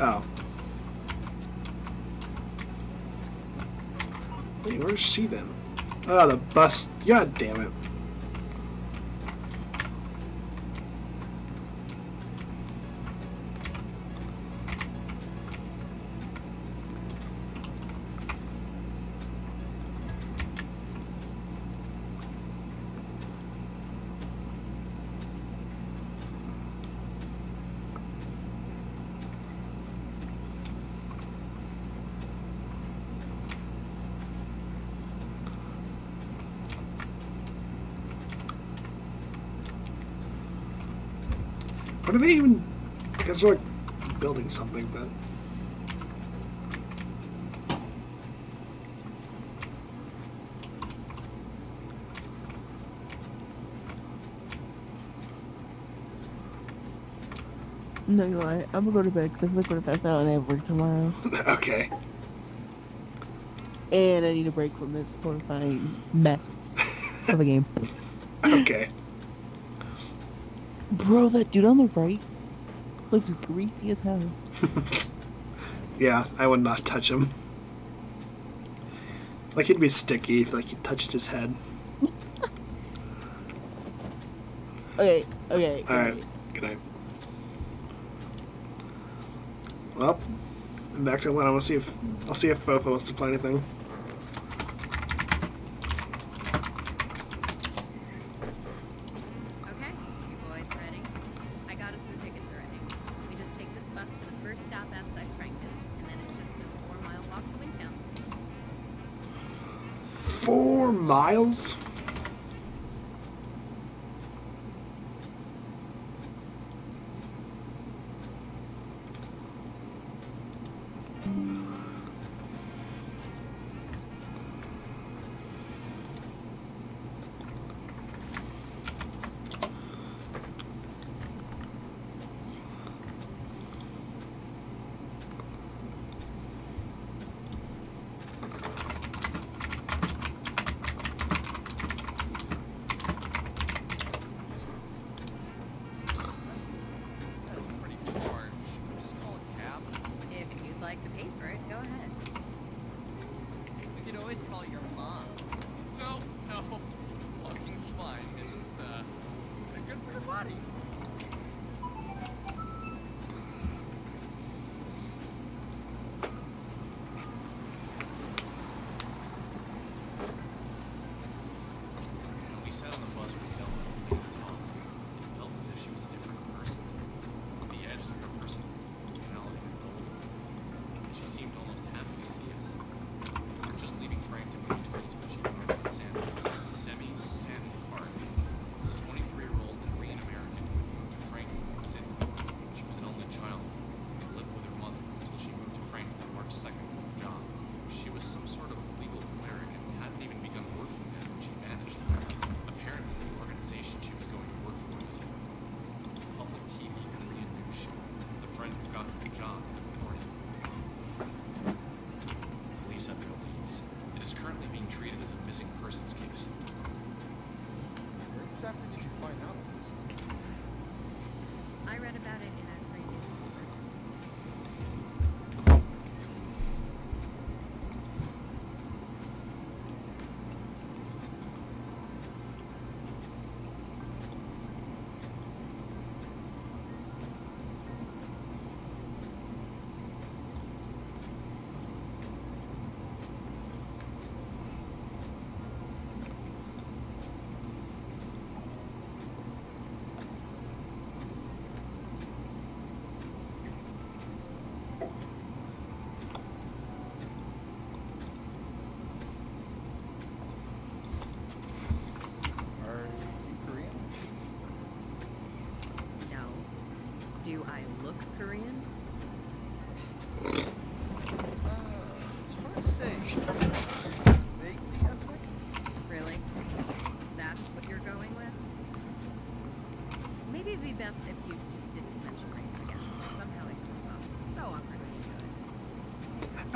Oh. Wait, them? Oh, ah, the bus. God damn it. What are they even? I guess they're like building something, but. Not gonna lie, I'm gonna go to bed because I feel like I'm gonna pass out and I have work tomorrow. okay. And I need a break from this horrifying mess of a game. Okay. Bro, that dude on the right looks greasy as hell. Yeah, I would not touch him. Like he'd be sticky if like you touched his head. Okay, okay. All right. Good night. Well, I'm back to one. I want to see if I'll see if Fofo wants to play anything.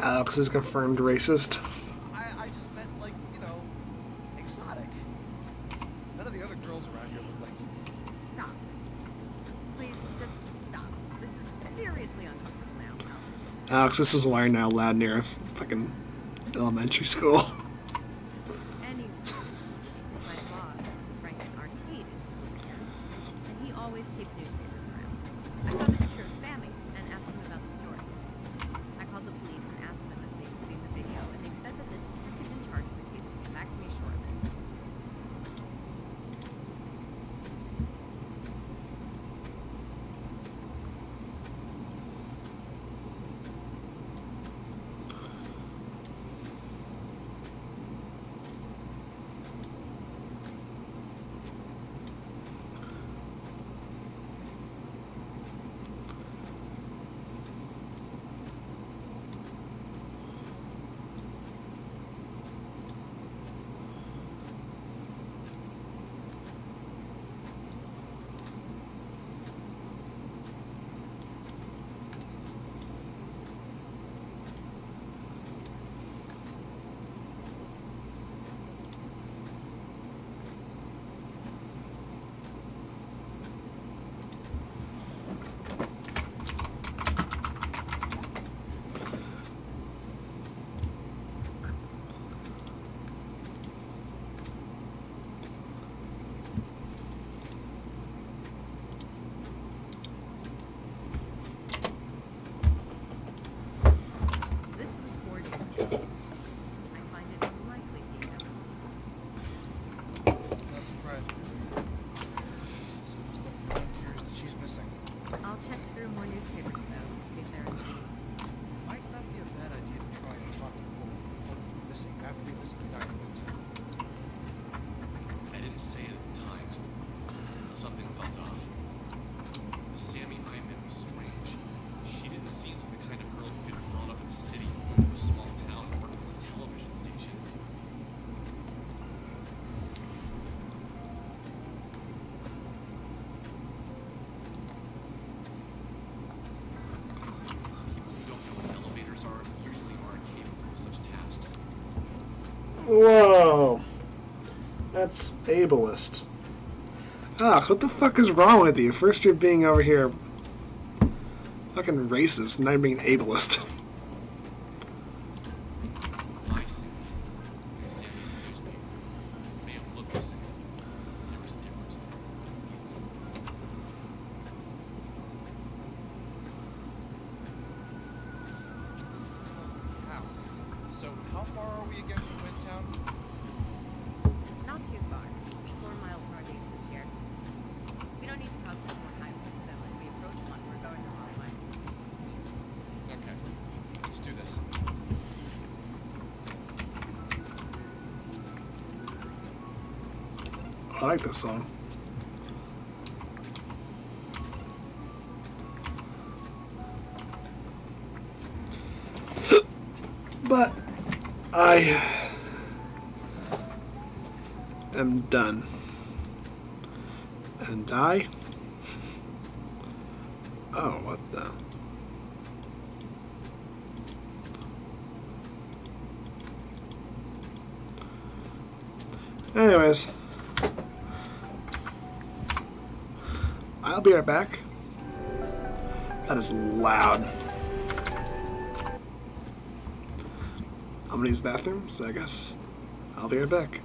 Alex is confirmed racist. I, I just meant like, you know, exotic. None of the other girls around here look like you. Stop. Please just stop. This is seriously uncomfortable now, Alex. Alex, this is why you're now Loud near fucking elementary school. That's ableist. Ugh, what the fuck is wrong with you? First you're being over here fucking racist, now you're being ableist. This song. But I am done. And I. Oh, what the? Anyways. Back. That is loud. I'm gonna use the bathroom, so I guess I'll be right back.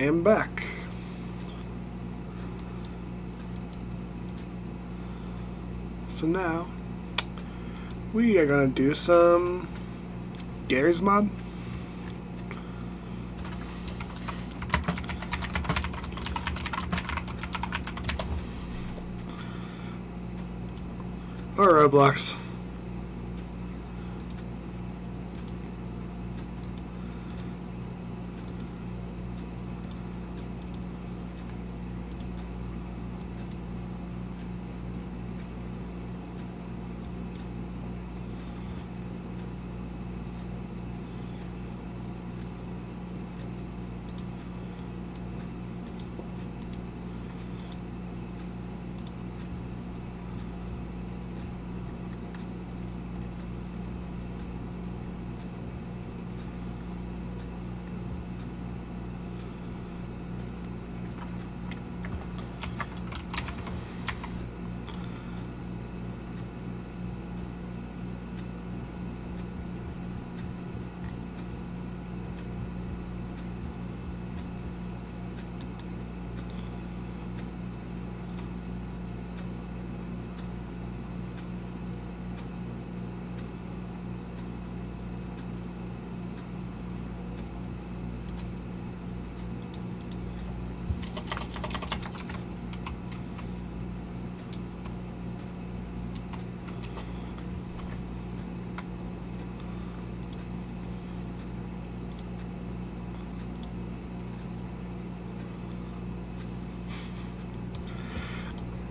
Am back. So now we are gonna do some Garry's Mod. Or Roblox.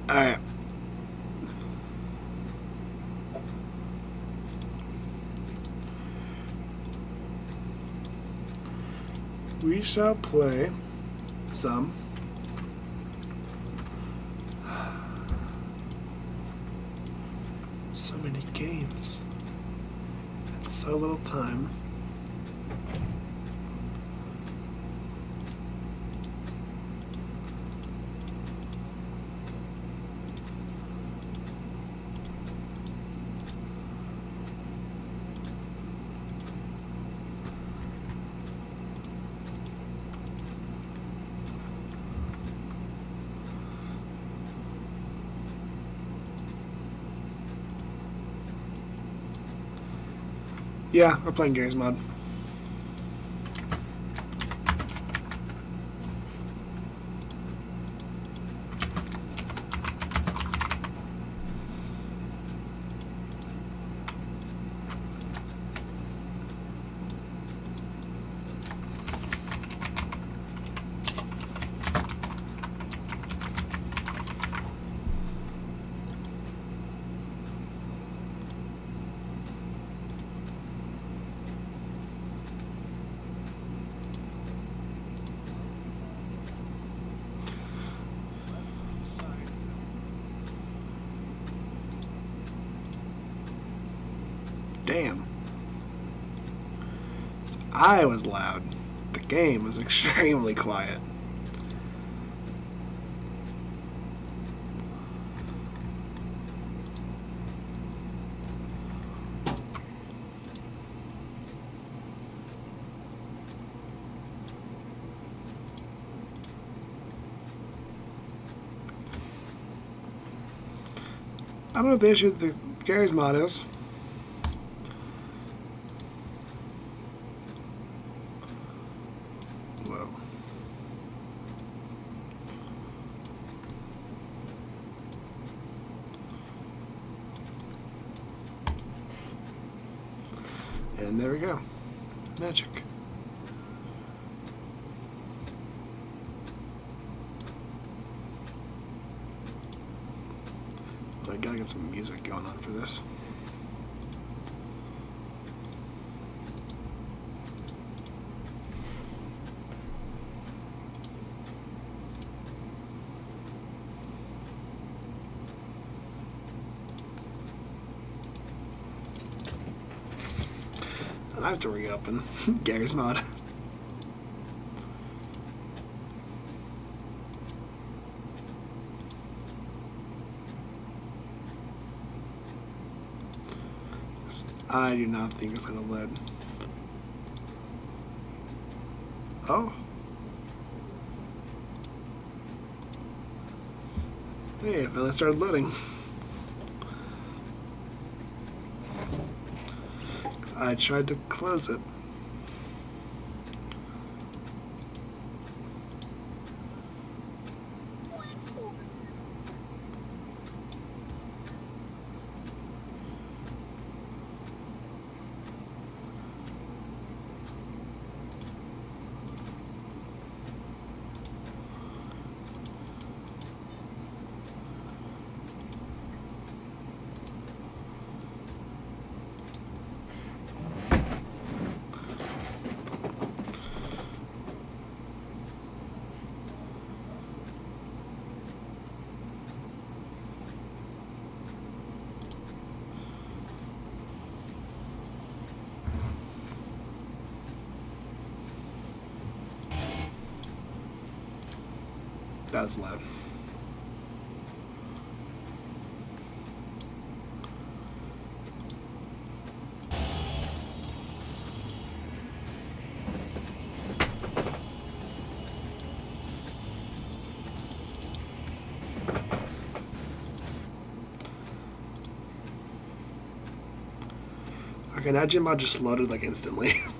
Alright. We shall play some so many games in so little time. Yeah, we're playing Garry's Mod. Damn. So I was loud. The game was extremely quiet. I don't know what the issue with the Garry's Mod is. have to ring up in Garry's Mod. I do not think it's gonna lead. Oh. Hey, I finally started loading. I tried to close it. Loud. Okay, now Gmod just loaded like instantly.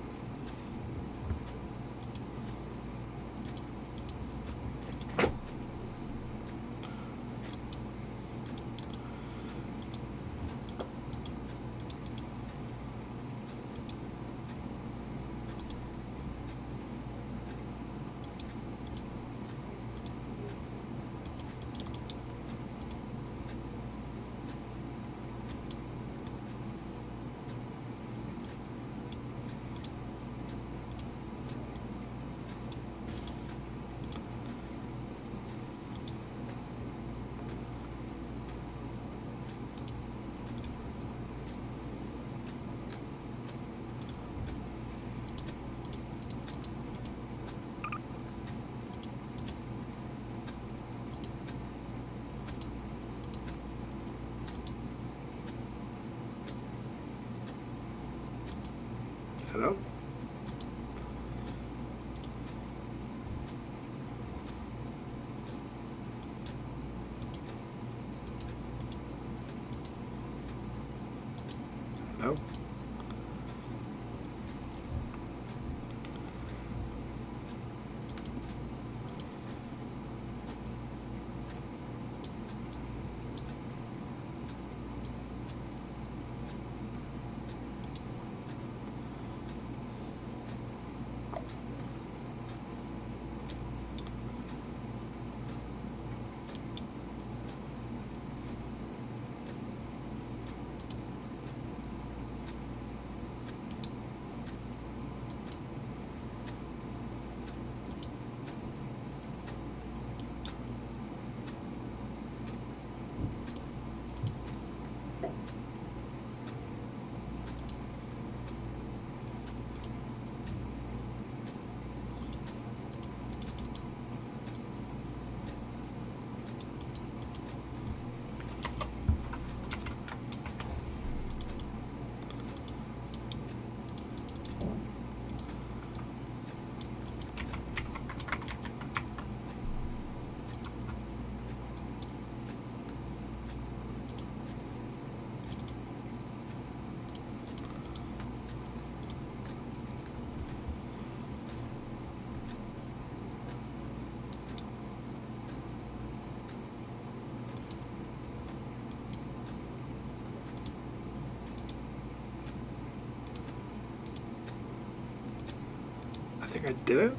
I did it.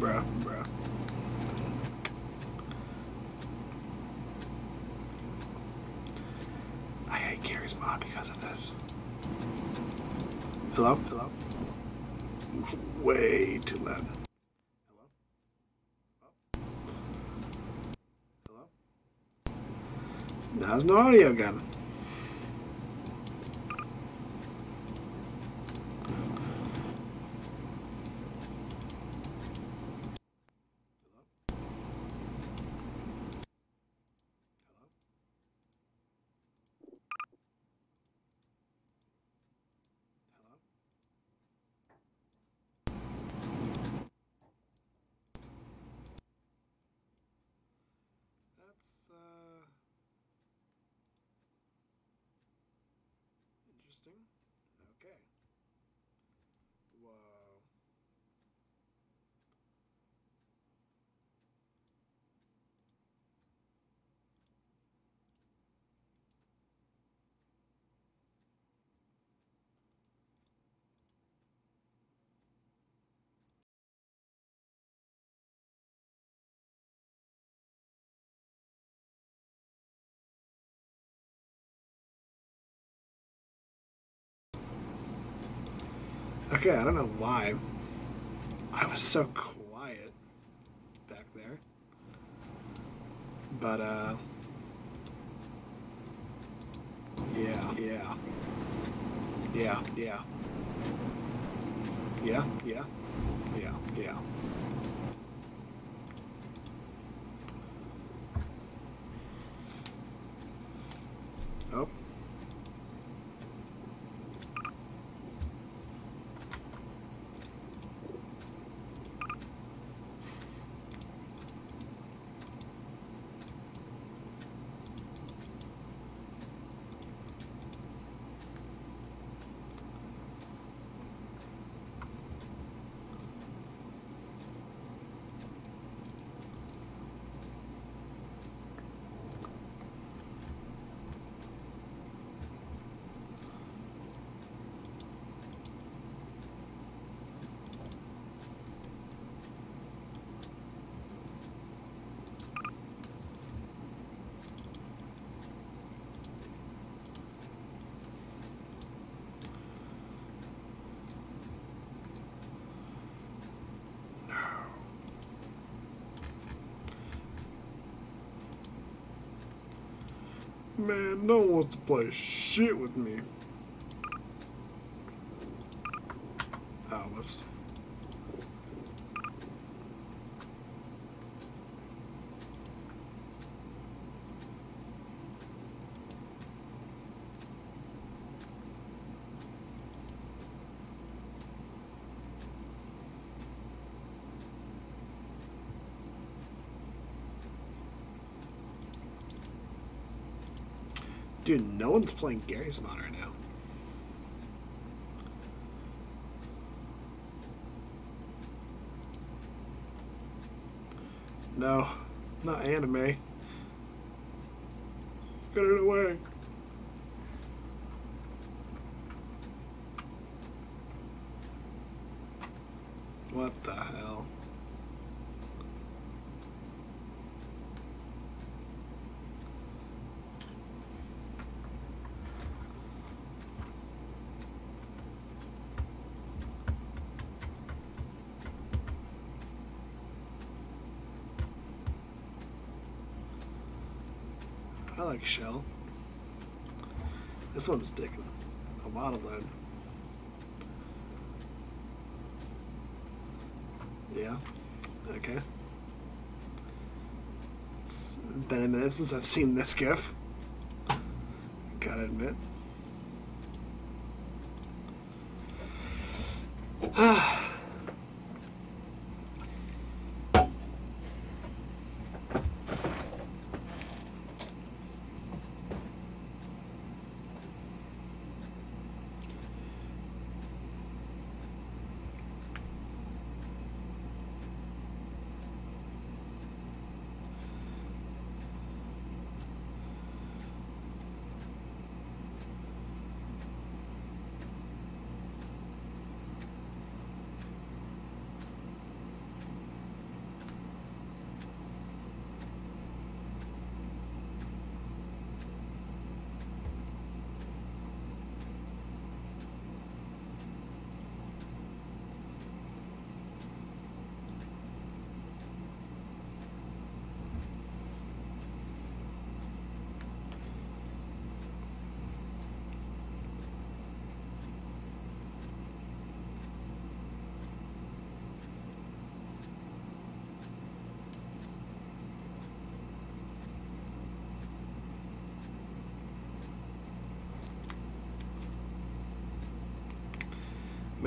Bruh, bruh. I hate Garry's Mod because of this. Hello? Hello? Way too loud. Hello? Hello? There's no audio gun. Okay, I don't know why. I was so quiet back there. But, uh. Yeah, yeah. Yeah, yeah. Yeah, yeah. Yeah, yeah. Oh. Man, no one wants to play shit with me. Oh, whoops. Dude, no one's playing Garry's Mod right now. No, not anime. Get it away. What the hell? I like Shell. This one's taking a lot of load. Yeah. Okay. It's been a minute since I've seen this GIF. Gotta admit.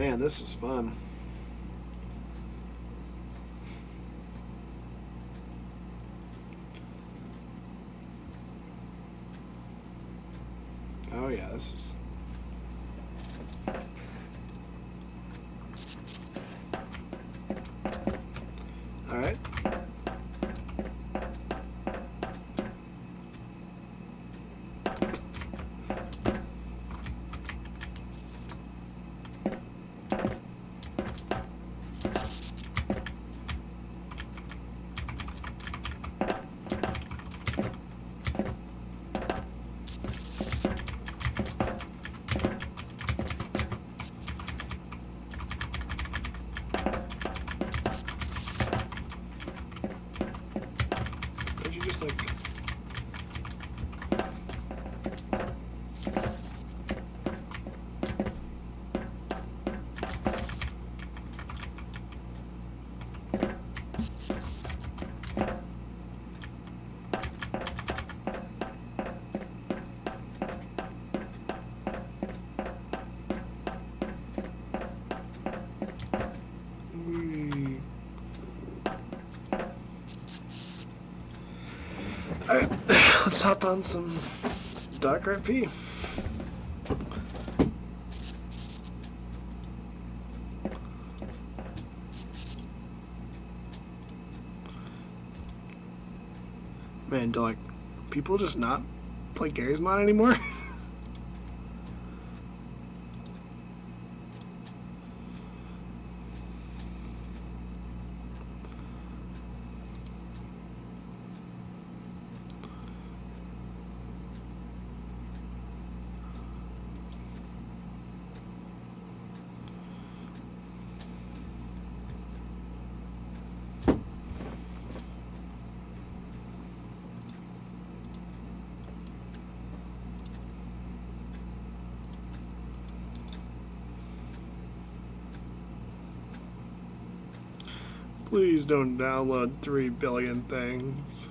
Man, this is fun. Oh yeah, this is let's hop on some Dark RP. Man, do like people just not play Garry's Mod anymore? Please don't download 3 billion things.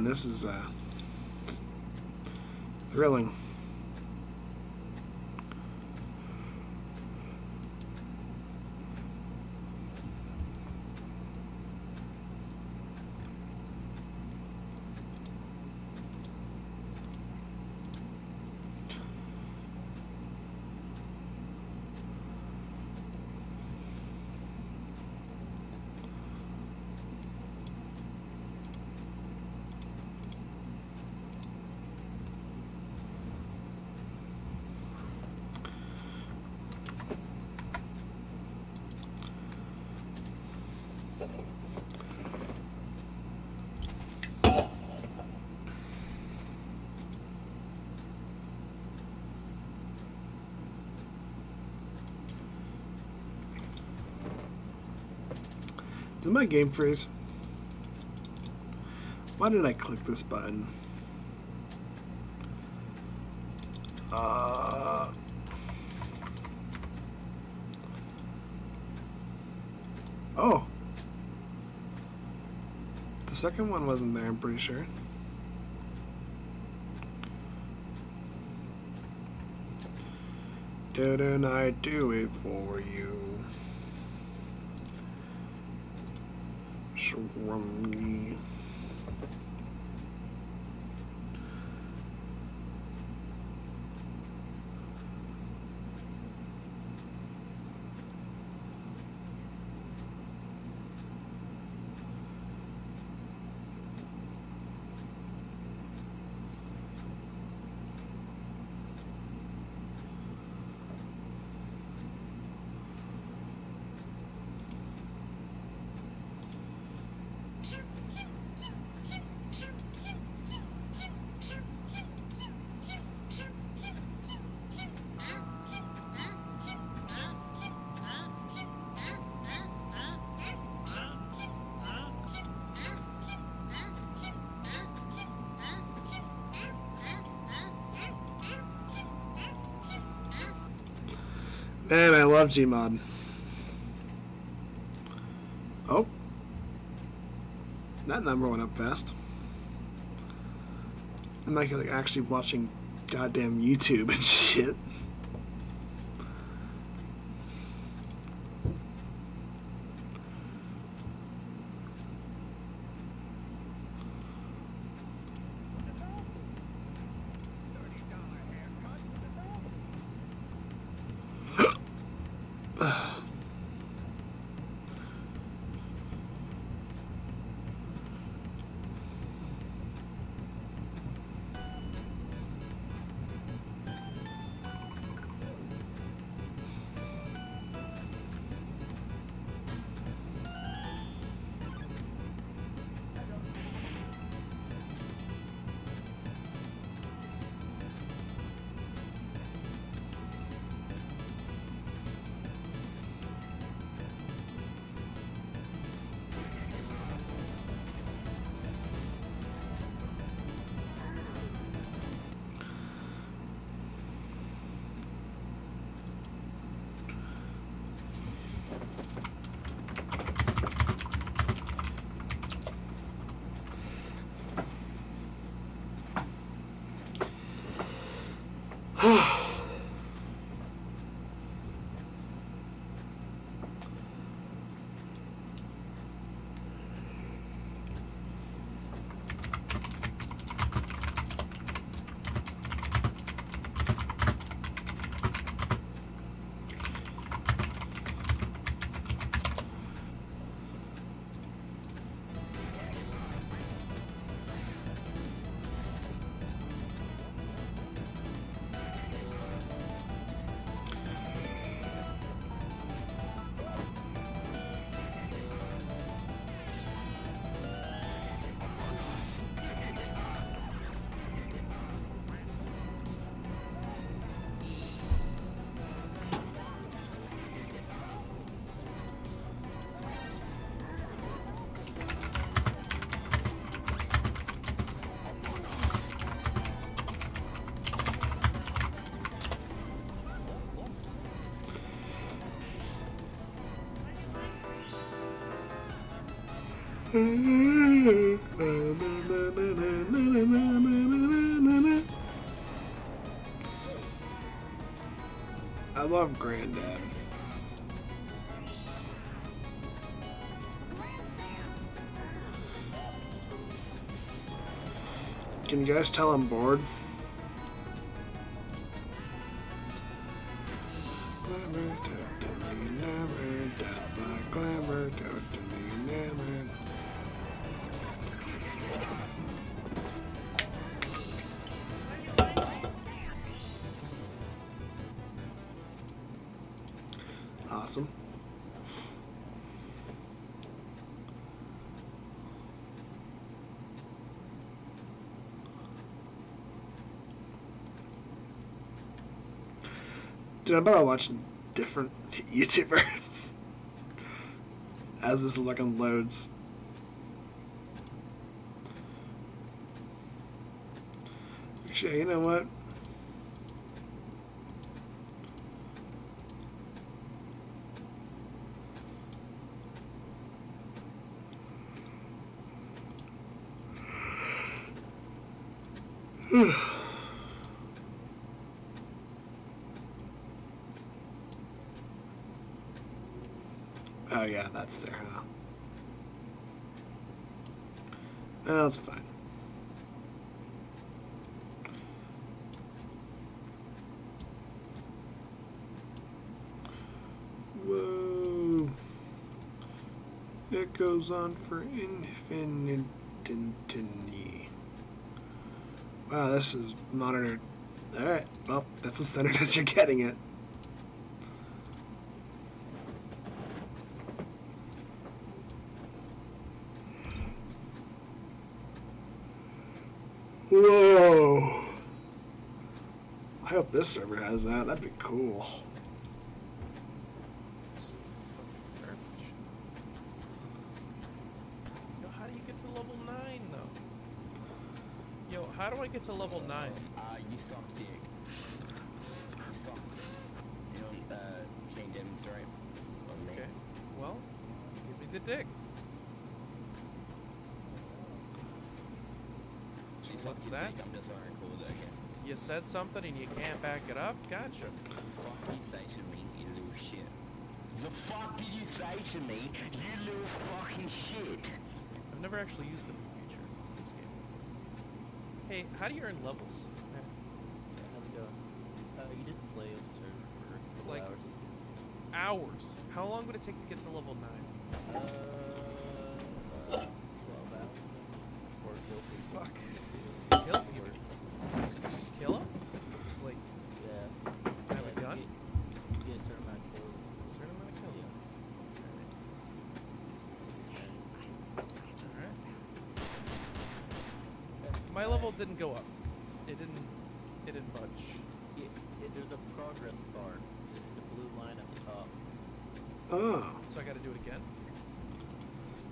Man, this is uh, thrilling. Did my game freeze? Why did I click this button? Uh, oh. The second one wasn't there, I'm pretty sure. Didn't I do it for you? Shrummy. Love Gmod. Oh. That number went up fast. I'm like, like actually watching goddamn YouTube and shit. I love Granddad. Can you guys tell I'm bored? Dude, I better watch a different YouTuber as this looking loads. Actually, you know what? Oh yeah, that's there, huh? That's fine. Whoa. It goes on for infinity. Wow, this is monitored. Alright, well, that's as standard as you're getting it. Whoa. I hope this server has that. That'd be cool. Yo, how do you get to level 9 though? Yo, how do I get to level 9? Uh, you suck dick. You suck. You don't, uh, can't demonstrate on me. Okay. Well, give me the dick. You suck What's your that? dick, I'm just gonna record that again. Said something and you can't back it up? Gotcha. Fuck you say to me, you little shit. The fuck did you say to me, you little fucking shit? I've never actually used the move feature in this game. Hey, how do you earn levels? How's it going? Uh, you didn't play on the server for a couple Like- hours. Hours. How long would it take to get to level 9? Uh, uh, 12 hours. Or kill people. Fuck. Kill people? Just, just kill him? Just like, Yeah. have a gun? You get a certain amount of kills. Certain amount of kills. Yeah. Alright. My level didn't go up. It didn't. It didn't budge. Yeah, it- there's a progress bar. The blue line at the top. Oh. So I got to do it again.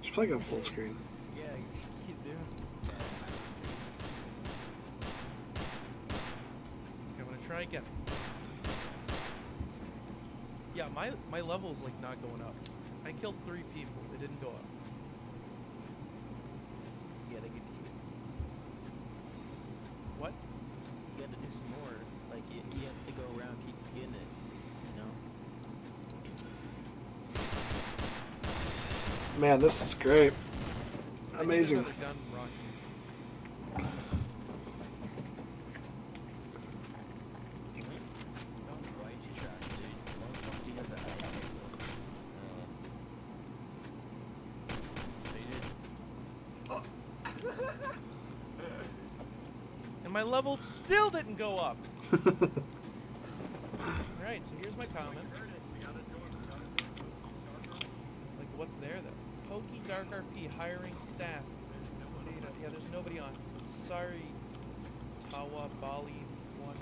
Should probably go full screen. Yeah, you keep doing it. Okay, I'm gonna try again. Yeah, my my level's like not going up. I killed three people. It didn't go up. You gotta get What? You gotta do some more. Like you, you have to go around, keep getting it. You know. Man, this is great. Amazing. another gun, Rocky. And my level still didn't go up. Alright, so here's my comments. Like, what's there though? Pokey Dark RP hiring staff. Data. Yeah, there's nobody on. Sorry, Tawa Bali one.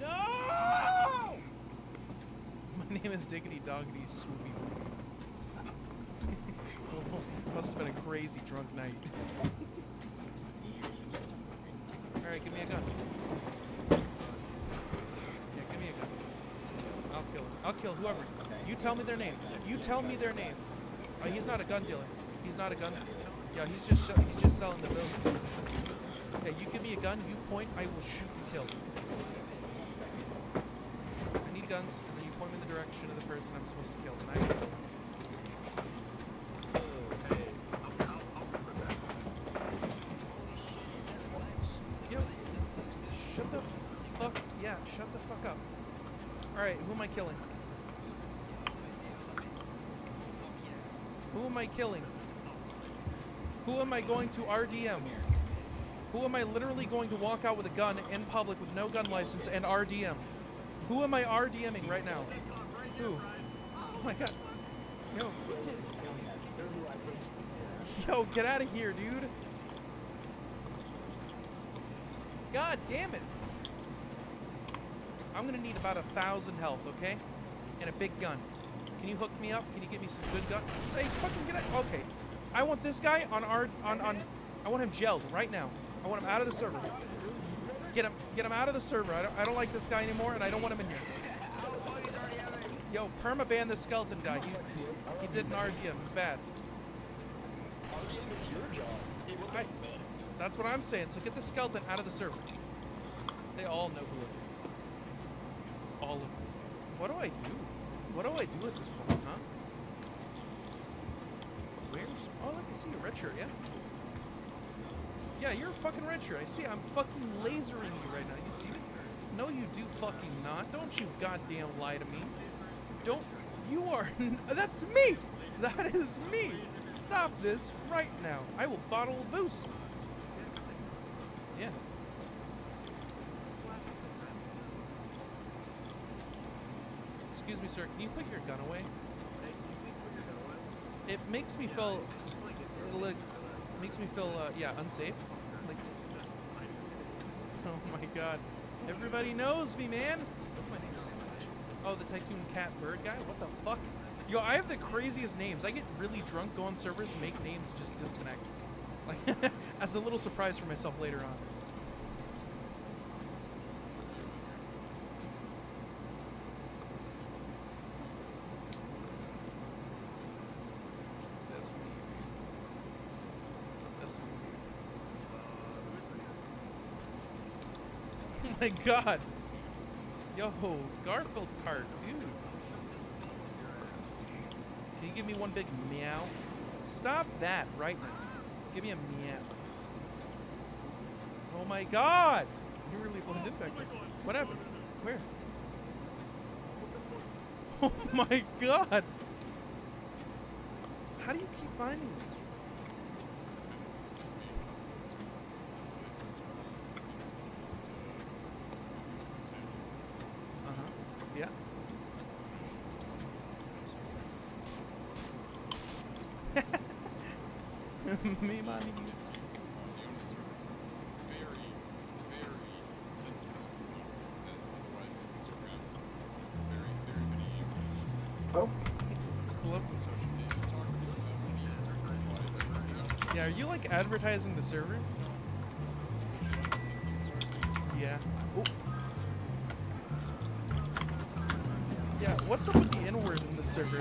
No! My name is Diggity Doggity Swoopy. Must have been a crazy drunk night. Alright, give me a gun. I'll kill whoever. You tell me their name. You tell me their name. Uh, he's not a gun dealer. He's not a gun. Yeah, he's just he's just selling the bill. Okay, you give me a gun. You point. I will shoot and kill. I need guns, and then you point me in the direction of the person I'm supposed to kill, and I. Shut the fuck. Yeah, shut the fuck up. Alright, who am I killing? Who am I killing? Who am I going to RDM? Who am I literally going to walk out with a gun in public with no gun license and RDM? Who am I RDMing right now? Who? Oh my god. Yo. Yo, get out of here, dude. God damn it. I'm gonna need about a thousand health, okay? And a big gun. Can you hook me up? Can you give me some good gun? Say fucking get out. Okay. I want this guy on our on on. I want him gelled right now. I want him out of the server. Get him get him out of the server. I don't I don't like this guy anymore, and I don't want him in here. Yo, perma ban the skeleton guy. He, he did an RDM. He's bad. I, that's what I'm saying. So get the skeleton out of the server. They all know who it is. All of them. What do I do? What do I do at this point, huh? Where's... Oh, look, I see a red shirt, yeah? Yeah, you're a fucking red shirt. I see. I'm fucking lasering you right now. You see me? No, you do fucking not. Don't you goddamn lie to me. Don't... You are... That's me! That is me! Stop this right now. I will bottle boost. Yeah. Excuse me, sir. Can you put your gun away? It makes me feel. Like, makes me feel, uh, yeah, unsafe. Like. Oh my god. Everybody knows me, man. What's my name? Oh, the Tycoon Cat Bird guy? What the fuck? Yo, I have the craziest names. I get really drunk, go on servers, make names, just disconnect. Like, as a little surprise for myself later on. That's me. That's me. Oh my god. Yo, Garfield cart, dude. Can you give me one big meow? Stop that right now. Give me a meow. Oh my god! You really blend in back there. Whatever. Where? Oh my god! How do you keep finding me? Like advertising the server? Yeah. Yeah, what's up with the N word in the server?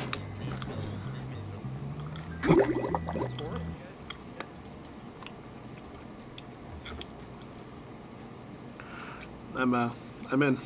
That's horrible. I'm uh, I'm in.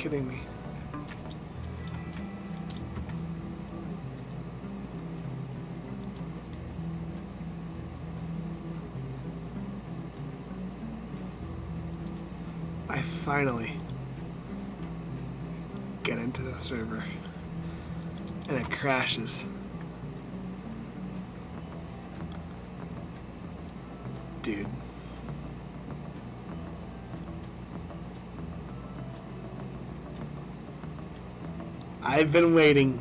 Kidding me. I finally get into the server and it crashes. dude. I've been waiting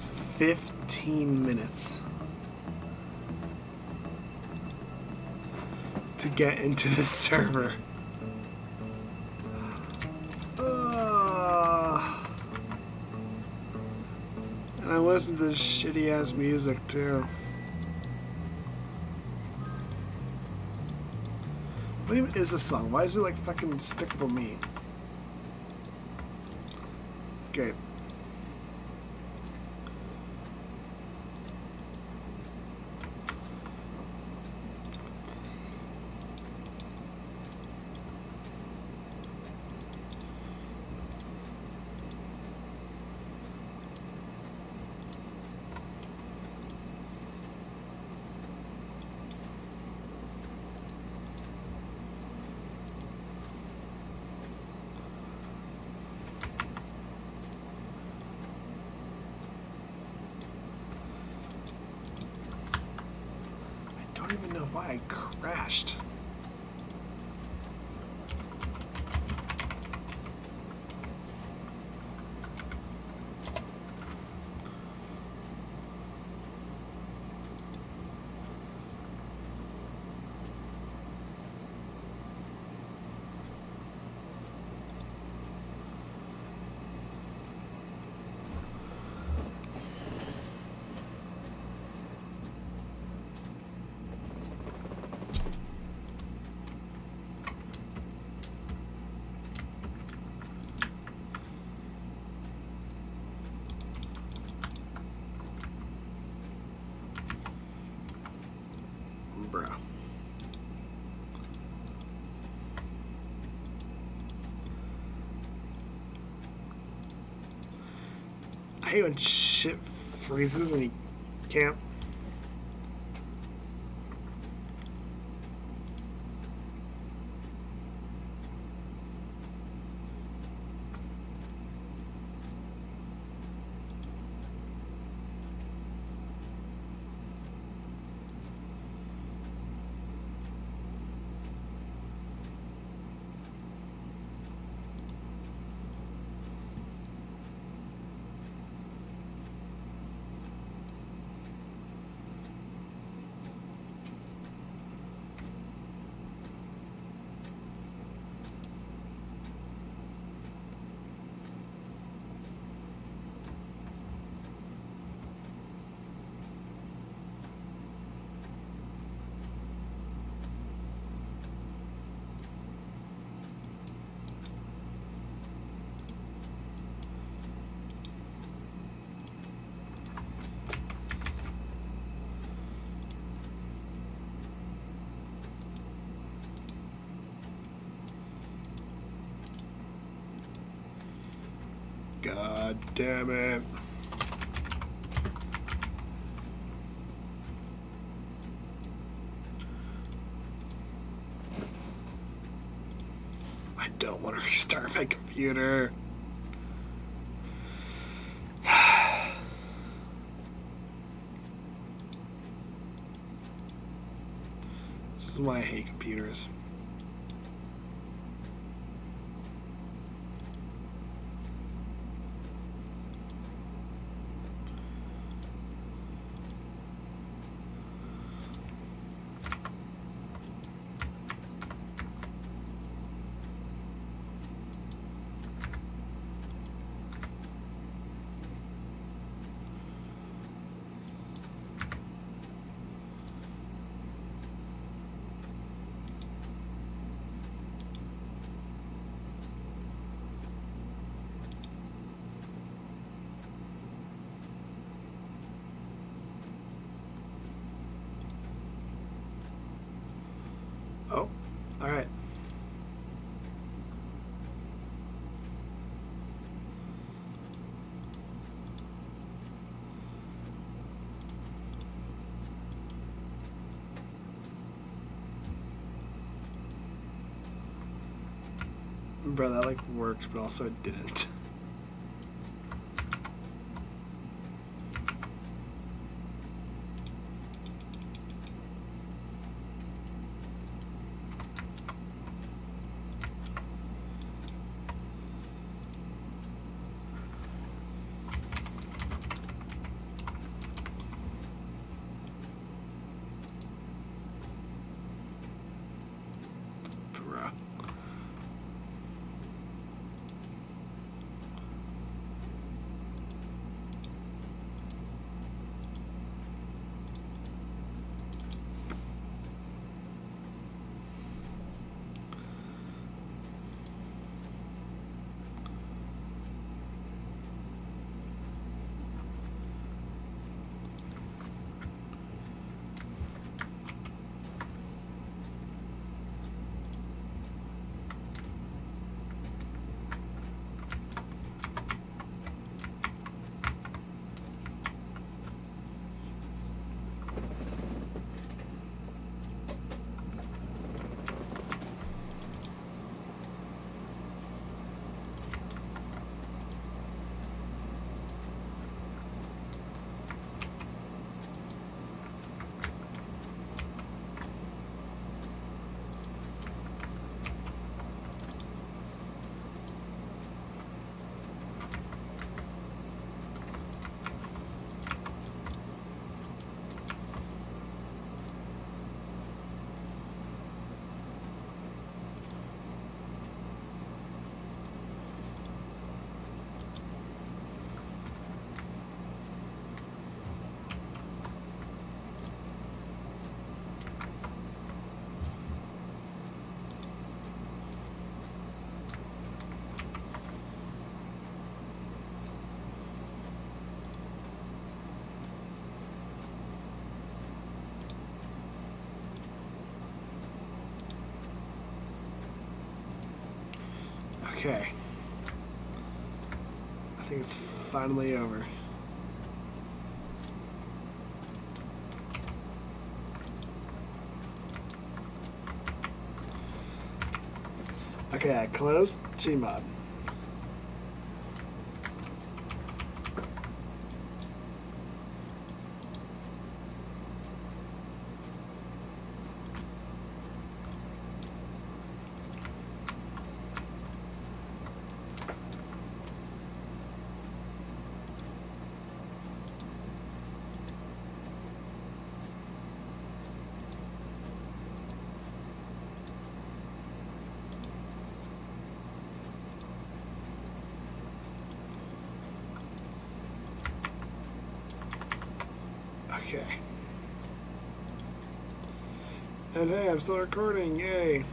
15 minutes to get into the server. Ah. and I listen to shitty ass music too. What is this song? Why is it like fucking Despicable Me? Hate when shit freezes and you can't. God damn it. I don't want to restart my computer. This is why I hate computers. Oh, all right. Bro, that like worked, but also it didn't. Okay. I think it's finally over. Okay, I closed Gmod. Okay. And hey, I'm still recording. Yay.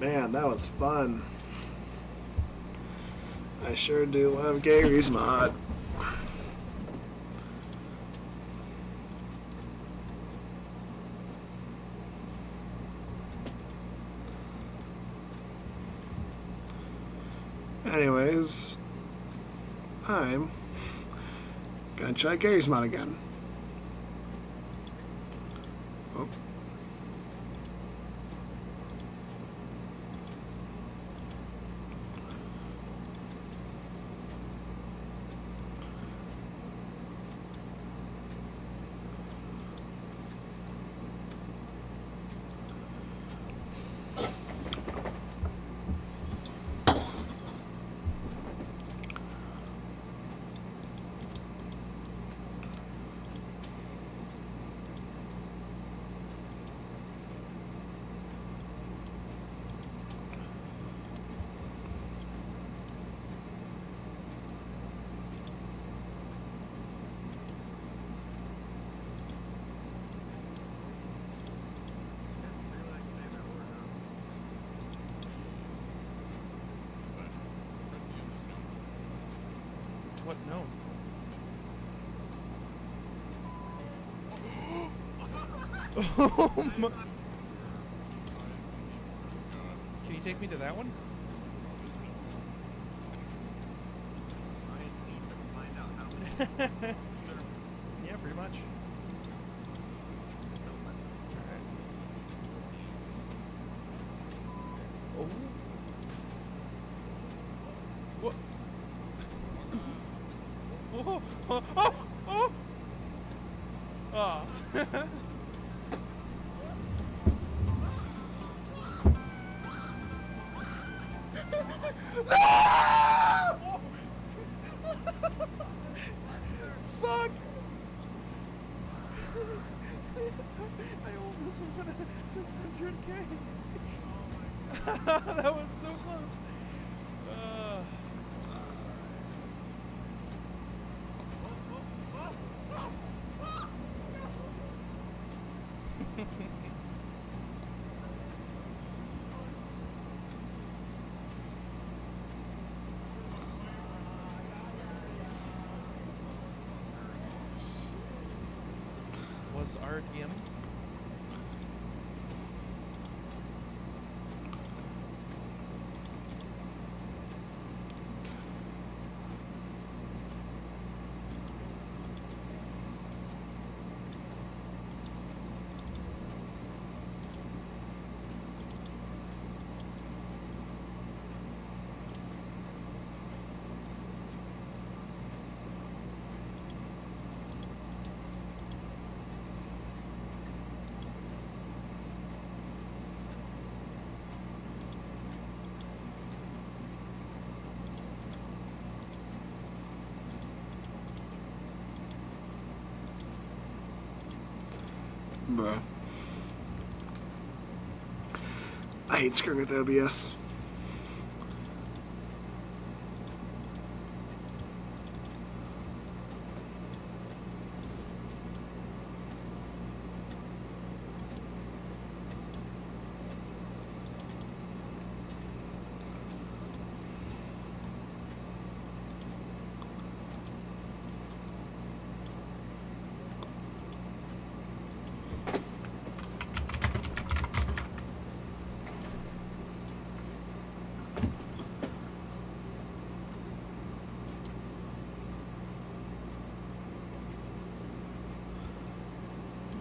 Man, that was fun. Sure do love Garry's Mod. Anyways, I'm gonna try Garry's Mod again. Oh. What? No. oh my. Can you take me to that one? Bruh. I hate screwing with OBS.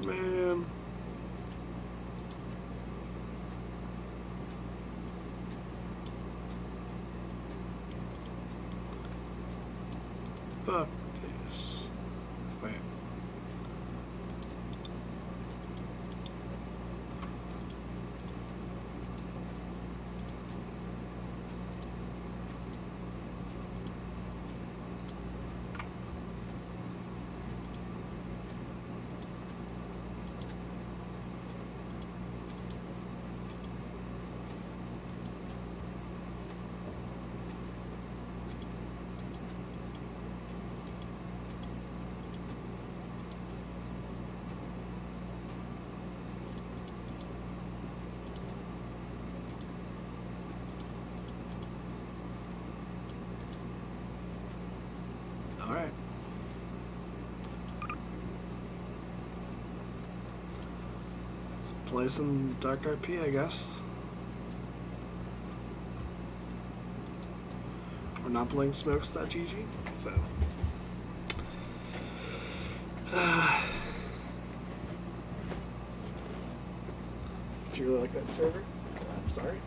Man. Fuck this. Wait. Alright. Let's play some Dark RP, I guess. We're not playing smokes.gg, so. Do you really like that server? I'm sorry.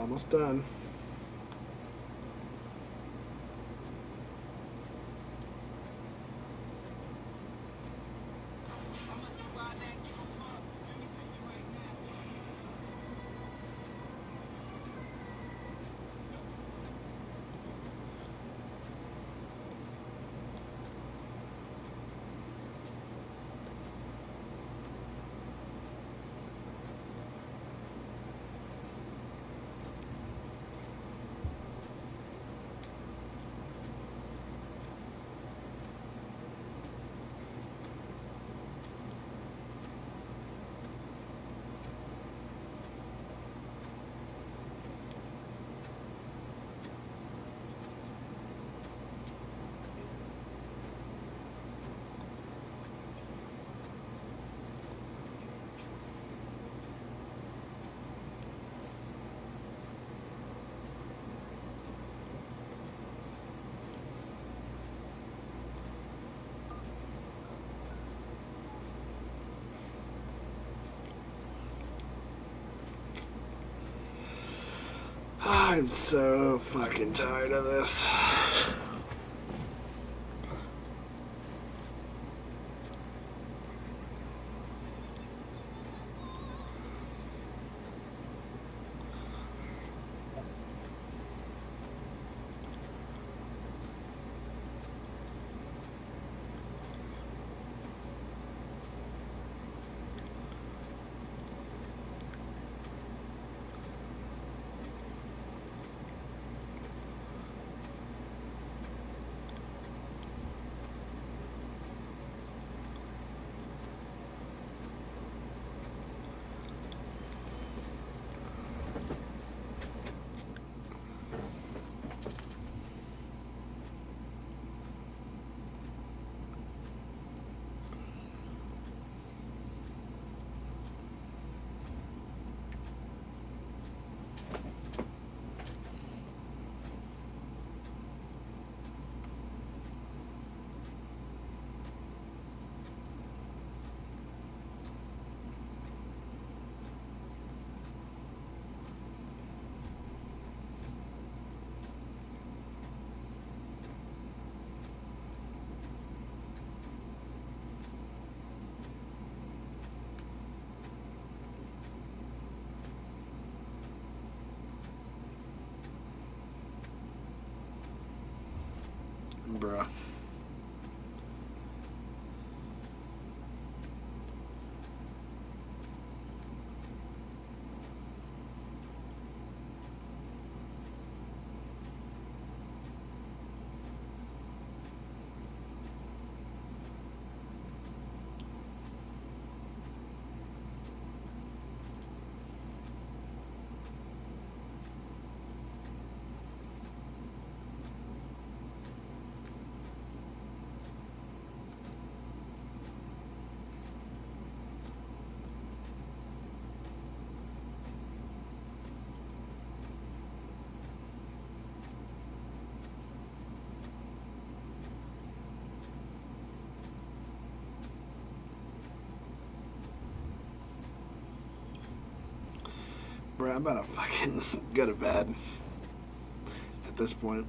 Almost done. I'm so fucking tired of this. Bro, I'm about to fucking go to bed at this point.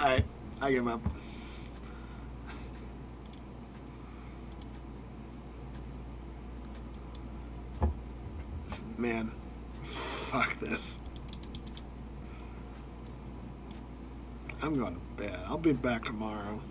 Alright, I give up. Man, fuck this. I'm going to bed. I'll be back tomorrow,